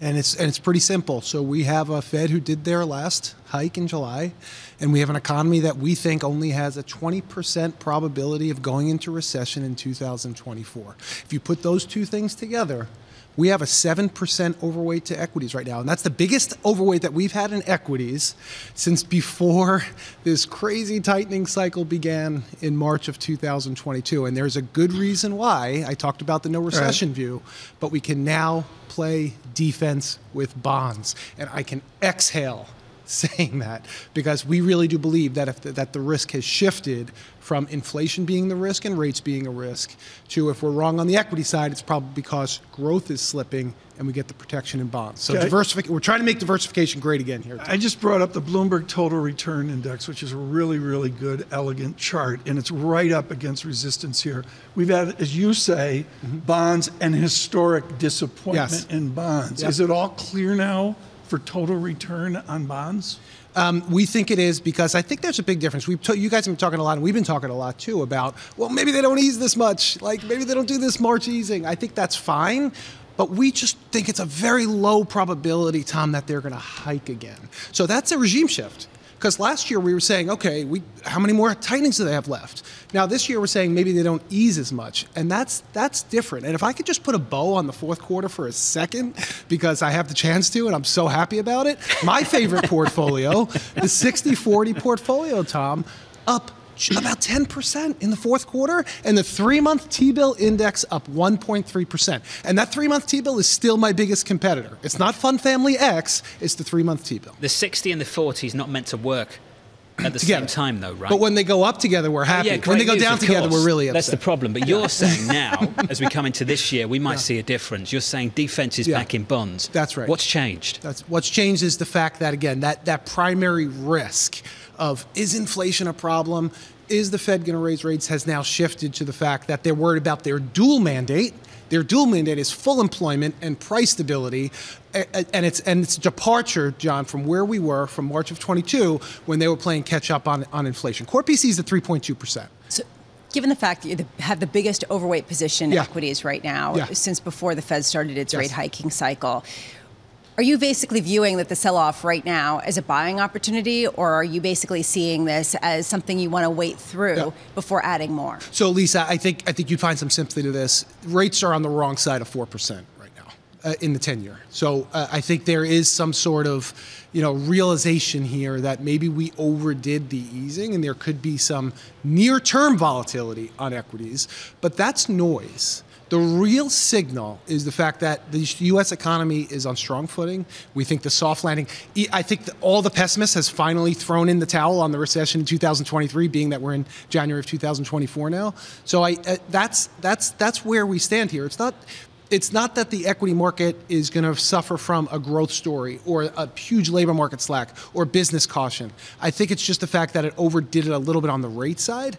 And it's and it's pretty simple. So we have a Fed who did their last hike in July, and we have an economy that we think only has a 20% probability of going into recession in 2024. If you put those two things together, we have a 7% overweight to equities right now. And that's the biggest overweight that we've had in equities since before this crazy tightening cycle began in March of 2022. And there's a good reason why. I talked about the no recession view, but we can now play defense with bonds. And I can exhale saying that because we really do believe that if the, that the risk has shifted from inflation being the risk and rates being a risk to if we're wrong on the equity side, it's probably because growth is slipping and we get the protection in bonds. So Okay. diversific- we're trying to make diversification great again here. I just brought up the Bloomberg Total Return Index, which is a really, really good, elegant chart, and it's right up against resistance here. We've had, as you say, mm-hmm. bonds and historic disappointment Yes. in bonds. Yep. Is it all clear now for total return on bonds? Um, we think it is because I think there's a big difference. We've you guys have been talking a lot, and we've been talking a lot too about well, maybe they don't ease this much, like maybe they don't do this March easing. I think that's fine, but we just think it's a very low probability, Tom, that they're going to hike again. So that's a regime shift. Because last year we were saying, okay, we how many more tightenings do they have left? Now this year we're saying maybe they don't ease as much, and that's that's different. And if I could just put a bow on the fourth quarter for a second, because I have the chance to, and I'm so happy about it. My favorite portfolio, the 60-40 portfolio, Tom, up about 10% in the fourth quarter, and the three-month T-bill index up 1.3%. And that three-month T-bill is still my biggest competitor. It's not Fund Family X, it's the three-month T-bill. The 60 and the 40 is not meant to work at the Together. same time, though, right? But when they go up together, we're Oh, happy. yeah, when they go news, down together, we're really upset. That's the problem. But you're saying now, as we come into this year, we might see a difference. You're saying defense is Yeah. back in bonds. That's right. What's changed? That's what's changed is the fact that again that that primary risk of is inflation a problem? Is the Fed going to raise rates has now shifted to the fact that they're worried about their dual mandate. Their dual mandate is full employment and price stability, and it's and it's a departure, John, from where we were from March of 22 when they were playing catch up on on inflation. Core PCE is at 3.2 percent. So, given the fact that you have the biggest overweight position Yeah. equities right now Yeah. since before the Fed started its Yes. rate hiking cycle, are you basically viewing that the sell-off right now as a buying opportunity, or are you basically seeing this as something you want to wait through before adding more? So, Lisa, I think I think you'd find some sympathy to this. Rates are on the wrong side of four percent right now uh, in the ten-year. So, uh, I think there is some sort of, you know, realization here that maybe we overdid the easing, and there could be some near-term volatility on equities. But that's noise The real signal is the fact that the U.S. economy is on strong footing. We think the soft landing. I think all the pessimists has finally thrown in the towel on the recession in 2023, being that we're in January of 2024 now. So I uh, that's that's that's where we stand here. It's not it's not that the equity market is going to suffer from a growth story or a huge labor market slack or business caution. I think it's just the fact that it overdid it a little bit on the rate side.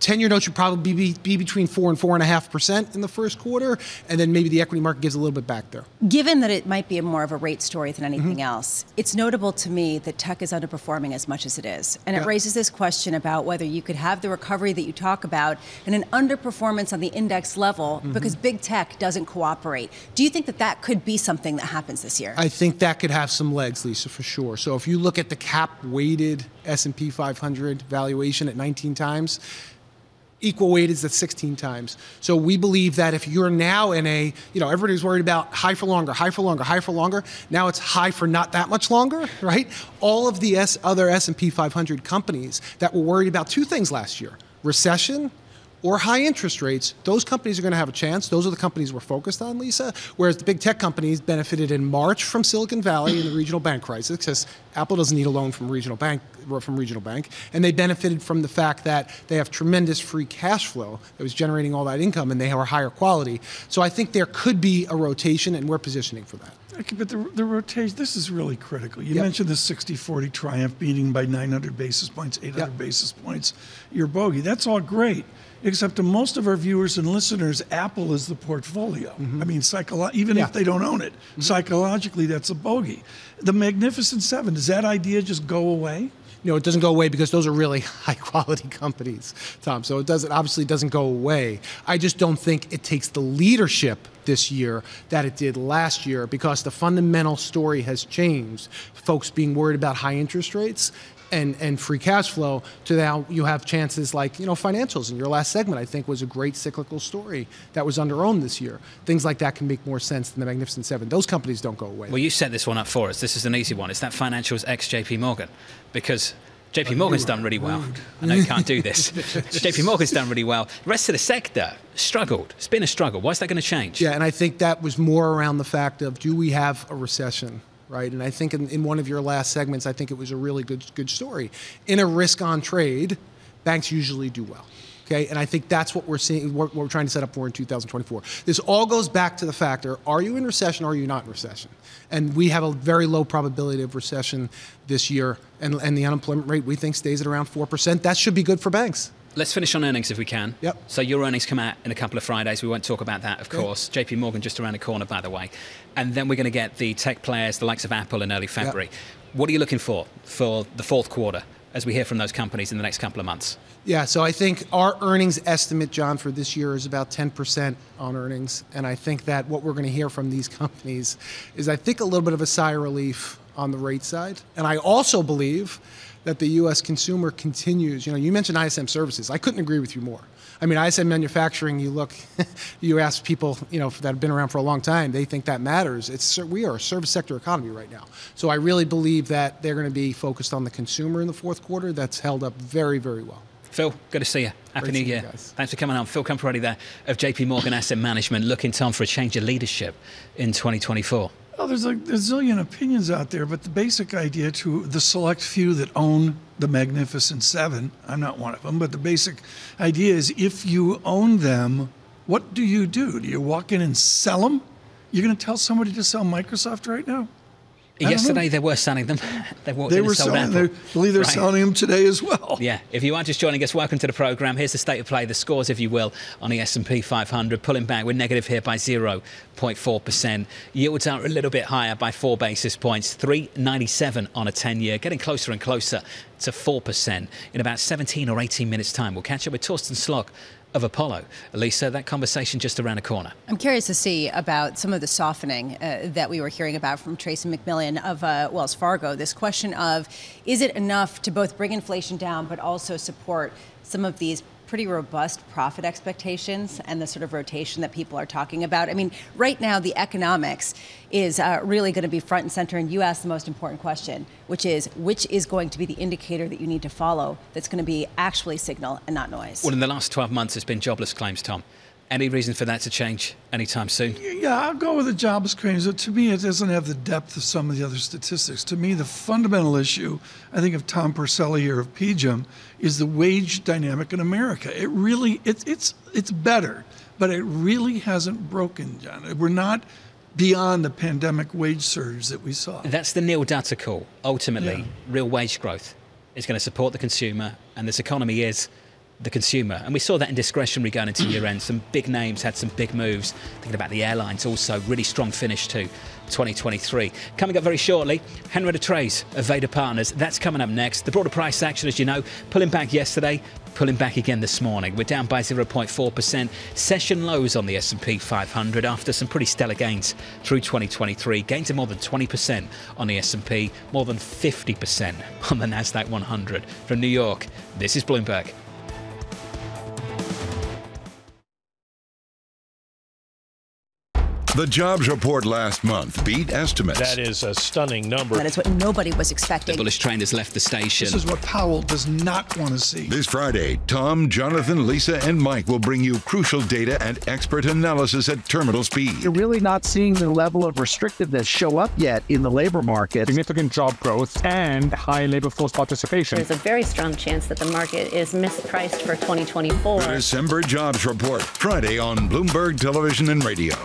10 year notes should probably be, be between 4 and 4.5% in the first quarter, and then maybe the equity market gives a little bit back there. Given that it might be more of a rate story than anything Mm-hmm. else, it's notable to me that tech is underperforming as much as it is. And it raises this question about whether you could have the recovery that you talk about and an underperformance on the index level Mm-hmm. because big tech doesn't cooperate. Do you think that that could be something that happens this year? I think that could have some legs, Lisa, for sure. So if you look at the cap weighted S&P 500 valuation at 19 times, equal weight is at 16 times. So we believe that if you're now in a, you know, everybody's worried about high for longer, high for longer, high for longer. Now it's high for not that much longer, right? All of the S, other S&P 500 companies that were worried about two things last year: recession or high interest rates, those companies are going to have a chance. Those are the companies we're focused on, Lisa. Whereas the big tech companies benefited in March from Silicon Valley and the regional bank crisis, because Apple doesn't need a loan from regional bank from regional bank, and they benefited from the fact that they have tremendous free cash flow that was generating all that income, and they are higher quality. So I think there could be a rotation, and we're positioning for that. Okay, but the, the rotation, this is really critical. You mentioned the 60 40 triumph beating by 900 basis points, 800 basis points, your bogey. That's all great. Except to most of our viewers and listeners, Apple is the portfolio. Mm-hmm. I mean, psycholo- even Yeah. if they don't own it, mm-hmm. psychologically, that's a bogey. The Magnificent Seven, does that idea just go away? No, it doesn't go away because those are really high quality companies, Tom. So it doesn't obviously doesn't go away. I just don't think it takes the leadership this year that it did last year because the fundamental story has changed. Folks being worried about high interest rates and, and free cash flow to now you have chances like you know financials in your last segment I think was a great cyclical story that was underowned this year. Things like that can make more sense than the Magnificent Seven. Those companies don't go away. Well, you set this one up for us. This is an easy one. It's that financials ex JP Morgan because JP oh, Morgan's done really well. I know you can't do this. JP Morgan's done really well. The rest of the sector struggled. It's been a struggle. Why is that going to change? Yeah, and I think that was more around the fact of do we have a recession, right? And I think in, in one of your last segments, I think it was a really good good story. In a risk on trade, banks usually do well. Okay, and I think that's what we're seeing, what we're trying to set up for in 2024. This all goes back to the factor: Are you in recession? or Are you not in recession? And we have a very low probability of recession this year, and, and the unemployment rate we think stays at around four percent. That should be good for banks. Let's finish on earnings if we can. Yep. So your earnings come out in a couple of Fridays. We won't talk about that, of course. JP Morgan just around the corner, by the way. And then we're going to get the tech players, the likes of Apple, in early February. What are you looking for for the fourth quarter as we hear from those companies in the next couple of months? Yeah, so I think our earnings estimate, John, for this year is about 10% on earnings. And I think that what we're going to hear from these companies is, I think, a little bit of a sigh of relief on the rate side. And I also believe that the U.S. consumer continues. You know, you mentioned ISM services. I couldn't agree with you more. I mean, ISM manufacturing, you look, you ask people, you know, that have been around for a long time, they think that matters. It's we are a service sector economy right now. So I really believe that they're going to be focused on the consumer in the fourth quarter. That's held up very, very well. Phil, good to see you. Happy Great New Year. Thanks for coming on. Phil Camporeale there of JP Morgan Asset Management, looking, Tom, for a change of leadership in 2024. Well, there's a, there's a zillion opinions out there, but the basic idea to the select few that own the Magnificent Seven, I'm not one of them, but the basic idea is if you own them, what do you do? Do you walk in and sell them? You're going to tell somebody to sell Microsoft right now? Don't know. Yesterday they were selling them. they walked They in were selling. They believe they're Right. selling them today as well. Yeah, if you are just joining us, welcome to the program. Here's the state of play, the scores, if you will, on the S&P 500, pulling back. We're negative here by 0.4%. Yields are a little bit higher by four basis points, 397 on a 10-year, getting closer and closer to 4% in about 17 or 18 minutes' time. We'll catch up with Torsten Slok of Apollo. Elisa, that conversation just around the corner. I'm curious to see about some of the softening uh, that we were hearing about from Tracie McMillion of uh, Wells Fargo. This question of is it enough to both bring inflation down but also support some of these pretty robust profit expectations and the sort of rotation that people are talking about? I mean, right now, the economics is uh, really going to be front and center. And you asked the most important question, which is which is going to be the indicator that you need to follow that's going to be actually signal and not noise? Well, in the last 12 months, it's been jobless claims, Tom. Any reason for that to change anytime soon? Yeah, I'll go with the jobless claims. To me, it doesn't have the depth of some of the other statistics. To me, the fundamental issue, I think, of Tom Porcelli here of PGIM is the wage dynamic in America. It really, it, it's it's better, but it really hasn't broken, John. We're not beyond the pandemic wage surge that we saw. That's the Neil Dutta call. Ultimately, Yeah. real wage growth is going to support the consumer, and this economy is the consumer. And we saw that in discretionary going into year end. Some big names had some big moves. Thinking about the airlines, also really strong finish to 2023. Coming up very shortly, Henrietta Treyz of Veda Partners. That's coming up next. The broader price action, as you know, pulling back yesterday, pulling back again this morning. We're down by 0.4%. Session lows on the S&P 500 after some pretty stellar gains through 2023. Gains of more than 20% on the S&P, more than 50% on the Nasdaq 100. From New York, this is Bloomberg. The jobs report last month beat estimates. That is a stunning number. That is what nobody was expecting. The bullish train has left the station. This is what Powell does not want to see. This Friday, Tom, Jonathan, Lisa, and Mike will bring you crucial data and expert analysis at terminal speed. You're really not seeing the level of restrictiveness show up yet in the labor market. Significant job growth and high labor force participation. There's a very strong chance that the market is mispriced for 2024. The December jobs report, Friday on Bloomberg Television and Radio.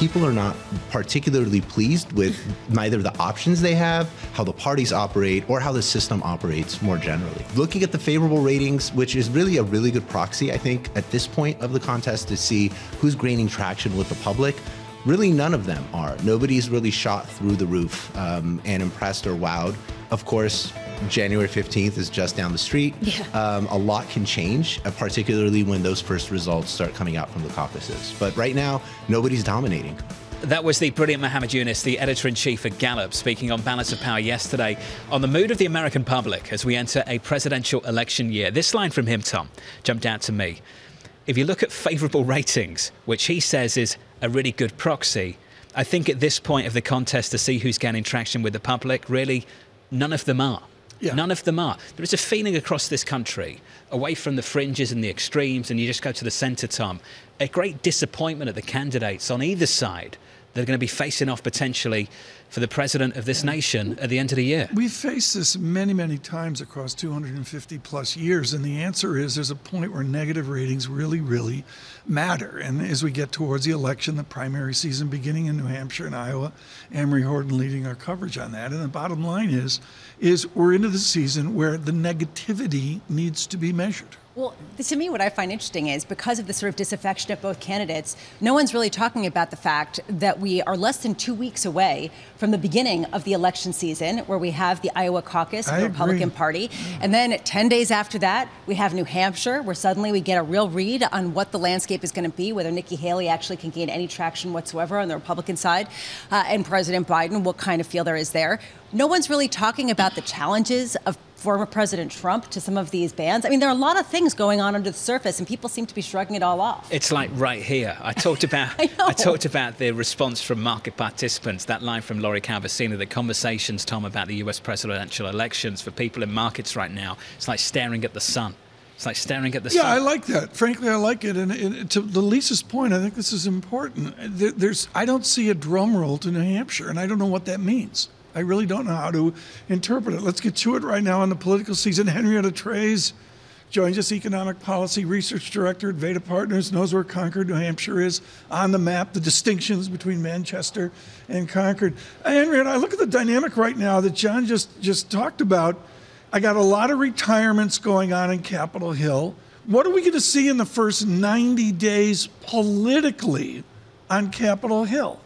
People are not particularly pleased with neither the options they have, how the parties operate, or how the system operates more generally. Looking at the favorable ratings, which is really a really good proxy, I think, at this point of the contest to see who's gaining traction with the public. Really, none of them are. Nobody's really shot through the roof um, and impressed or wowed. Of course, January 15th is just down the street. Yeah. Um, a lot can change, uh, particularly when those first results start coming out from the caucuses. But right now, nobody's dominating. That was the brilliant Mohamed Younis, the editor in chief of Gallup, speaking on Balance of Power yesterday on the mood of the American public as we enter a presidential election year. This line from him, Tom, jumped out to me. If you look at favourable ratings, which he says is a really good proxy, I think at this point of the contest to see who's gaining traction with the public, really, none of them are. None of them are. There is a feeling across this country, away from the fringes and the extremes, and you just go to the centre, Tom, a great disappointment at the candidates on either side that are going to be facing off potentially for the president of this nation at the end of the year. We've faced this many, many times across 250 plus years, and the answer is there's a point where negative ratings really, really matter. And as we get towards the election, the primary season beginning in New Hampshire and Iowa, Amory Horton leading our coverage on that. And the bottom line is, is we're into the season where the negativity needs to be measured. Well, to me, what I find interesting is because of the sort of disaffection of both candidates, no one's really talking about the fact that we are less than two weeks away from the beginning of the election season, where we have the Iowa caucus the Republican agree. Party. And then 10 days after that, we have New Hampshire, where suddenly we get a real read on what the landscape is going to be, whether Nikki Haley actually can gain any traction whatsoever on the Republican side, uh, and President Biden, what kind of feel there is there. No one's really talking about the challenges of former President Trump to some of these bans. I mean, there are a lot of things going on under the surface, and people seem to be shrugging it all off. It's like right here. I talked about I, talked about the response from market participants. That line from Lori Calvasina, the conversations, Tom, about the U.S. presidential elections for people in markets right now. It's like staring at the sun. It's like staring at the Yeah, sun. Yeah, I like that. Frankly, I like it. And, and to the Lisa's point, I think this is important. There, there's, I don't see a drum roll to New Hampshire, and I don't know what that means. I really don't know how to interpret it. Let's get to it right now in the political season. Henrietta Treyz joins us, economic policy research director at Veda Partners, knows where Concord, New Hampshire is on the map, the distinctions between Manchester and Concord. Henrietta, I look at the dynamic right now that John just just talked about. I got a lot of retirements going on in Capitol Hill. What are we going to see in the first 90 days politically on Capitol Hill?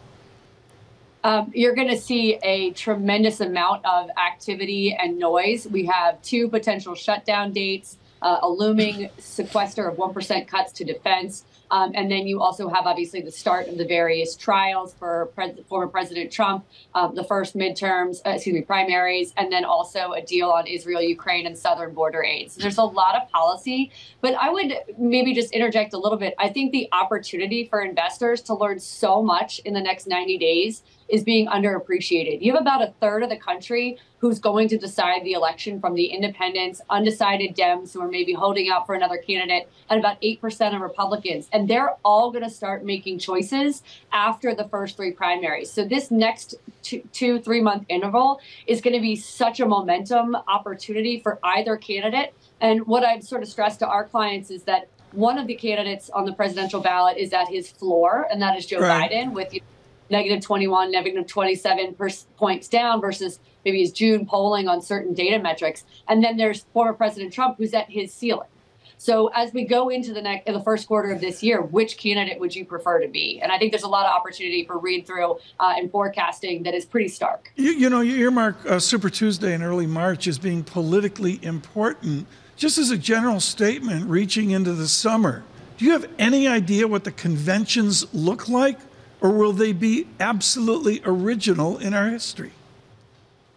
Um, you're going to see a tremendous amount of activity and noise. We have two potential shutdown dates, uh, a looming sequester of 1% cuts to defense. Um, and then you also have obviously the start of the various trials for pres- former President Trump, um, the first midterms, uh, excuse me, primaries, and then also a deal on Israel, Ukraine, and southern border aid. So there's a lot of policy. But I would maybe just interject a little bit. I think the opportunity for investors to learn so much in the next 90 days is being underappreciated. You have about a third of the country who's going to decide the election from the independents, undecided Dems who are maybe holding out for another candidate, and about 8% of Republicans. And they're all going to start making choices after the first three primaries. So this next two, two three month interval is going to be such a momentum opportunity for either candidate. And what I've sort of stressed to our clients is that one of the candidates on the presidential ballot is at his floor, and that is Joe Right. Biden with negative 21, negative 27 per- points down versus maybe his June polling on certain data metrics. And then there's former President Trump, who's at his ceiling. So as we go into the next, in the first quarter of this year, which candidate would you prefer to be? And I think there's a lot of opportunity for read through uh, and forecasting that is pretty stark. You, you know, you earmark uh, Super Tuesday in early March as being politically important. Just as a general statement, reaching into the summer, do you have any idea what the conventions look like, or will they be absolutely original in our history?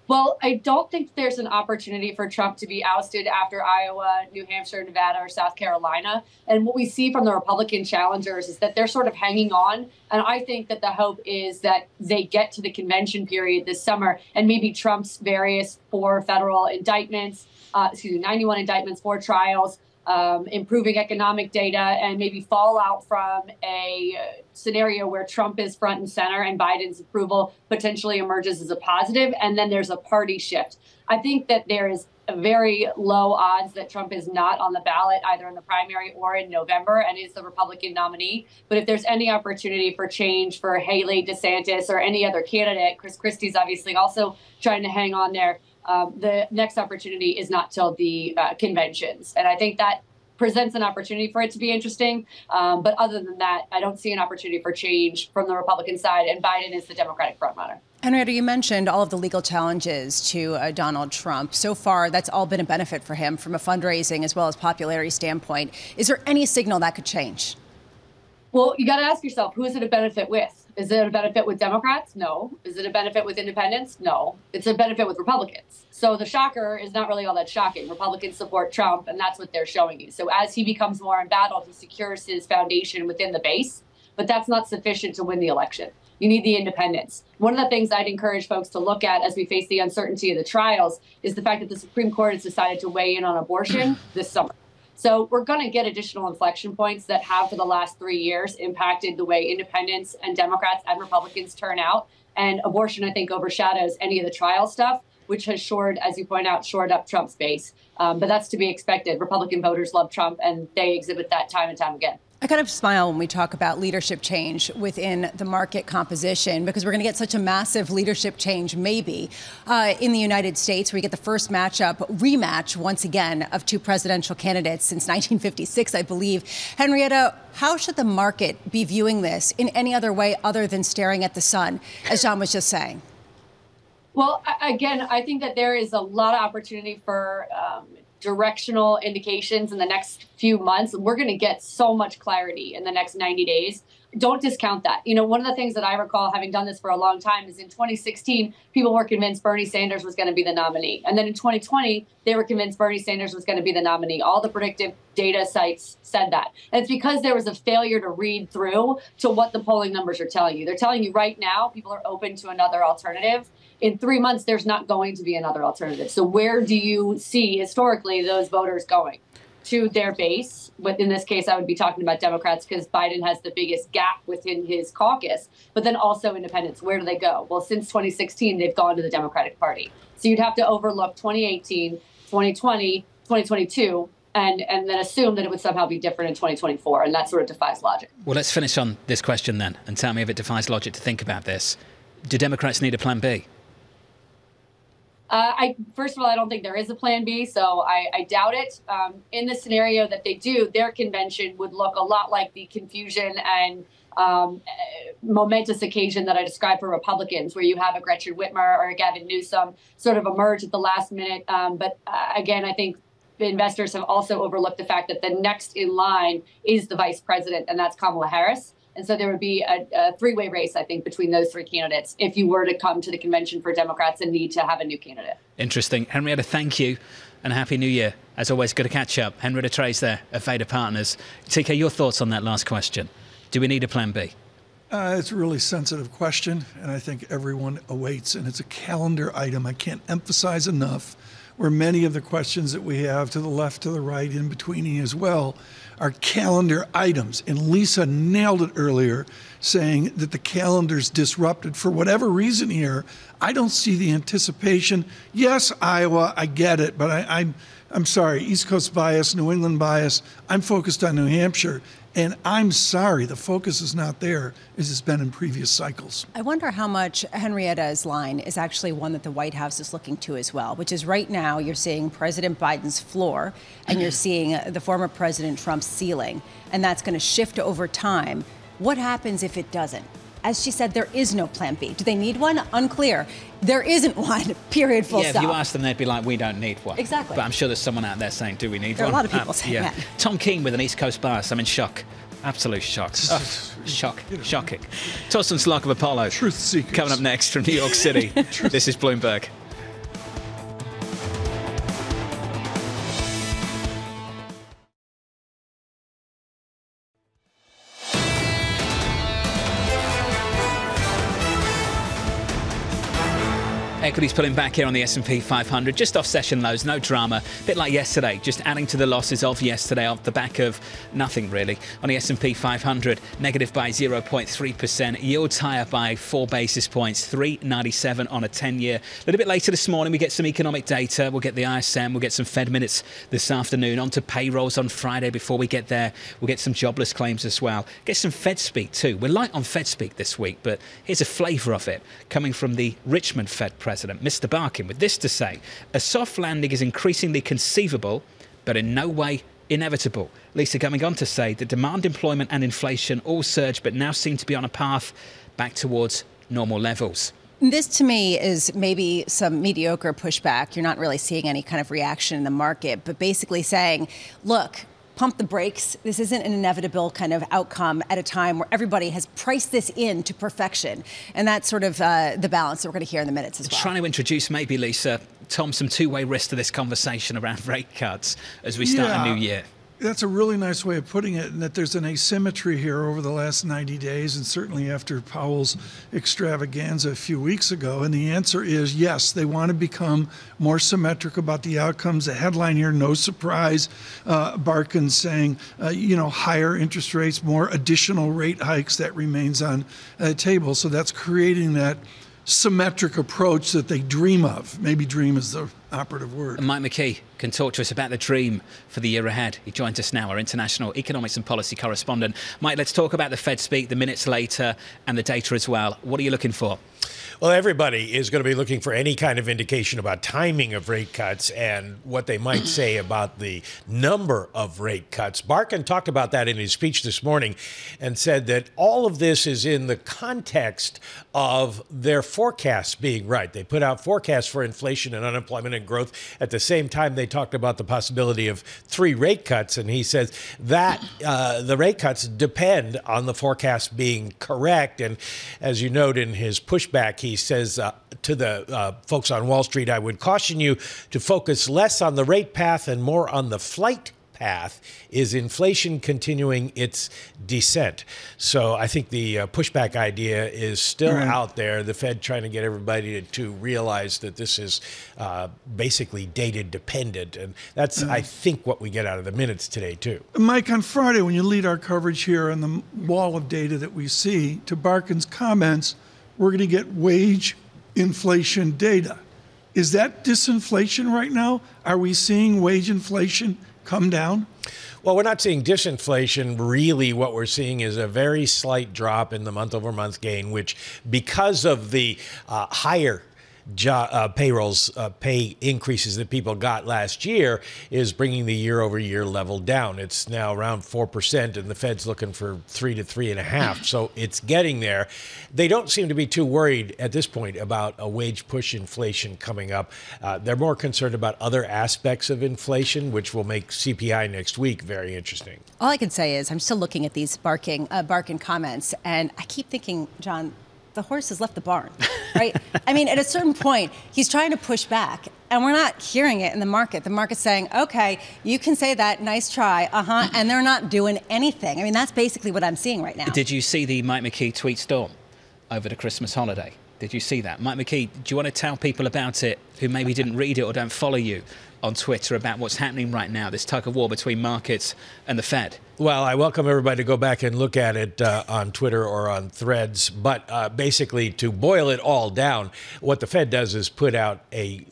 Well, I don't think there's an opportunity for Trump to be ousted after Iowa, New Hampshire, Nevada, or South Carolina. And what we see from the Republican challengers is that they're sort of hanging on. And I think that the hope is that they get to the convention period this summer and maybe Trump's various four federal indictments, uh, excuse me, 91 indictments, four trials, um, improving economic data, and maybe fallout from a scenario where Trump is front and center and Biden's approval potentially emerges as a positive, and then there's a party shift. I think that there is very low odds that Trump is not on the ballot either in the primary or in November and is the Republican nominee. But if there's any opportunity for change for Haley, DeSantis, or any other candidate, Chris Christie's obviously also trying to hang on there. Um, the next opportunity is not till the uh, conventions. And I think that presents an opportunity for it to be interesting. Um, but other than that, I don't see an opportunity for change from the Republican side. And Biden is the Democratic frontrunner. Henrietta, you mentioned all of the legal challenges to uh, Donald Trump. So far, that's all been a benefit for him from a fundraising as well as popularity standpoint. Is there any signal that could change? Well, you got to ask yourself who is it a benefit with? Is it a benefit with Democrats? No. Is it a benefit with independents? No. It's a benefit with Republicans. So the shocker is not really all that shocking. Republicans support Trump, and that's what they're showing you. So as he becomes more embattled, he secures his foundation within the base, but that's not sufficient to win the election. You need the independents. One of the things I'd encourage folks to look at as we face the uncertainty of the trials is the fact that the Supreme Court has decided to weigh in on abortion this summer. So we're going to get additional inflection points that have for the last three years impacted the way independents and Democrats and Republicans turn out. And abortion, I think, overshadows any of the trial stuff, which has shored, as you point out, shored up Trump's base. Um, but that's to be expected. Republican voters love Trump, and they exhibit that time and time again. I kind of smile when we talk about leadership change within the market composition because we're going to get such a massive leadership change, maybe, uh, in the United States, where you get the first matchup, rematch once again, of two presidential candidates since 1956, I believe. Henrietta, how should the market be viewing this in any other way other than staring at the sun, as John was just saying? Well, again, I think that there is a lot of opportunity for um, directional indications in the next few months. We're going to get so much clarity in the next 90 days. Don't discount that. You know, one of the things that I recall having done this for a long time is in 2016, people were convinced Bernie Sanders was going to be the nominee. And then in 2020, they were convinced Bernie Sanders was going to be the nominee. All the predictive data sites said that. And it's because there was a failure to read through to what the polling numbers are telling you. They're telling you right now people are open to another alternative in three months, there's not going to be another alternative. So, where do you see historically those voters going? To their base. But in this case, I would be talking about Democrats because Biden has the biggest gap within his caucus. But then also independents. Where do they go? Well, since 2016, they've gone to the Democratic Party. So you'd have to overlook 2018, 2020, 2022, and, and then assume that it would somehow be different in 2024. And that sort of defies logic. Well, let's finish on this question then and tell me if it defies logic to think about this. Do Democrats need a plan B? Uh, I first of all, I don't think there is a plan B, so I, I doubt it. Um, in the scenario that they do, their convention would look a lot like the confusion and um, uh, momentous occasion that I described for Republicans, where you have a Gretchen Whitmer or a Gavin Newsom sort of emerge at the last minute. Um, but uh, again, I think the investors have also overlooked the fact that the next in line is the vice president, and that's Kamala Harris. And so there would be a, a three way race, I think, between those three candidates if you were to come to the convention for Democrats and need to have a new candidate. Interesting. Henrietta, thank you and Happy New Year. As always, good to catch up. Henrietta Treyz there at Veda Partners. TK, your thoughts on that last question? Do we need a plan B? Uh, it's a really sensitive question, and I think everyone awaits. And it's a calendar item. I can't emphasize enough where many of the questions that we have to the left, to the right, in between as well, are calendar items. And Lisa nailed it earlier, saying that the calendar's disrupted for whatever reason here. I don't see the anticipation. Yes, Iowa, I get it, but I, I'm I'm sorry, East Coast bias, New England bias. I'm focused on New Hampshire. And I'm sorry, the focus is not there as it's been in previous cycles. I wonder how much Henrietta's line is actually one that the White House is looking to as well, which is right now you're seeing President Biden's floor and you're seeing the former President Trump's ceiling, and that's going to shift over time. What happens if it doesn't? As she said, there is no plan B. Do they need one? Unclear. There isn't one, period, full yeah, stop. if you ask them, they'd be like, we don't need one. Exactly. But I'm sure there's someone out there saying, do we need There are a lot of um, people saying yeah. that. Tom Keene with an East Coast bias. I'm in shock. Absolute shock. Oh, shock. Shocking. Torsten Slok of Apollo. Truth seekers. Coming up next from New York City. this is Bloomberg. Equities pulling back here on the S&P 500, just off session lows, no drama. A bit like yesterday, just adding to the losses of yesterday off the back of nothing really. On the S&P 500, negative by 0.3%, yields higher by 4 basis points, 397 on a 10-year. A little bit later this morning, we get some economic data. We'll get the ISM, we'll get some Fed minutes this afternoon. On to payrolls on Friday. Before we get there, we'll get some jobless claims as well. Get some Fed speak too. We're light on Fed speak this week, but here's a flavour of it coming from the Richmond Fed president, Mr. Barkin, with this to say A soft landing is increasingly conceivable, but in no way inevitable. Lisa coming on to say that demand, employment, and inflation all surged, but now seem to be on a path back towards normal levels. This to me is maybe some mediocre pushback. You're not really seeing any kind of reaction in the market, but basically saying, look, pump the brakes. This isn't an inevitable kind of outcome at a time where everybody has priced this in to perfection. And that's sort of uh, the balance that we're going to hear in the minutes as well. Trying to introduce maybe, Lisa, Tom, some two way risk to this conversation around rate cuts as we start Yeah. a new year. That's a really nice way of putting it, and that there's an asymmetry here over the last 90 days, and certainly after Powell's extravaganza a few weeks ago. And the answer is yes, they want to become more symmetric about the outcomes. The headline here, no surprise, uh, Barkin saying, uh, you know, higher interest rates, more additional rate hikes, that remains on the table. So that's creating that symmetric approach that they dream of. Maybe dream is the operative word. And Mike McKee can talk to us about the dream for the year ahead. He joins us now, our international economics and policy correspondent. Mike, let's talk about the Fed speak the minutes later and the data as well. What are you looking for? Well, everybody is going to be looking for any kind of indication about timing of rate cuts and what they might say about the number of rate cuts. Barkin talked about that in his speech this morning and said that all of this is in the context of their forecasts being right. They put out forecasts for inflation and unemployment and growth. At the same time, they talked about the possibility of three rate cuts, and he says that uh, the rate cuts depend on the forecast being correct. And as you note in his pushback, he says uh, to the uh, folks on Wall Street, I would caution you to focus less on the rate path and more on the flight path. Is inflation continuing its descent? So I think the uh, pushback idea is still out there. The Fed trying to get everybody to, to realize that this is uh, basically data dependent. And that's, I think, what we get out of the minutes today, too. Mike, on Friday, when you lead our coverage here on the wall of data that we see, to Barkin's comments, we're going to get wage inflation data. Is that disinflation right now? Are we seeing wage inflation come down? Well, we're not seeing disinflation. Really, what we're seeing is a very slight drop in the month over month gain, which, because of the uh, higher uh, payrolls, uh, pay increases that people got last year, is bringing the year over year level down. It's now around 4%, and the Fed's looking for three to three and a half. So it's getting there. They don't seem to be too worried at this point about a wage push inflation coming up. Uh, they're more concerned about other aspects of inflation, which will make CPI next week very interesting. All I can say is I'm still looking at these Barkin, uh, Barkin comments, and I keep thinking, John, the horse has left the barn, right? I mean, at a certain point, he's trying to push back, And we're not hearing it in the market. The market's saying, okay, you can say that, nice try, uh huh, and they're not doing anything. I mean, that's basically what I'm seeing right now. Did you see the Mike McKee tweet storm over the Christmas holiday? Did you see that? Mike McKee, do you want to tell people about it who maybe didn't read it or don't follow you on Twitter about what's happening right now, this tug of war between markets and the Fed? Well, I welcome everybody to go back and look at it uh, on Twitter or on threads. But uh, basically, to boil it all down, what the Fed does is put out a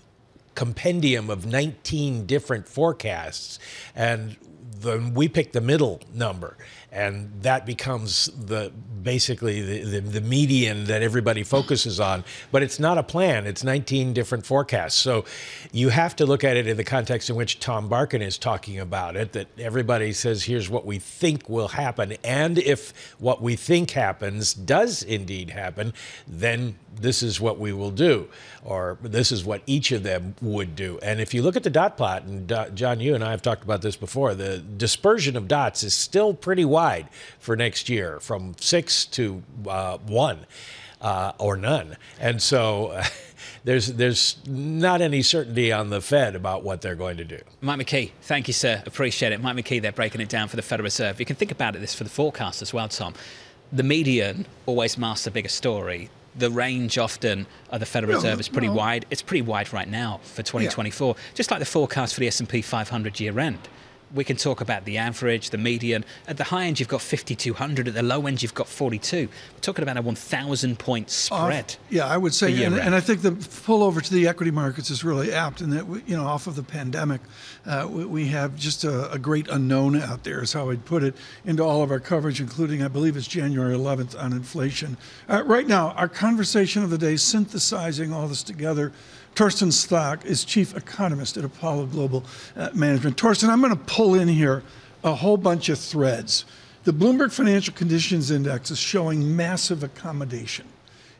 compendium of 19 different forecasts, and the, we pick the middle number and that becomes the basically the, the, the, median that everybody focuses on. But it's not a plan. It's 19 different forecasts. So you have to look at it in the context in which tom barkin is talking about it that everybody says here's what we think will happen. And if what we think happens does indeed happen then this is what we will do or this is what each of them would do and if you look at the dot plot and john you and i have talked about this before the dispersion of dots is still pretty wide wide for next year, from six to uh, one uh, or none. And so. Uh, there's there's not any certainty on the Fed about what they're going to do. Mike McKee, thank you, sir. Appreciate it. Mike McKee, they're breaking it down for the Federal Reserve. You can think about it this for the forecast as well, Tom. The median always masks the bigger story. The range often of the Federal no, Reserve is pretty no. wide. It's pretty wide right now for 2024, yeah. just like the forecast for the S&P 500 year end we can talk about the average, the median. At the high end, you've got 5,200. At the low end, you've got 42. We're talking about a 1,000 point spread. Uh, yeah, I would say, and, and, I think the pull over to the equity markets is really apt in that, we, you know, off of the pandemic, uh, we, we, have just a, a, great unknown out there, is how I'd put it, into all of our coverage, including, I believe it's January 11th on inflation. Uh, right now, our conversation of the day, synthesizing all this together, Torsten Slok is chief economist at Apollo Global uh, Management. Torsten, I'm going to pull in here a whole bunch of threads. The Bloomberg Financial Conditions Index is showing massive accommodation.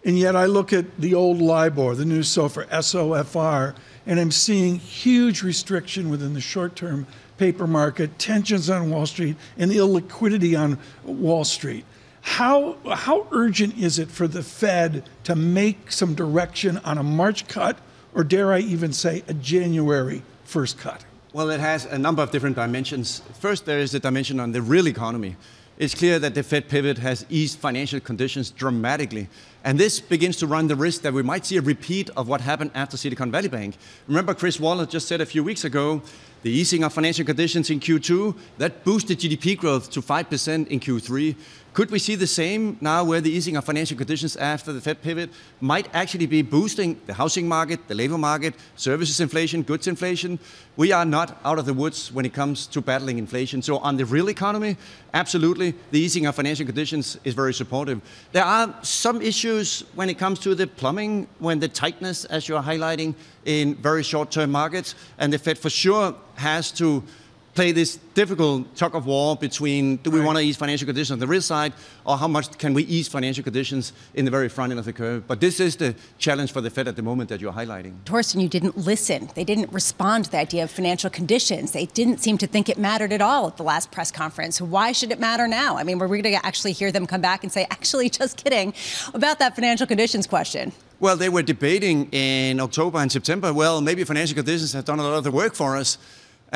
And yet I look at the old LIBOR, the new SOFR, SOFR, and I'm seeing huge restriction within the short term paper market, tensions on Wall Street, and illiquidity on Wall Street. How, how urgent is it for the Fed to make some direction on a March cut or dare I even say a January first cut? Well, it has a number of different dimensions. First, there is the dimension on the real economy. It's clear that the Fed pivot has eased financial conditions dramatically. And this begins to run the risk that we might see a repeat of what happened after Silicon Valley Bank. Remember, Chris Waller just said a few weeks ago the easing of financial conditions in Q2 that boosted GDP growth to 5% in Q3. Could we see the same now where the easing of financial conditions after the Fed pivot might actually be boosting the housing market, the labor market, services inflation, goods inflation? We are not out of the woods when it comes to battling inflation. So, on the real economy, absolutely, the easing of financial conditions is very supportive. There are some issues when it comes to the plumbing, when the tightness, as you're highlighting, in very short term markets, and the Fed for sure has to play this difficult tug of war between do we right. want to ease financial conditions on the risk side or how much can we ease financial conditions in the very front end of the curve. But this is the challenge for the Fed at the moment that you're highlighting. Torsten, you didn't listen. They didn't respond to the idea of financial conditions. They didn't seem to think it mattered at all at the last press conference. Why should it matter now? I mean, were going to actually hear them come back and say, actually, just kidding about that financial conditions question. Well, they were debating in October and September. Well, maybe financial conditions have done a lot of the work for us.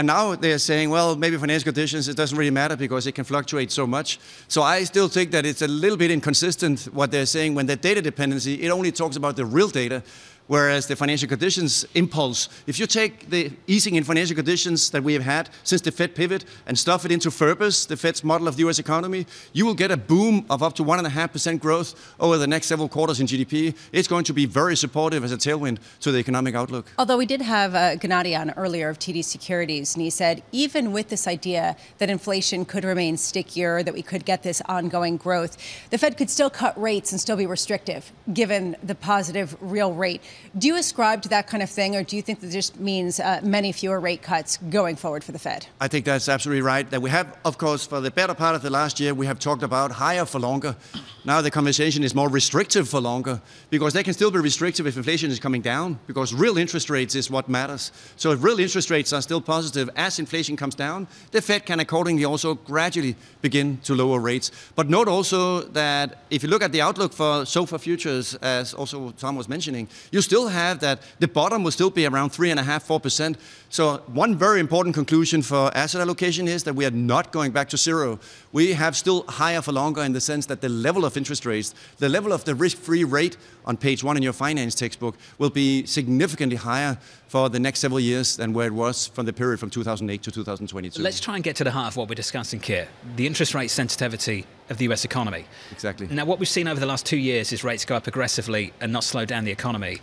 And now they're saying, well, maybe financial conditions, it doesn't really matter because it can fluctuate so much. So I still think that it's a little bit inconsistent what they're saying when the data dependency, it only talks about the real data, whereas the financial conditions impulse, if you take the easing in financial conditions that we have had since the Fed pivot and stuff it into FRB/US, the Fed's model of the US economy, you will get a boom of up to 1.5% growth over the next several quarters in GDP. It's going to be very supportive as a tailwind to the economic outlook. Although we did have uh, Gennadiy on earlier of TD Securities, and he said even with this idea that inflation could remain stickier, that we could get this ongoing growth, the Fed could still cut rates and still be restrictive given the positive real rate. Do you ascribe to that kind of thing, or do you think that this means uh, many fewer rate cuts going forward for the Fed? I think that's absolutely right. That we have, of course, for the better part of the last year, we have talked about higher for longer. Now the conversation is more restrictive for longer because they can still be restrictive if inflation is coming down because real interest rates is what matters. So if real interest rates are still positive as inflation comes down, the Fed can accordingly also gradually begin to lower rates. But note also that if you look at the outlook for SOFR futures, as also Tom was mentioning, you you still have that the bottom will still be around three and a half percent. So one very important conclusion for asset allocation is that we are not going back to zero. We have still higher for longer in the sense that the level of interest rates, the level of the risk-free rate on page one in your finance textbook will be significantly higher for the next several years than where it was from the period from 2008 to 2022. Let's try and get to the heart of what we're discussing here the interest rate sensitivity of the US economy. Exactly. Now, what we've seen over the last two years is rates go up aggressively and not slow down the economy.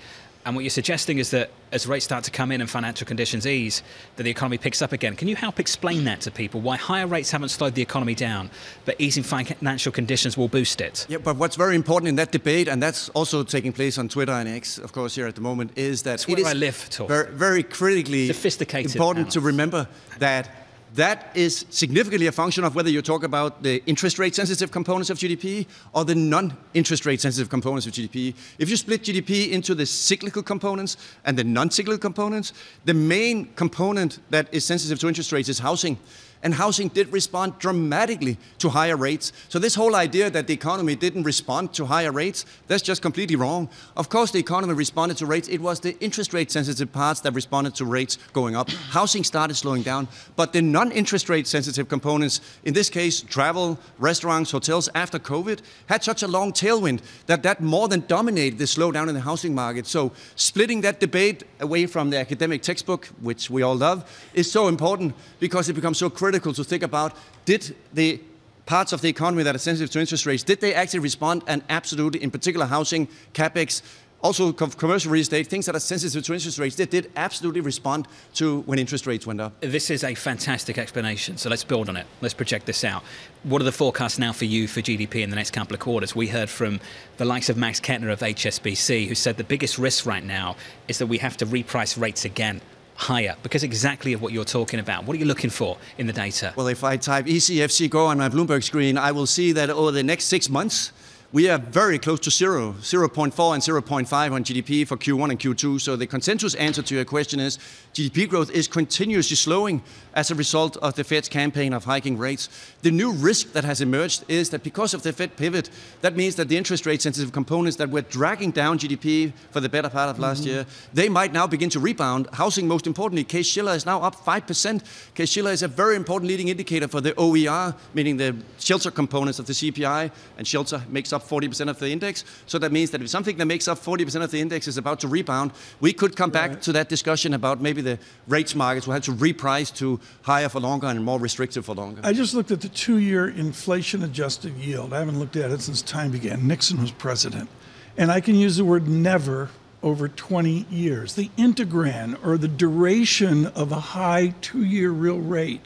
And what you're suggesting is that as rates start to come in and financial conditions ease, that the economy picks up again. Can you help explain that to people? Why higher rates haven't slowed the economy down, but easing financial conditions will boost it? Yeah, but what's very important in that debate, and that's also taking place on Twitter and X, of course, here at the moment, is that That's where it is I live, very, very critically Sophisticated important to remember that that is significantly a function of whether you talk about the interest rate sensitive components of GDP or the non interest rate sensitive components of GDP. If you split GDP into the cyclical components and the non cyclical components, the main component that is sensitive to interest rates is housing. And housing did respond dramatically to higher rates. So, this whole idea that the economy didn't respond to higher rates, that's just completely wrong. Of course, the economy responded to rates. It was the interest rate sensitive parts that responded to rates going up. Housing started slowing down. But the non interest rate sensitive components, in this case, travel, restaurants, hotels, after COVID, had such a long tailwind that that more than dominated the slowdown in the housing market. So, splitting that debate away from the academic textbook, which we all love, is so important because it becomes so critical to think about did the parts of the economy that are sensitive to interest rates, did they actually respond? And absolutely, in particular, housing, capex, also commercial real estate, things that are sensitive to interest rates, they did absolutely respond to when interest rates went up. This is a fantastic explanation. So let's build on it. Let's project this out. What are the forecasts now for you for GDP in the next couple of quarters? We heard from the likes of Max Kettner of HSBC, who said the biggest risk right now is that we have to reprice rates again higher because exactly of what you're talking about. What are you looking for in the data? Well, if I type ECFC Go on my Bloomberg screen, I will see that over the next six months, we are very close to zero, 0.4 and 0.5 on GDP for Q1 and Q2. So the consensus answer to your question is GDP growth is continuously slowing as a result of the Fed's campaign of hiking rates. The new risk that has emerged is that because of the Fed pivot, that means that the interest rate sensitive components that were dragging down GDP for the better part of last Mhm. year, they might now begin to rebound. Housing, most importantly, Case Shiller is now up 5%. Case Shiller is a very important leading indicator for the OER, meaning the shelter components of the CPI, and shelter makes up 40% of the index. So that means that if something that makes up 40% of the index is about to rebound, we could come back to that discussion about maybe the rates markets will have to reprice to higher for longer and more restrictive for longer. I just looked at the two year inflation adjusted yield. I haven't looked at it since time began. Nixon was president. And I can use the word never over 20 years. The integran or the duration of a high two year real rate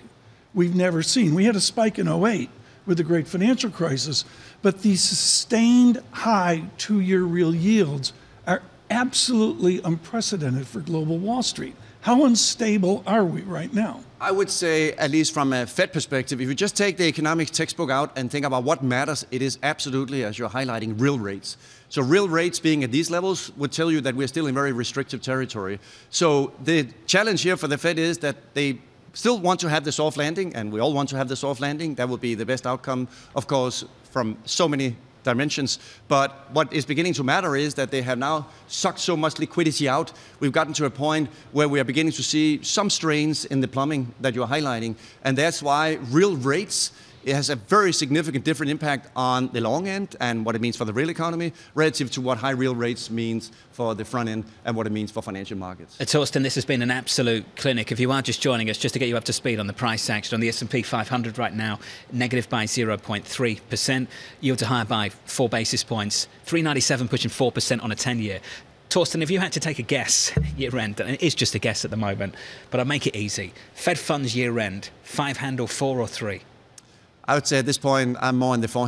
we've never seen. We had a spike in 08 with the great financial crisis, but these sustained high two year real yields are absolutely unprecedented for global Wall Street. How unstable are we right now? I would say, at least from a Fed perspective, if you just take the economics textbook out and think about what matters, it is absolutely, as you're highlighting, real rates. So, real rates being at these levels would tell you that we're still in very restrictive territory. So, the challenge here for the Fed is that they still want to have the soft landing, and we all want to have the soft landing. That would be the best outcome, of course, from so many dimensions. But what is beginning to matter is that they have now sucked so much liquidity out. We've gotten to a point where we are beginning to see some strains in the plumbing that you're highlighting. And that's why real rates it has a very significant different impact on the long end and what it means for the real economy relative to what high real rates means for the front end and what it means for financial markets. Uh, Torsten, this has been an absolute clinic. If you are just joining us, just to get you up to speed on the price action on the S&P 500 right now, negative by 0.3%, yield to higher by four basis points, 397 pushing 4% on a 10-year. Torsten, if you had to take a guess year end, and it is just a guess at the moment, but I'll make it easy. Fed funds year end, five handle, four or three? I would say at this point, I'm more in the four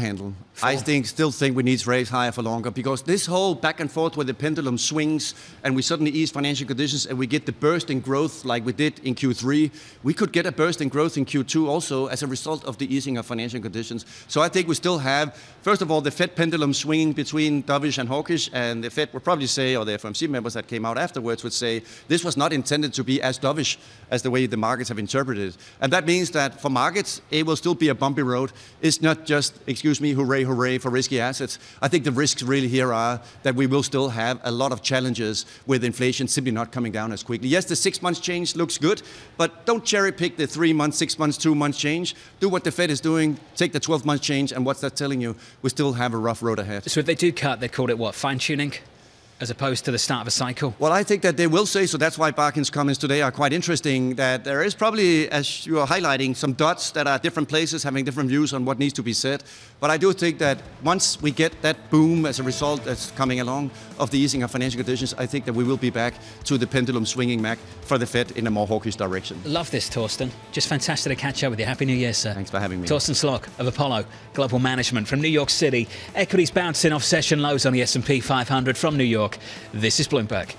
handle. I think, still think we need to raise higher for longer because this whole back and forth where the pendulum swings and we suddenly ease financial conditions and we get the burst in growth like we did in Q3, we could get a burst in growth in Q2 also as a result of the easing of financial conditions. So I think we still have, first of all, the Fed pendulum swinging between dovish and hawkish, and the Fed would probably say, or the FOMC members that came out afterwards would say, this was not intended to be as dovish as the way the markets have interpreted it. And that means that for markets, it will still be a bumpy bumpy road. It's not just, excuse me, hooray, hooray for risky assets. I think the risks really here are that we will still have a lot of challenges with inflation simply not coming down as quickly. Yes, the six months change looks good, but don't cherry pick the three months, six months, two months change. Do what the Fed is doing, take the 12 month change, and what's that telling you? We still have a rough road ahead. So if they do cut, they call it what? Fine tuning? As opposed to the start of a cycle? Well, I think that they will say so. That's why Barkin's comments today are quite interesting. That there is probably, as you are highlighting, some dots that are different places having different views on what needs to be said. But I do think that once we get that boom as a result that's coming along of the easing of financial conditions, I think that we will be back to the pendulum swinging back for the Fed in a more hawkish direction. Love this, Torsten. Just fantastic to catch up with you. Happy New Year, sir. Thanks for having me. Torsten Slok of Apollo Global Management from New York City. Equities bouncing off session lows on the S&P 500 from New York. This is Bloomberg.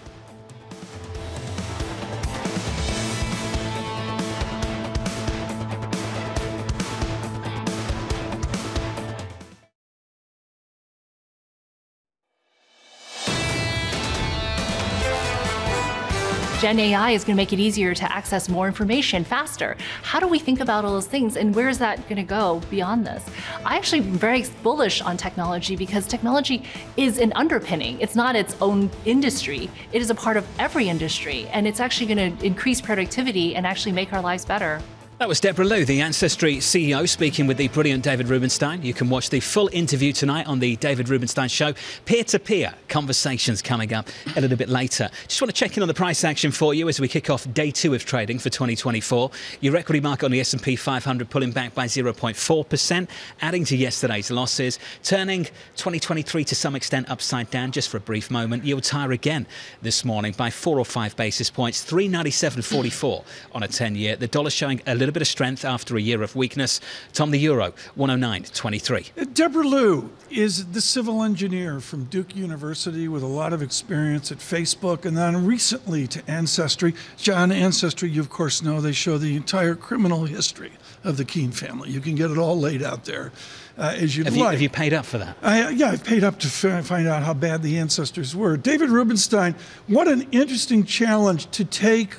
AI is going to make it easier to access more information faster. How do we think about all those things and where is that going to go beyond this? I actually am very bullish on technology because technology is an underpinning. It's not its own industry. It is a part of every industry and it's actually going to increase productivity and actually make our lives better. That was Deborah Liu, the Ancestry CEO, speaking with the brilliant David Rubenstein. You can watch the full interview tonight on the David Rubenstein Show. Peer to peer conversations coming up a little bit later. Just want to check in on the price action for you as we kick off day two of trading for 2024. Your equity market on the S&P 500 pulling back by 0.4%, adding to yesterday's losses, turning 2023 to some extent upside down just for a brief moment. Yields higher again this morning by four or five basis points, 397.44 on a 10-year. The dollar showing a little bit of strength after a year of weakness. Tom, the euro, 109.23. Deborah Liu is the civil engineer from Duke University with a lot of experience at Facebook and then recently to Ancestry. John, Ancestry, you of course know, they show the entire criminal history of the Keene family. You can get it all laid out there. Uh, as you'd have like. You, have you paid up for that? I, yeah, I've paid up to find out how bad the ancestors were. David Rubenstein, what an interesting challenge to take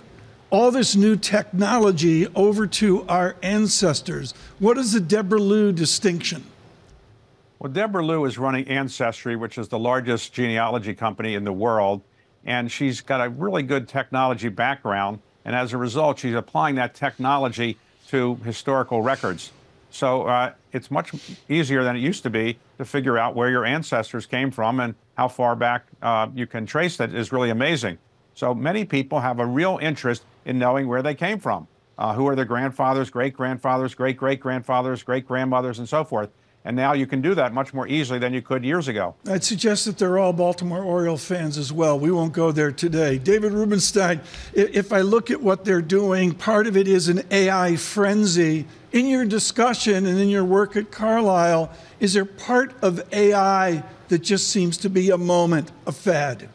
all this new technology over to our ancestors. What is the Deborah Liu distinction? Well, Deborah Liu is running Ancestry, which is the largest genealogy company in the world. And she's got a really good technology background. And as a result, she's applying that technology to historical records. So uh, it's much easier than it used to be to figure out where your ancestors came from and how far back uh, you can trace that is really amazing. So many people have a real interest in knowing where they came from. Uh, who are their grandfathers, great grandfathers, great great grandfathers, great grandmothers, and so forth. And now you can do that much more easily than you could years ago. I'd suggest that they're all Baltimore Oriole fans as well. We won't go there today. David Rubenstein, if I look at what they're doing, part of it is an AI frenzy. In your discussion and in your work at Carlyle, is there part of AI that just seems to be a moment, a fad?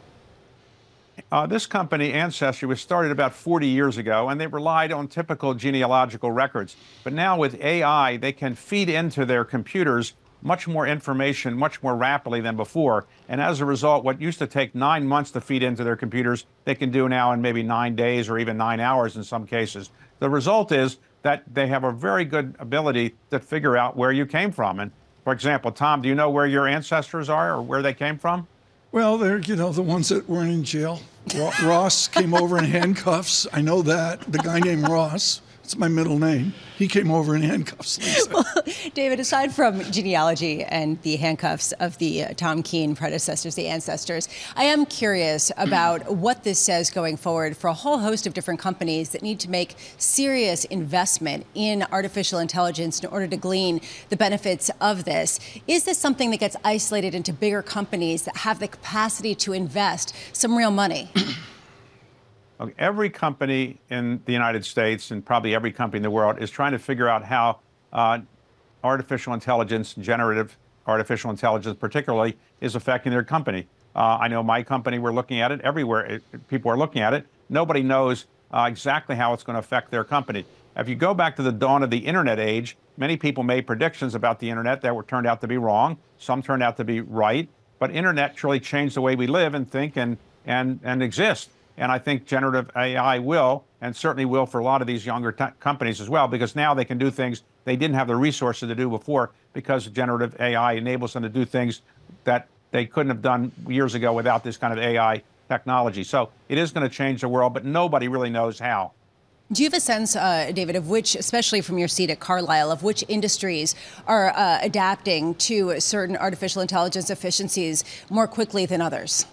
Uh, this company, Ancestry, was started about 40 years ago, and they relied on typical genealogical records. But now with AI, they can feed into their computers much more information much more rapidly than before. And as a result, what used to take nine months to feed into their computers, they can do now in maybe nine days or even nine hours in some cases. The result is that they have a very good ability to figure out where you came from. And for example, Tom, do you know where your ancestors are or where they came from? Well, they're, you know, the ones that weren't in jail. Ross came over in handcuffs. I know that. The guy named Ross. It's my middle name. He came over in handcuffs. Well, David, aside from genealogy and the handcuffs of the uh, Tom Keene predecessors, the ancestors, I am curious about what this says going forward for a whole host of different companies that need to make serious investment in artificial intelligence in order to glean the benefits of this. Is this something that gets isolated into bigger companies that have the capacity to invest some real money? Every company in the United States and probably every company in the world is trying to figure out how uh, artificial intelligence, generative artificial intelligence particularly, is affecting their company. Uh, I know my company, we're looking at it everywhere. It, people are looking at it. Nobody knows uh, exactly how it's going to affect their company. If you go back to the dawn of the internet age, many people made predictions about the internet that were turned out to be wrong. Some turned out to be right. But internet truly changed the way we live and think and, and, and exist. And I think generative AI will, and certainly will for a lot of these younger t- companies as well, because now they can do things they didn't have the resources to do before because generative AI enables them to do things that they couldn't have done years ago without this kind of AI technology. So it is going to change the world, but nobody really knows how. Do you have a sense, uh, David, of which, especially from your seat at Carlyle, of which industries are uh, adapting to certain artificial intelligence efficiencies more quickly than others?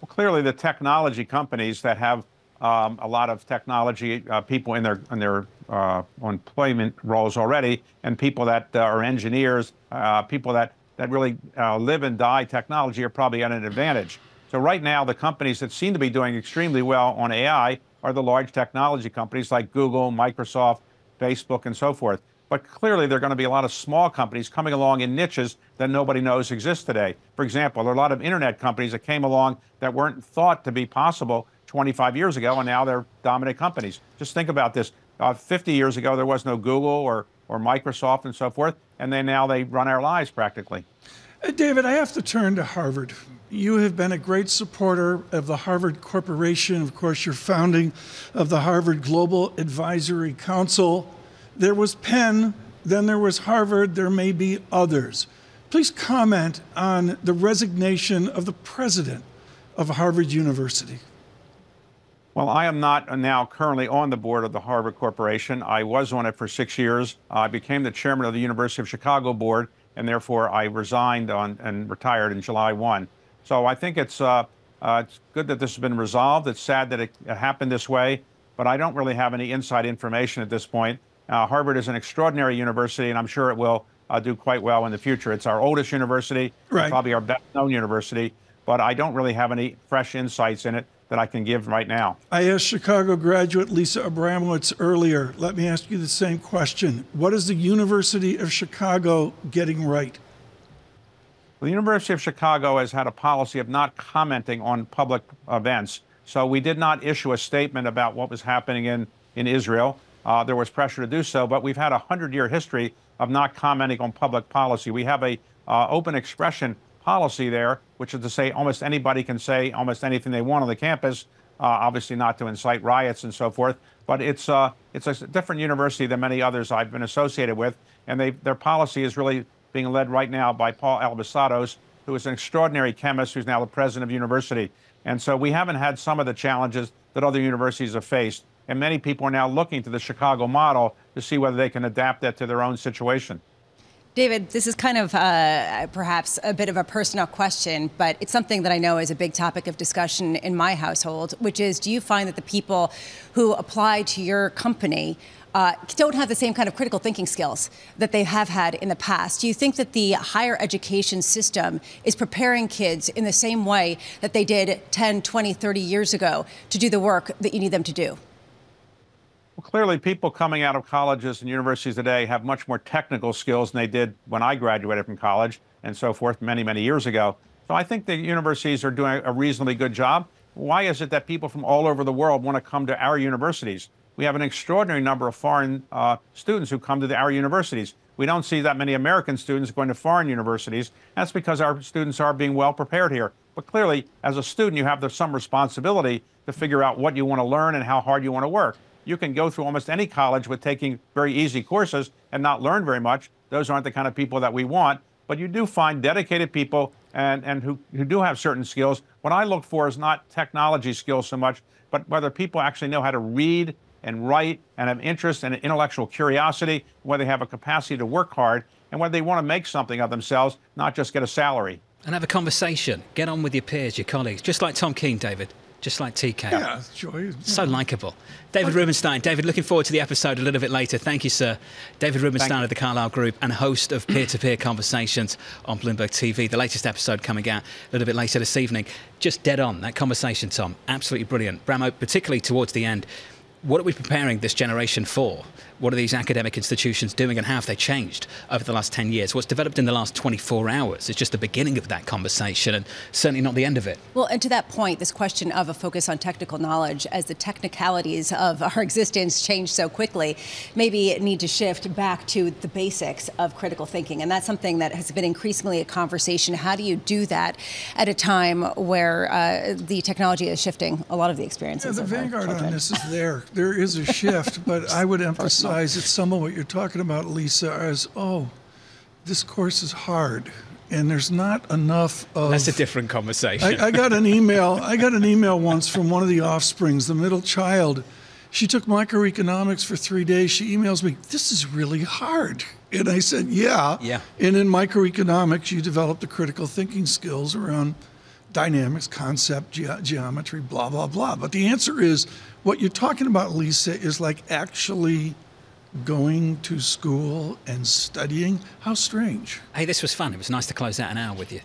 Well, clearly, the technology companies that have um, a lot of technology uh, people in their in their uh, employment roles already, and people that uh, are engineers, uh, people that that really live and die technology are probably at an advantage. So right now, the companies that seem to be doing extremely well on AI are the large technology companies like Google, Microsoft, Facebook, and so forth. But clearly, there are going to be a lot of small companies coming along in niches that nobody knows exist today. For example, there are a lot of internet companies that came along that weren't thought to be possible 25 years ago, and now they're dominant companies. Just think about this. Uh, 50 years ago, there was no Google or, or Microsoft and so forth, and then now they run our lives practically. Uh, David, I have to turn to Harvard. You have been a great supporter of the Harvard Corporation. Of course, you're founding of the Harvard Global Advisory Council. There was Penn, then there was Harvard, there may be others. Please comment on the resignation of the president of Harvard University. Well, I am not now currently on the board of the Harvard Corporation. I was on it for six years. I became the chairman of the University of Chicago board, and therefore I resigned on and retired in July 1. So I think it's uh, uh, it's good that this has been resolved. It's sad that it, it, happened this way, but I don't really have any inside information at this point. Uh, Harvard is an extraordinary university, and I'm sure it will uh, do quite well in the future. It's our oldest university, right. probably our best known university, but I don't really have any fresh insights in it that I can give right now. I asked Chicago graduate Lisa Abramowicz earlier. Let me ask you the same question. What is the University of Chicago getting right? The University of Chicago has had a policy of not commenting on public events. So we did not issue a statement about what was happening in, in Israel. Uh, there was pressure to do so, but we've had a 100 year history of not commenting on public policy. We have a uh, open expression policy there, which is to say almost anybody can say almost anything they want on the campus, uh, obviously not to incite riots and so forth. But it's, uh, it's a different university than many others I've been associated with, and they, their policy is really being led right now by Paul Alivisatos, who is an extraordinary chemist who's now the president of the university. And so we haven't had some of the challenges that other universities have faced. And many people are now looking to the Chicago model to see whether they can adapt that to their own situation. David, this is kind of uh, perhaps a bit of a personal question, but it's something that I know is a big topic of discussion in my household, which is do you find that the people who apply to your company uh, don't have the same kind of critical thinking skills that they have had in the past. Do you think that the higher education system is preparing kids in the same way that they did 10, 20, 30 years ago to do the work that you need them to do? Well, clearly, people coming out of colleges and universities today have much more technical skills than they did when I graduated from college and so forth many, many years ago. So I think the universities are doing a reasonably good job. Why is it that people from all over the world want to come to our universities? we have an extraordinary number of foreign uh, students who come to the, our universities. We don't see that many American students going to foreign universities. That's because our students are being well prepared here. But clearly, as a student, you have some responsibility to figure out what you want to learn and how hard you want to work. You can go through almost any college with taking very easy courses and not learn very much. Those aren't the kind of people that we want. But you do find dedicated people and, and who, who do have certain skills. What I look for is not technology skills so much, but whether people actually know how to read and write and have interest and intellectual curiosity, whether they have a capacity to work hard, and whether they want to make something of themselves, not just get a salary. And have a conversation. Get on with your peers, your colleagues, just like Tom Keene, David. Just like TK. Yeah, joy. So likable. David Rubenstein. David, looking forward to the episode a little bit later. Thank you, sir. David Rubenstein of the Carlyle Group and host of Peer to Peer Conversations on Bloomberg TV. The latest episode coming out a little bit later this evening. Just dead on, that conversation, Tom. Absolutely brilliant. Bramo, particularly towards the end, what are we preparing this generation for? What are these academic institutions doing and how have they changed over the last 10 years? What's developed in the last 24 hours is just the beginning of that conversation and certainly not the end of it. Well, and to that point, this question of a focus on technical knowledge as the technicalities of our existence change so quickly, maybe it need to shift back to the basics of critical thinking. And that's something that has been increasingly a conversation. How do you do that at a time where uh, the technology is shifting a lot of the experiences? Yeah, the vanguard on this is there. there is a shift, but I would emphasize that some of what you're talking about, Lisa, is oh, this course is hard, and there's not enough of. That's a different conversation. I, I got an email. I got an email once from one of the offsprings, the middle child. She took microeconomics for three days. She emails me, "This is really hard," and I said, "Yeah." Yeah. And in microeconomics, you develop the critical thinking skills around dynamics, concept, ge- geometry, blah blah blah. But the answer is, what you're talking about, Lisa, is like actually going to school and studying. How strange. Hey, this was fun. It was nice to close out an hour with you.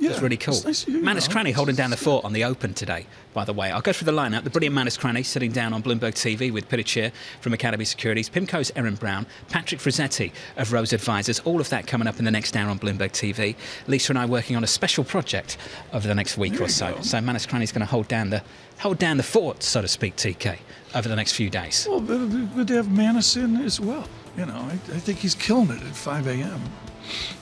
Yeah, really cool. it's nice you Manus know, Cranny holding down the fort on the Open today, by the way. I'll go through the lineup. The brilliant Manus Cranny sitting down on Bloomberg TV with Peter Tchir from Academy Securities, Pimco's Erin Brown, Patrick Frizzetti of Rose Advisors. All of that coming up in the next hour on Bloomberg TV. Lisa and I working on a special project over the next week or so. So Manus Cranny's going to hold down the hold down the fort, so to speak, TK, over the next few days. Well, but it'd be good to have Manus in as well. You know, I, I think he's killing it at 5 a.m.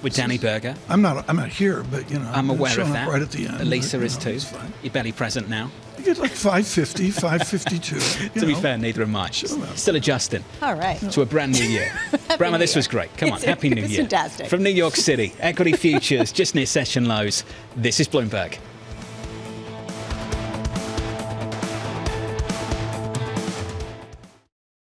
With Dani Burger. I'm not. I'm not here, but you know, I'm aware showing of that. Right at the end. Lisa but, is know, too. it's fine. You're barely present now. I get like 550, 552. to be fair, neither am I. Still adjusting All right. to a brand new year. Brahma, New this Year. was great. Come on, It's- Happy New it's Year. fantastic. From New York City, equity futures just near session lows. This is Bloomberg.